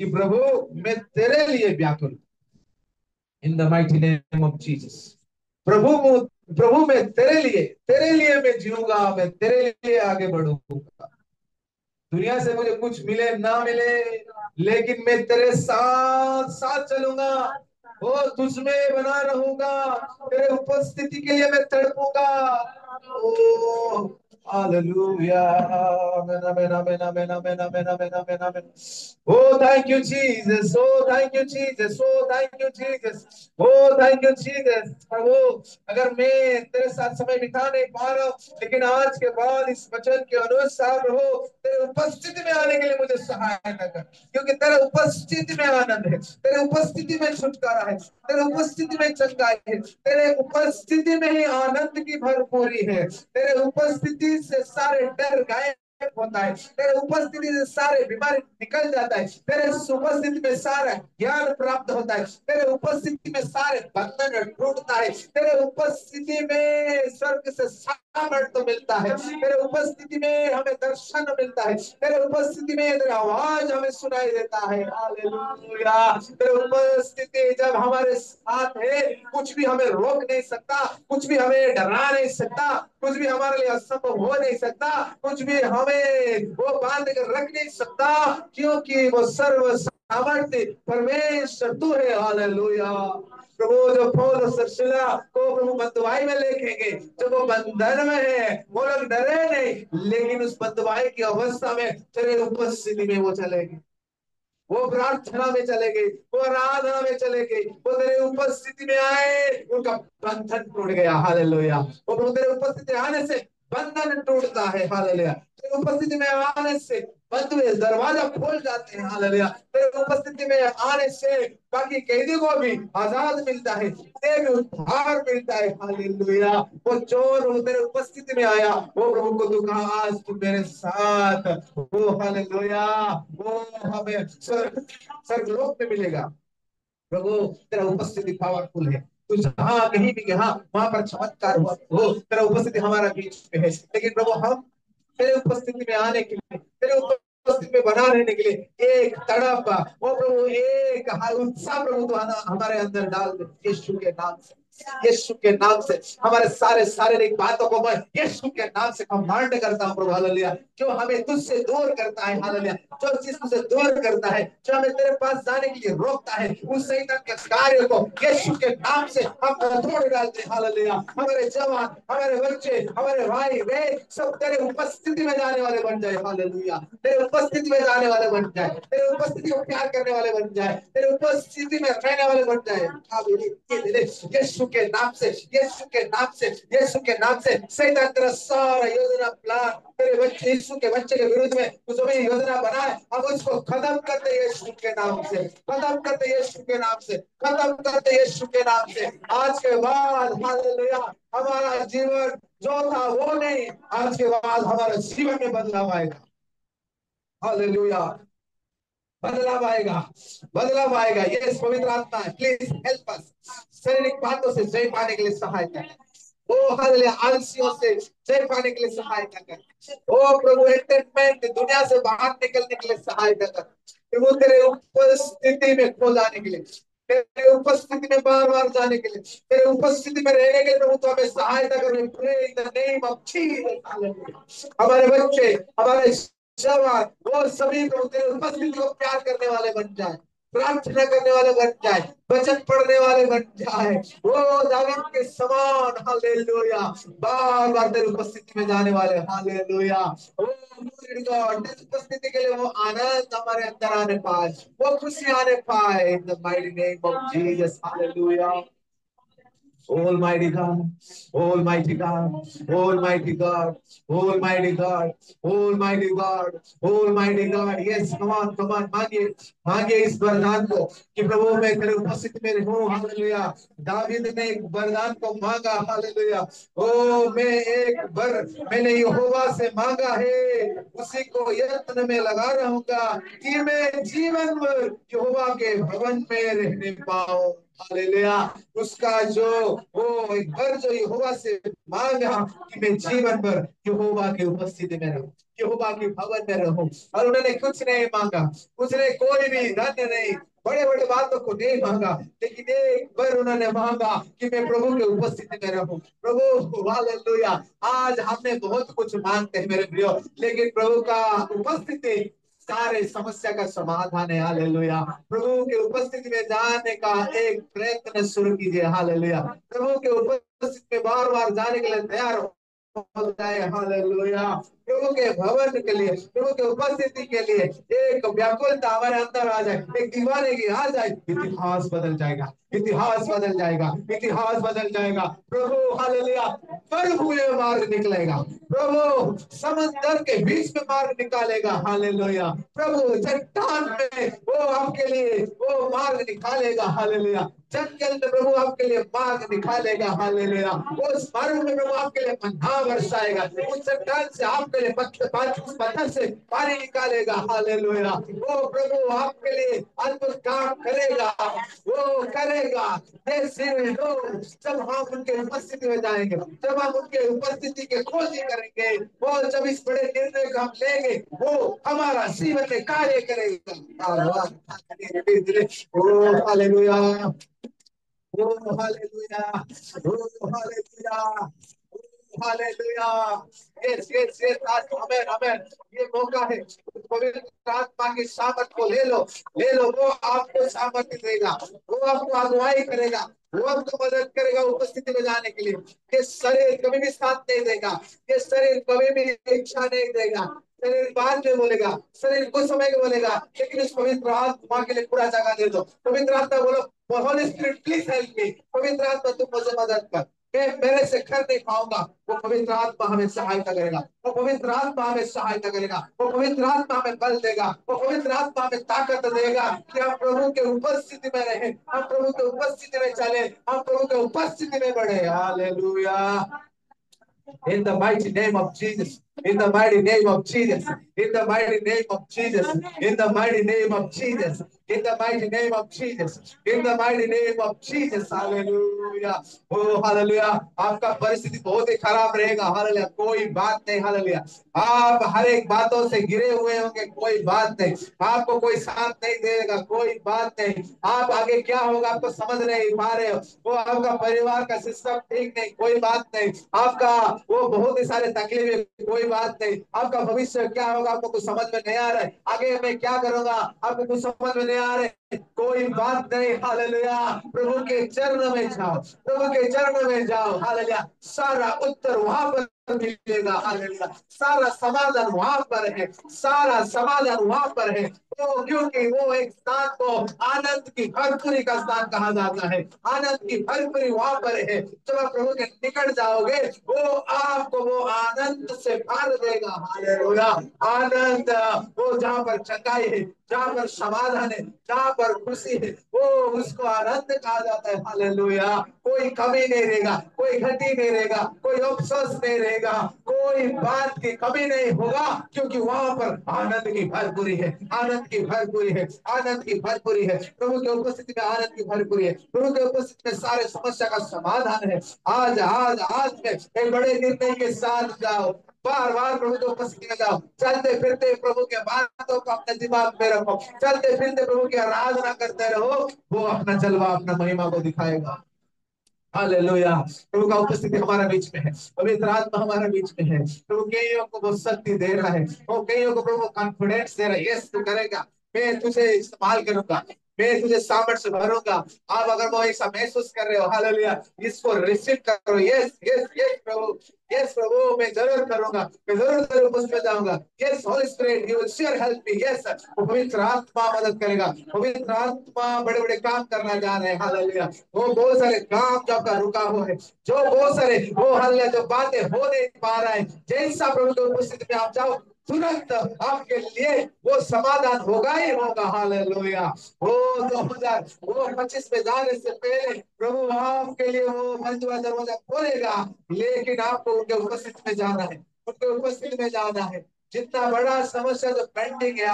कि प्रभु मैं तेरे लिए व्याकुल in the mighty name of Jesus प्रभु प्रभु मैं तेरे लिए तेरे लिए मैं जीऊँगा मैं तेरे लिए आगे बढ़ूँगा दुनिया से मुझे कुछ मिले, ना मिले, लेकिन मैं तेरे साथ साथ चलूँगा। वो तुझमें बना रहूँगा। तेरे उपस्थिति के लिए मैं तड़पूँगा। ओ hallelujah amen amen amen amen amen amen amen amen amen oh thank you Jesus oh thank you Jesus oh thank you Jesus oh thank you Jesus प्रभु, अगर मैं तेरे साथ समय बिता नहीं पा रहा हूँ, लेकिन आज के बाद इस वचन के अनुसार प्रभु, तेरे उपस्थिति में आने के लिए मुझे सहायता कर। क्योंकि तेरे उपस्थिति में आनंद है, तेरे उपस्थिति में छुटकारा है, तेरे उपस्थिति में चंगाई है, तेरे उपस्थिति में ही आनंद की भरपूरी है, तेरे उपस्थिति से सारे डर गायब होता है। तेरे उपस्थिति से सारे बीमारी निकल जाता है। तेरे उपस्थिति में सारा ज्ञान प्राप्त होता है। तेरे उपस्थिति में सारे बंधन टूटता है। तेरे उपस्थिति में स्वर्ग से सामर्थ्य मिलता है। तेरे उपस्थिति में हमें दर्शन मिलता है। तेरे उपस्थिति में तेरी आवाज़ हमें सुनाई देता है। तेरे उपस्थिति जब हमारे साथ है, कुछ भी हमें रोक नहीं सकता, कुछ भी हमें डरा नहीं सकता, कुछ भी हमारे लिए असंभव हो नहीं सकता, कुछ भी हमें वो बाँध कर रख नहीं सकता, क्योंकि वो सर्व सामर्थ्य परमेश्वर तू है। हालेलुया। प्रभु, जो और सरशिला को प्रभु बंदवाई में लेखेंगे जब वो बंधन में है, वो लोग डरे नहीं, लेकिन उस बंदवाई की अवस्था में तेरे उपस्थिति में वो चलेंगे। वो प्रार्थना में चले गए वो आराधना में चले गए वो तेरे उपस्थिति में आए, उनका बंधन टूट गया। हालेलुया। वो प्रभु तेरे उपस्थिति आने से बंधन टूटता है। हालेलुया। तेरे उपस्थिति में आने से बंद दरवाज़ा खोल जाते हैं, हालेलुया। तेरे उपस्थिति में आने से बाकी कैदी को भी आज़ाद मिलता है, तेरे भी उद्धार मिलता है, हालेलुया। वो चोर वो तेरे उपस्थिति में आया, वो प्रभु को तू कहा, आज तू मेरे साथ। वो, हालेलुया, वो हमें स्वर्ग, स्वर्गलोक में मिलेगा। प्रभु, तेरा उपस्थिति पावरफुल है। तू जहाँ कहीं भी गया, वहाँ पर चमत्कार हुआ। हो तेरा उपस्थिति हमारा बीच में है। लेकिन प्रभु, हम तेरे उपस्थिति में आने के लिए, तेरे उपस्थिति में बना रहने के लिए एक तड़प वो प्रभु, एक उत्साह प्रभु तो हमारे अंदर डाल दे, यीशु के नाम से। यीशु के नाम से, हमारे सारे शारीरिक बातों को मैं यीशु के नाम से कमांड करता हूँ, प्रभु हालेलुया जो हमें तुझसे दूर करता है हालेलुया जो चीज़ तुझसे दूर करता है, जो हमें तेरे पास जाने के लिए रोकता है, उस शैतान के कार्य को यीशु के नाम से हम तोड़ डालते हैं हालेलुया हमारे जवान, हमारे बच्चे, हमारे भाई वे सब तेरे उपस्थिति में जाने वाले बन जाए हालेलुया तेरे उपस्थिति में जाने वाले बन जाए, तेरे उपस्थिति को प्यार करने वाले बन जाए, तेरे उपस्थिति में रहने वाले बन जाए। यीशु के नाम से यीशु के नाम से यीशु के नाम से शैतान तेरा सारा योजना प्लान तेरे बच्चे यीशु के बच्चे के विरुद्ध में जो भी योजना बनाए अब उसको खत्म करते यीशु के नाम से खत्म करते यीशु के नाम से खत्म करते यीशु के नाम से आज के बाद हालेलुया हमारा जीवन जो था वो नहीं। आज के बाद हमारा जीवन में बदलाव आएगा। हालेलुया बदलाव आएगा। बदलाव आएगा। ये पवित्र आत्मा है प्लीज़ हेल्प अस शारीरिक बातों से जय पाने के लिए सहायता ओ हालेलुया आलसियों से जय पाने के लिए सहायता कर ओ प्रभु एंटरटेनमेंट दुनिया से बाहर निकलने के लिए सहायता कर प्रभु, तेरे उपस्थिति में खो जाने के लिए, तेरे उपस्थिति में बार बार जाने के लिए, तेरे उपस्थिति में रहने के लिए प्रभु तो हमें सहायता कर। हमारे बच्चे, हमारे जवान, वो सभी प्रभु, तेरे उपस्थिति को प्यार करने वाले बन जाए। प्रार्थना करने वाले बन जाए, वचन पढ़ने वाले बन जाए। वो दावीद के समान, हालेलुया। बार बार तेरी उपस्थिति में जाने वाले, हालेलुया। लोया उपस्थिति के लिए वो आनंद हमारे अंदर आने पाए, वो खुशी आने पाए in the mighty name of Jesus hallelujah. Almighty God, Almighty God, Almighty God, Almighty God, Almighty God, Almighty God. Yes, come on, come on, मांगिए मांगिए इस वरदान को कि प्रभु मैं तेरे उपस्थिति में रहूँ हालेलुया। दावीद ने एक वरदान को मांगा हालेलुया। ओ मैं एक बर मैंने यहोवा से मांगा है उसी को यत्न में लगा रहूँगा कि मैं जीवन भर यहोवा के भवन में रहने पाऊँ। हालेलुया। उसका जो, वो एक बार जो यहोवा से मांगा कि मैं जीवन भर यहोवा की उपस्थिति में रहूँ, यहोवा के भवन में रहूँ। और उन्होंने कुछ नहीं मांगा, उसने कोई भी धन्य नहीं बड़े बड़े बातों को नहीं मांगा, लेकिन एक बार उन्होंने मांगा कि मैं प्रभु के उपस्थिति में रहूँ। प्रभु, हालेलुया। आज हमने बहुत कुछ मांगते हैं मेरे प्रियो, लेकिन प्रभु का उपस्थिति सारे समस्या का समाधान है, हालेलुया। प्रभु के उपस्थिति में जाने का एक प्रयत्न शुरू कीजिए हाल प्रभु के उपस्थिति में बार बार जाने के लिए तैयार हो प्रभु के भवन के लिए प्रभु के उपस्थिति के लिए एक व्याकुलता हमारे अंदर आ जाए, एक दीवाने की आ जाए, इतिहास बदल जाएगा, इतिहास बदल जाएगा, इतिहास बदल जाएगा। प्रभु, हालेलुया, प्रभु ये मार्ग निकलेगा। प्रभु, समंदर के बीच में मार्ग निकालेगा। हालेलुया, प्रभु, चट्टान में वो आपके लिए वो मार्ग निकालेगा। हालेलुया जन के अंदर प्रभु आपके लिए मार्ग निकालेगा हालेलुया। उस मार्ग में प्रभु आपके लिए मन्ना बरसाएगा। उस चट्टान से आपके लिए पत्थर से पानी निकालेगा, हालेलुया। वो प्रभु आपके लिए अद्भुत काम करेगा, वो करेगा। लोग जब हम उनके उपस्थिति में जाएँगे, जब हम उनके उपस्थिति के खोजी करेंगे, वो जब इस बड़े निर्णय को हम लेंगे, वो हमारा जीवन में कार्य करेगा। Oh, hallelujah. आत्मा की सामर्थ ले लो। ले लो, वो आपको सामर्थ्य देगा। वो आपको अगुवाई करेगा। वो आपको मदद करेगा उपस्थिति में जाने के लिए। ये शरीर कभी भी साथ नहीं देगा। ये शरीर कभी भी इच्छा नहीं देगा। शरीर बाद में बोलेगा शरीर कुछ समय के बोलेगा लेकिन उस पवित्र आत्मा के लिए पूरा जगह दे दो। पवित्र आत्मा बोलो holy spirit please help me. पवित्र आत्मा तुम मुझे मदद कर। मेरे से कर नहीं पाऊँगा। वो पवित्र आत्मा हमें सहायता करेगा। वो पवित्र आत्मा हमें सहायता करेगा। वो पवित्र आत्मा हमें बल देगा। वो पवित्र आत्मा हमें ताकत देगा कि हम प्रभु के उपस्थिति में रहे। हम प्रभु के उपस्थिति में चले। हम प्रभु के उपस्थिति में बढ़े। Hallelujah. In the mighty name of Jesus, in the mighty name of Jesus, in the mighty name of Jesus, in the mighty name of Jesus, in the mighty name of Jesus, in the mighty name of Jesus, hallelujah. Oh, hallelujah. आपका परिस्थिति बहुत ही खराब रहेगा hallelujah कोई बात नहीं hallelujah आप हर एक बातों से गिरे हुए होंगे कोई बात नहीं आपको कोई साथ नहीं देगा कोई बात नहीं आप आगे क्या होगा आपको समझ नहीं पा रहे हो वो आपका परिवार का सिस्टम ठीक नहीं कोई बात नहीं आपका वो बहुत ही सारे तकलीफ़ कोई बात नहीं। आपका भविष्य क्या होगा, आपको कुछ समझ में नहीं आ रहा है। आगे मैं क्या करूँगा? आपको कुछ समझ में नहीं आ रहा है। कोई बात नहीं, हालेलुया। प्रभु के चरण में जाओ, प्रभु के चरण में जाओ, हालेलुया। सारा उत्तर वहाँ पर मिलेगा, हालेलुया। सारा समाधान वहाँ पर है, सारा समाधान वहाँ पर है। तो क्योंकि वो एक स्थान को आनंद की भरपूरी का स्थान कहा जाता है। आनंद की भरपूरी वहाँ पर है। जब आप प्रभु के निकट जाओगे, वो आपको वो आनंद से भर देगा, हालेलुया। आनंद, वो जहाँ पर चंगाई है जहाँ पर समाधान है, जहाँ पर खुशी है, वो उसको आनंद कहा जाता है। हालेलुया। कोई कमी नहीं रहेगा, कोई घटी नहीं रहेगा, कोई अफसोस नहीं रहेगा, कोई बात की कमी नहीं होगा, क्योंकि वहाँ पर आनंद की भरपूरी है, आनंद की भरपूरी है, आनंद की भरपूरी है। प्रभु की उपस्थिति में आनंद की भरपूरी है, प्रभु की उपस्थिति में सारे समस्या का समाधान है। आज आज आज में एक बड़े निर्णय के साथ जाओ। बार बार प्रभु के उपस्थिति में जाओ चलते फिरते प्रभु के बातों को अपने दिमाग में रखो, चलते फिरते प्रभु की आराधना करते रहो, वो अपना जलवा, अपना महिमा को दिखाएगा। हालेलुया। प्रभु का उपस्थिति हमारे बीच में है, पवित्र आत्मा हमारे बीच में है। प्रभु कईयों को वो शक्ति दे रहा है वो कईयों को प्रभु कॉन्फिडेंस दे रहा है यस तू करेगा, मैं तुझे इस्तेमाल करूँगा। मैं तुझे सामर्थ्य भरूँगा। आप अगर वो ऐसा महसूस कर रहे हो, हालेलुया, इसको रिसीव करो। यस यस यस प्रभु यस प्रभु, मैं ज़रूर करूँगा। मैं ज़रूर तेरे उपस्थित में जाऊँगा। Yes holy spirit you will sure help me yes पवित्र आत्मा मदद करेगा। पवित्र आत्मा बड़े बड़े काम करना जा रहे हैं। हालेलुया, वो बहुत सारे काम जो आपका रुका हुआ है, जो बहुत सारे, वो हालेलुया, जो बातें हो नहीं पा रहा है, जैसा प्रभु की उपस्थिति में आप जाओ तुरंत आपके लिए वो समाधान होगा ही होगा। हाल लोहिया वो दो हज़ार वो पच्चीस में जाने से पहले प्रभु आपके लिए वो मंजुआ दरवाज़ा खोलेगा, लेकिन आपको उनके उपस्थित में जाना है, उनके उपस्थित में जाना है। जितना बड़ा समस्या जो पेंडिंग है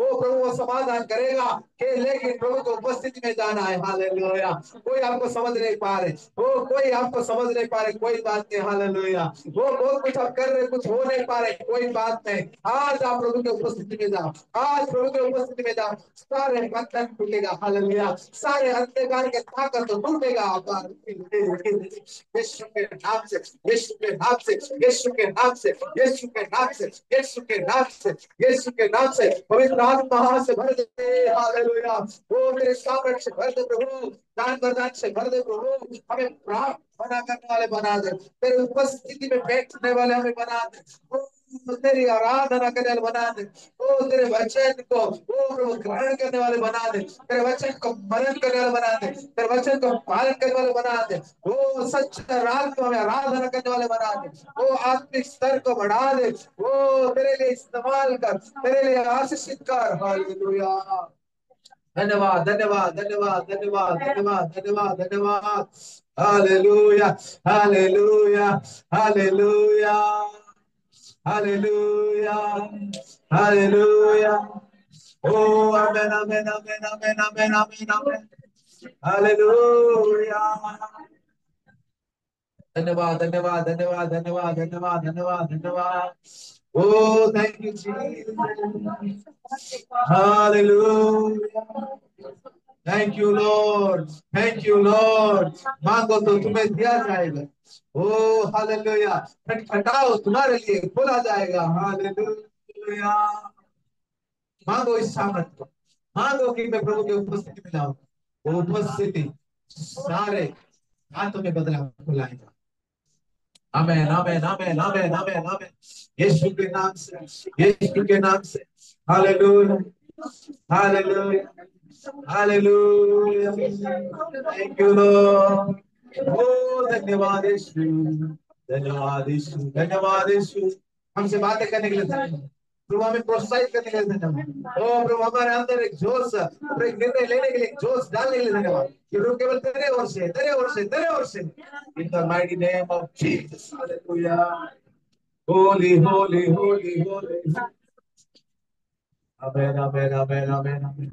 वो प्रभु वो समाधान करेगा कि लेकिन प्रभु को उपस्थिति में जाना है। हालेलुया। कोई आपको समझ नहीं पा रहे। वो कोई आपको समझ नहीं पा रहे कोई बात नहीं। हालेलुया। वो बहुत कुछ आप कर रहे, कुछ हो नहीं पा रहे, कोई बात नहीं। आज आप प्रभु के उपस्थिति में जाओ। आज प्रभु के उपस्थिति में जाओ। सारे बंधन टूटेगा। हाल हालेलुया। सारे अंधकार के ताकत टूटेगा। यीशु के नाम से, यीशु के नाम से, यीशु के नाम से, यीशु के नाम से, यीशु के नाम से, यीशु के नाम से, पवित्र आत्मा से भर दे। हालेलुया। वो मेरे सामर्थ्य से भर दे प्रभु। दान वरदान से भर दे प्रभु। हमें प्राप्त बना करने वाले बना दे। तेरे उपस्थिति में बैठने वाले हमें बना दे। ओ तेरी आराधना करने वाले बना दे। ओ, तेरे वचन को, ओ, प्रभु, ग्रहण करने वाले बना दे। तेरे वचन को मनन करने वाले बना दे। तेरे वचन को पालन करने वाले बना दे। ओ, सच्चा रात को हमें आराधना करने वाले बना दे। ओ, आत्मिक स्तर को बढ़ा दे। ओ, तेरे लिए इस्तेमाल कर, तेरे लिए आशीषित कर। हालेलुया। धन्यवाद धन्यवाद धन्यवाद धन्यवाद धन्यवाद धन्यवाद धन्यवाद। Hallelujah hallelujah hallelujah. Hallelujah hallelujah ओ amen amen amen amen amen amen amen hallelujah धन्यवाद धन्यवाद धन्यवाद धन्यवाद धन्यवाद धन्यवाद धन्यवाद ओ thank you Jesus hallelujah Thank you lord thank you lord मांगो तो तुम्हें दिया जाएगा। ओ हालेलुया खटखटाओ तुम्हारे लिए खोला जाएगा। हालेलुया मांगो इस सामर्थ को। मांगो कि मैं प्रभु की उपस्थिति में लाऊं वो उपस्थिति सारे हाथों में बदलाव लाएगा। आमेन amen amen amen amen amen यीशु के नाम से, यीशु के नाम से। हालेलुया हालेलुया ओ धन्यवाद धन्यवाद धन्यवाद हमसे बातें करने के लिए प्रभु हमें प्रोत्साहित करने के लिए धन्यवाद। ओ प्रभु, हमारे अंदर एक जोश और एक निर्णय लेने के लिए एक जोश डालने के लिए धन्यवाद। कि प्रभु केवल तेरे ओर से, तेरे ओर से, तेरे ओर से। In the mighty name of Jesus hallelujah holy holy holy holy amen amen amen amen amen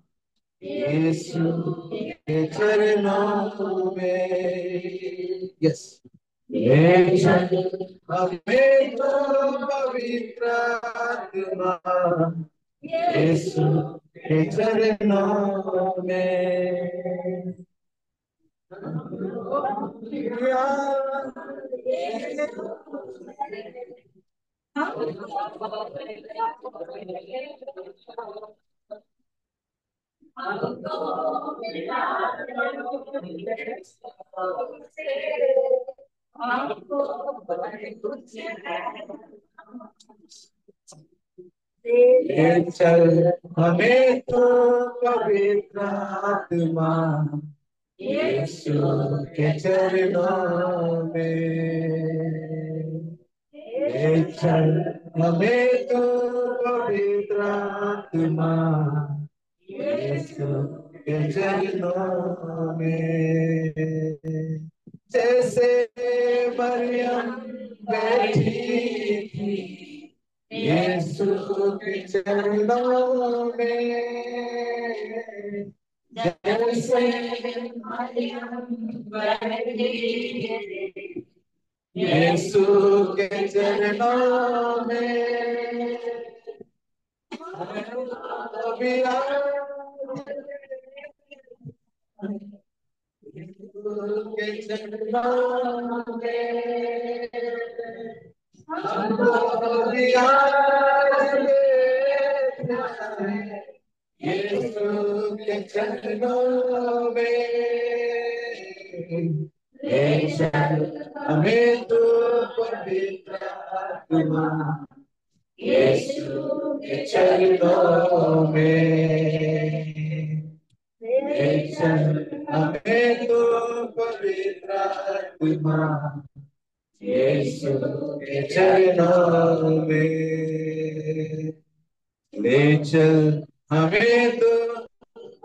यीशु के चरणों में यस हमें तो पवित्र आत्मा यीशु के चरणों में ले चल हमें तो पवित्र आत्मा यीशु के चरणों में चल हमें तो पवित्र आत्मा। जैसे मरियम बैठी थी, यीशु के चरणों में। जैसे के चरणों यीशु के चरणों में। हमको भी आज लेना है यीशु के चरणों में हमें तो पवित्र आत्मा यीशु के चरणों में ले चल हमें तो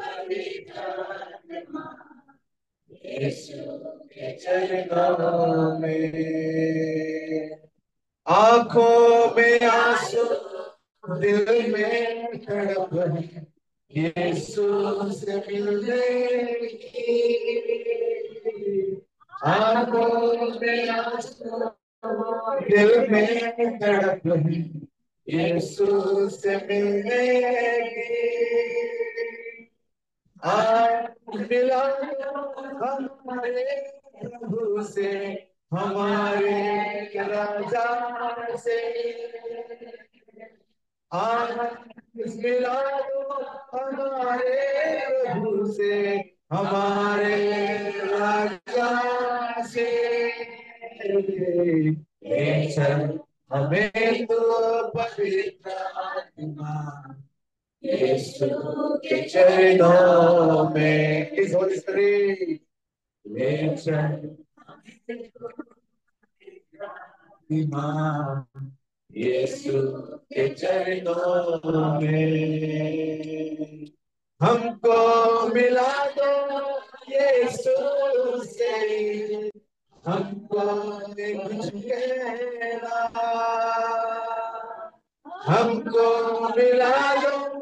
पवित्र आत्मा यीशु के चरणों में आँखों में आँसू, दिल में तड़प है। यीशु से मिलने की आँखों में आँसू, दिल में तड़प है। यीशु से मिलने की मिला हमारे प्रभु से हमारे राजा से। मिला हमारे प्रभु से। हमारे राजा से। हमें तो पवित्र आत्मा। के चरणों में। इस होली इमाम यीशु के चरणों में हमको मिला दो यीशु से। हमको कुछ कहना। हमको मिला दो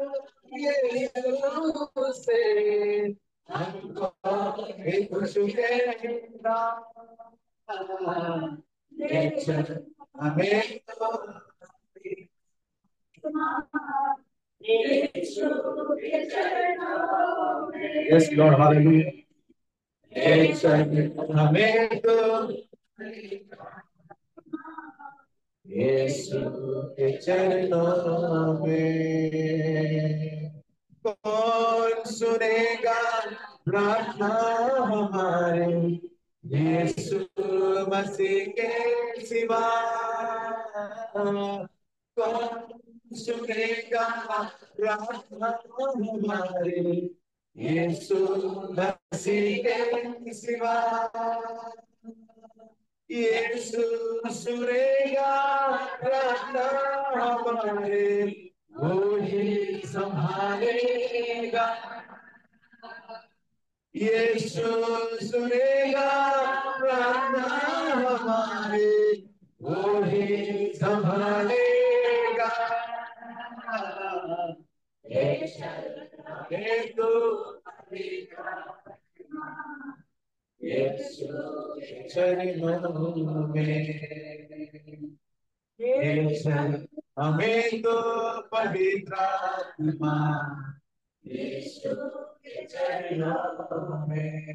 यीशु से। Yes, Lord, hallelujah. यीशु के चरणों में कौन सुनेगा प्रार्थना हमारे? यीशु मसीह के सिवा कौन सुनेगा प्रार्थना हमारे? यीशु मसीह के सिवा यीशु सुनेगा प्रार्थना हमारे? वो ही संभालेगा। यीशु सुनेगा प्रार्थना हमारे। वो ही संभालेगा। यीशु में। हमें तो पवित्र आत्मा। यीशु के चरणों में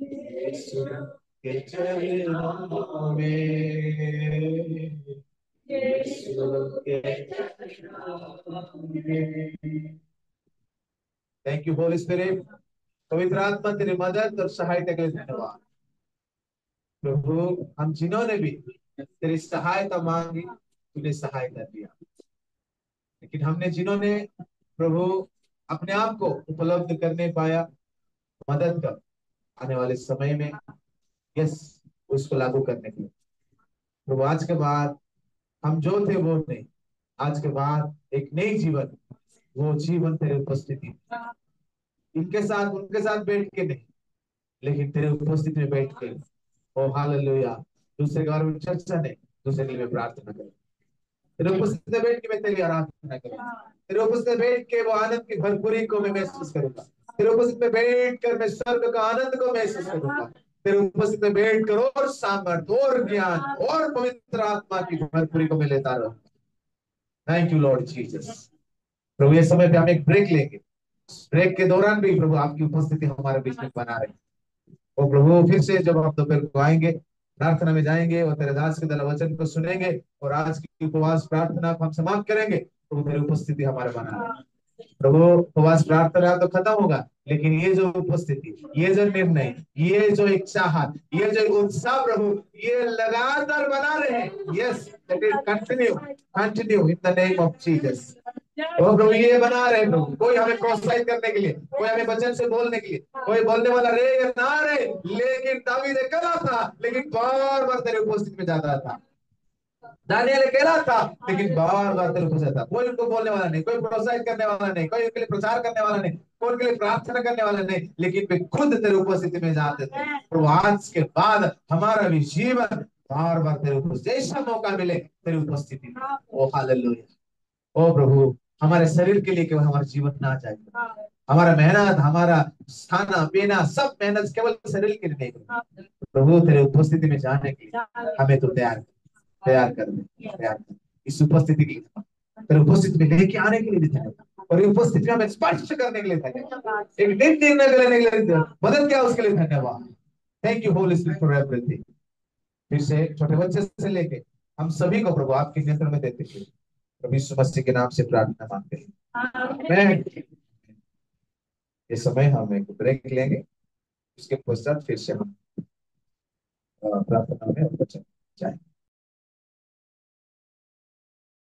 यीशु के चरणों में यीशु के चरणों में थैंक यू होली स्पिरिट पवित्र आत्मा तेरी मदद और सहायता के लिए धन्यवाद। प्रभु, हम जिन्होंने भी तेरी सहायता मांगी तूने सहायता दिया। लेकिन हमने जिन्होंने प्रभु अपने आप को उपलब्ध करने पाया, मदद कर आने वाले समय में, यस, उसको लागू करने के लिए। प्रभु, आज के बाद हम जो थे वो नहीं, आज के बाद एक नई जीवन, वो जीवन तेरे उपस्थिति इनके साथ, उनके साथ बैठ के नहीं, लेकिन तेरे उपस्थिति में बैठ के। Oh hallelujah. दूसरे के बारे में चर्चा नहीं दूसरे के लिए प्रार्थना करें। तेरे उपस्थिति बैठ के मैं तेरी आराधना करूँ तेरे उपस्थिति में बैठ के वो आनंद की भरपूरी को मैं महसूस करूँगा। तेरे उपस्थिति में बैठ कर मैं स्वर्ग का आनंद को महसूस करूँगा। तेरे उपस्थिति में बैठ कर और सामर्थ्य और ज्ञान और पवित्र आत्मा की भरपूरी को मैं लेता रहूँगा। थैंक यू लॉर्ड जीसस प्रभु ये समय पे हम एक ब्रेक लेंगे। ब्रेक के दौरान भी प्रभु आपकी उपस्थिति हमारे बीच में बना रहे। और प्रभु फिर से जब आप दोपहर को आएँगे प्रार्थना में जाएँगे और तेरे दास के दल वचन को सुनेंगे और आज की उपवास प्रार्थना को हम समाप्त करेंगे। प्रभु, तेरी उपस्थिति हमारे बना प्रभु, उपवास प्रार्थना तो खत्म होगा, लेकिन ये जो उपस्थिति, ये जो निर्णय, ये जो इच्छा ये जो उत्साह प्रभु, ये लगातार बना रहे yes continue continue in the name of Jesus ओ प्रभु ये बना रहे प्रभु कोई हमें प्रोत्साहित करने के लिए कोई हमें वचन से बोलने के लिए कोई बोलने वाला रहे या ना रहे लेकिन दावीद कला था लेकिन बार बार तेरे उपस्थिति में जाता था दानियल कहला था लेकिन बार बार तेरे उपस्थित था कोई उनको बोलने वाला नहीं कोई प्रोत्साहित करने वाला नहीं कोई उनके लिए प्रचार करने वाला नहीं कोई उनके लिए प्रार्थना करने वाला नहीं लेकिन वे खुद तेरे उपस्थिति में जाते थे। और आज के बाद हमारा भी जीवन बार बार तेरे उपस्थिति जैसा मौका मिले तेरी उपस्थिति में। ओ हालेलुया। ओ प्रभु हमारे शरीर के लिए केवल हमारा जीवन ना जाए। हमारा मेहनत, हमारा खाना पीना सब मेहनत केवल शरीर के लिए नहीं प्रभु, तेरे उपस्थिति में जाने के लिए हमें तो तैयार तैयार कर दे, तैयार कर। इस उपस्थिति के लिए तेरे उपस्थिति में लेके आने के लिए भी धन्यवाद और उपस्थिति में हमें स्पष्ट करने के लिए धन्यवाद एक दिन निर्णय लेने के लिए मदद क्या उसके लिए धन्यवाद। Thank you holy spirit for everything फिर से छोटे बच्चे से लेके हम सभी को प्रभु आपके नियंत्रण में देते हुए। प्रभु यीशु मसीह के नाम से प्रार्थना मांगते हैं। इस समय हम एक ब्रेक लेंगे उसके पश्चात फिर से हम प्रार्थना में जाएँगे।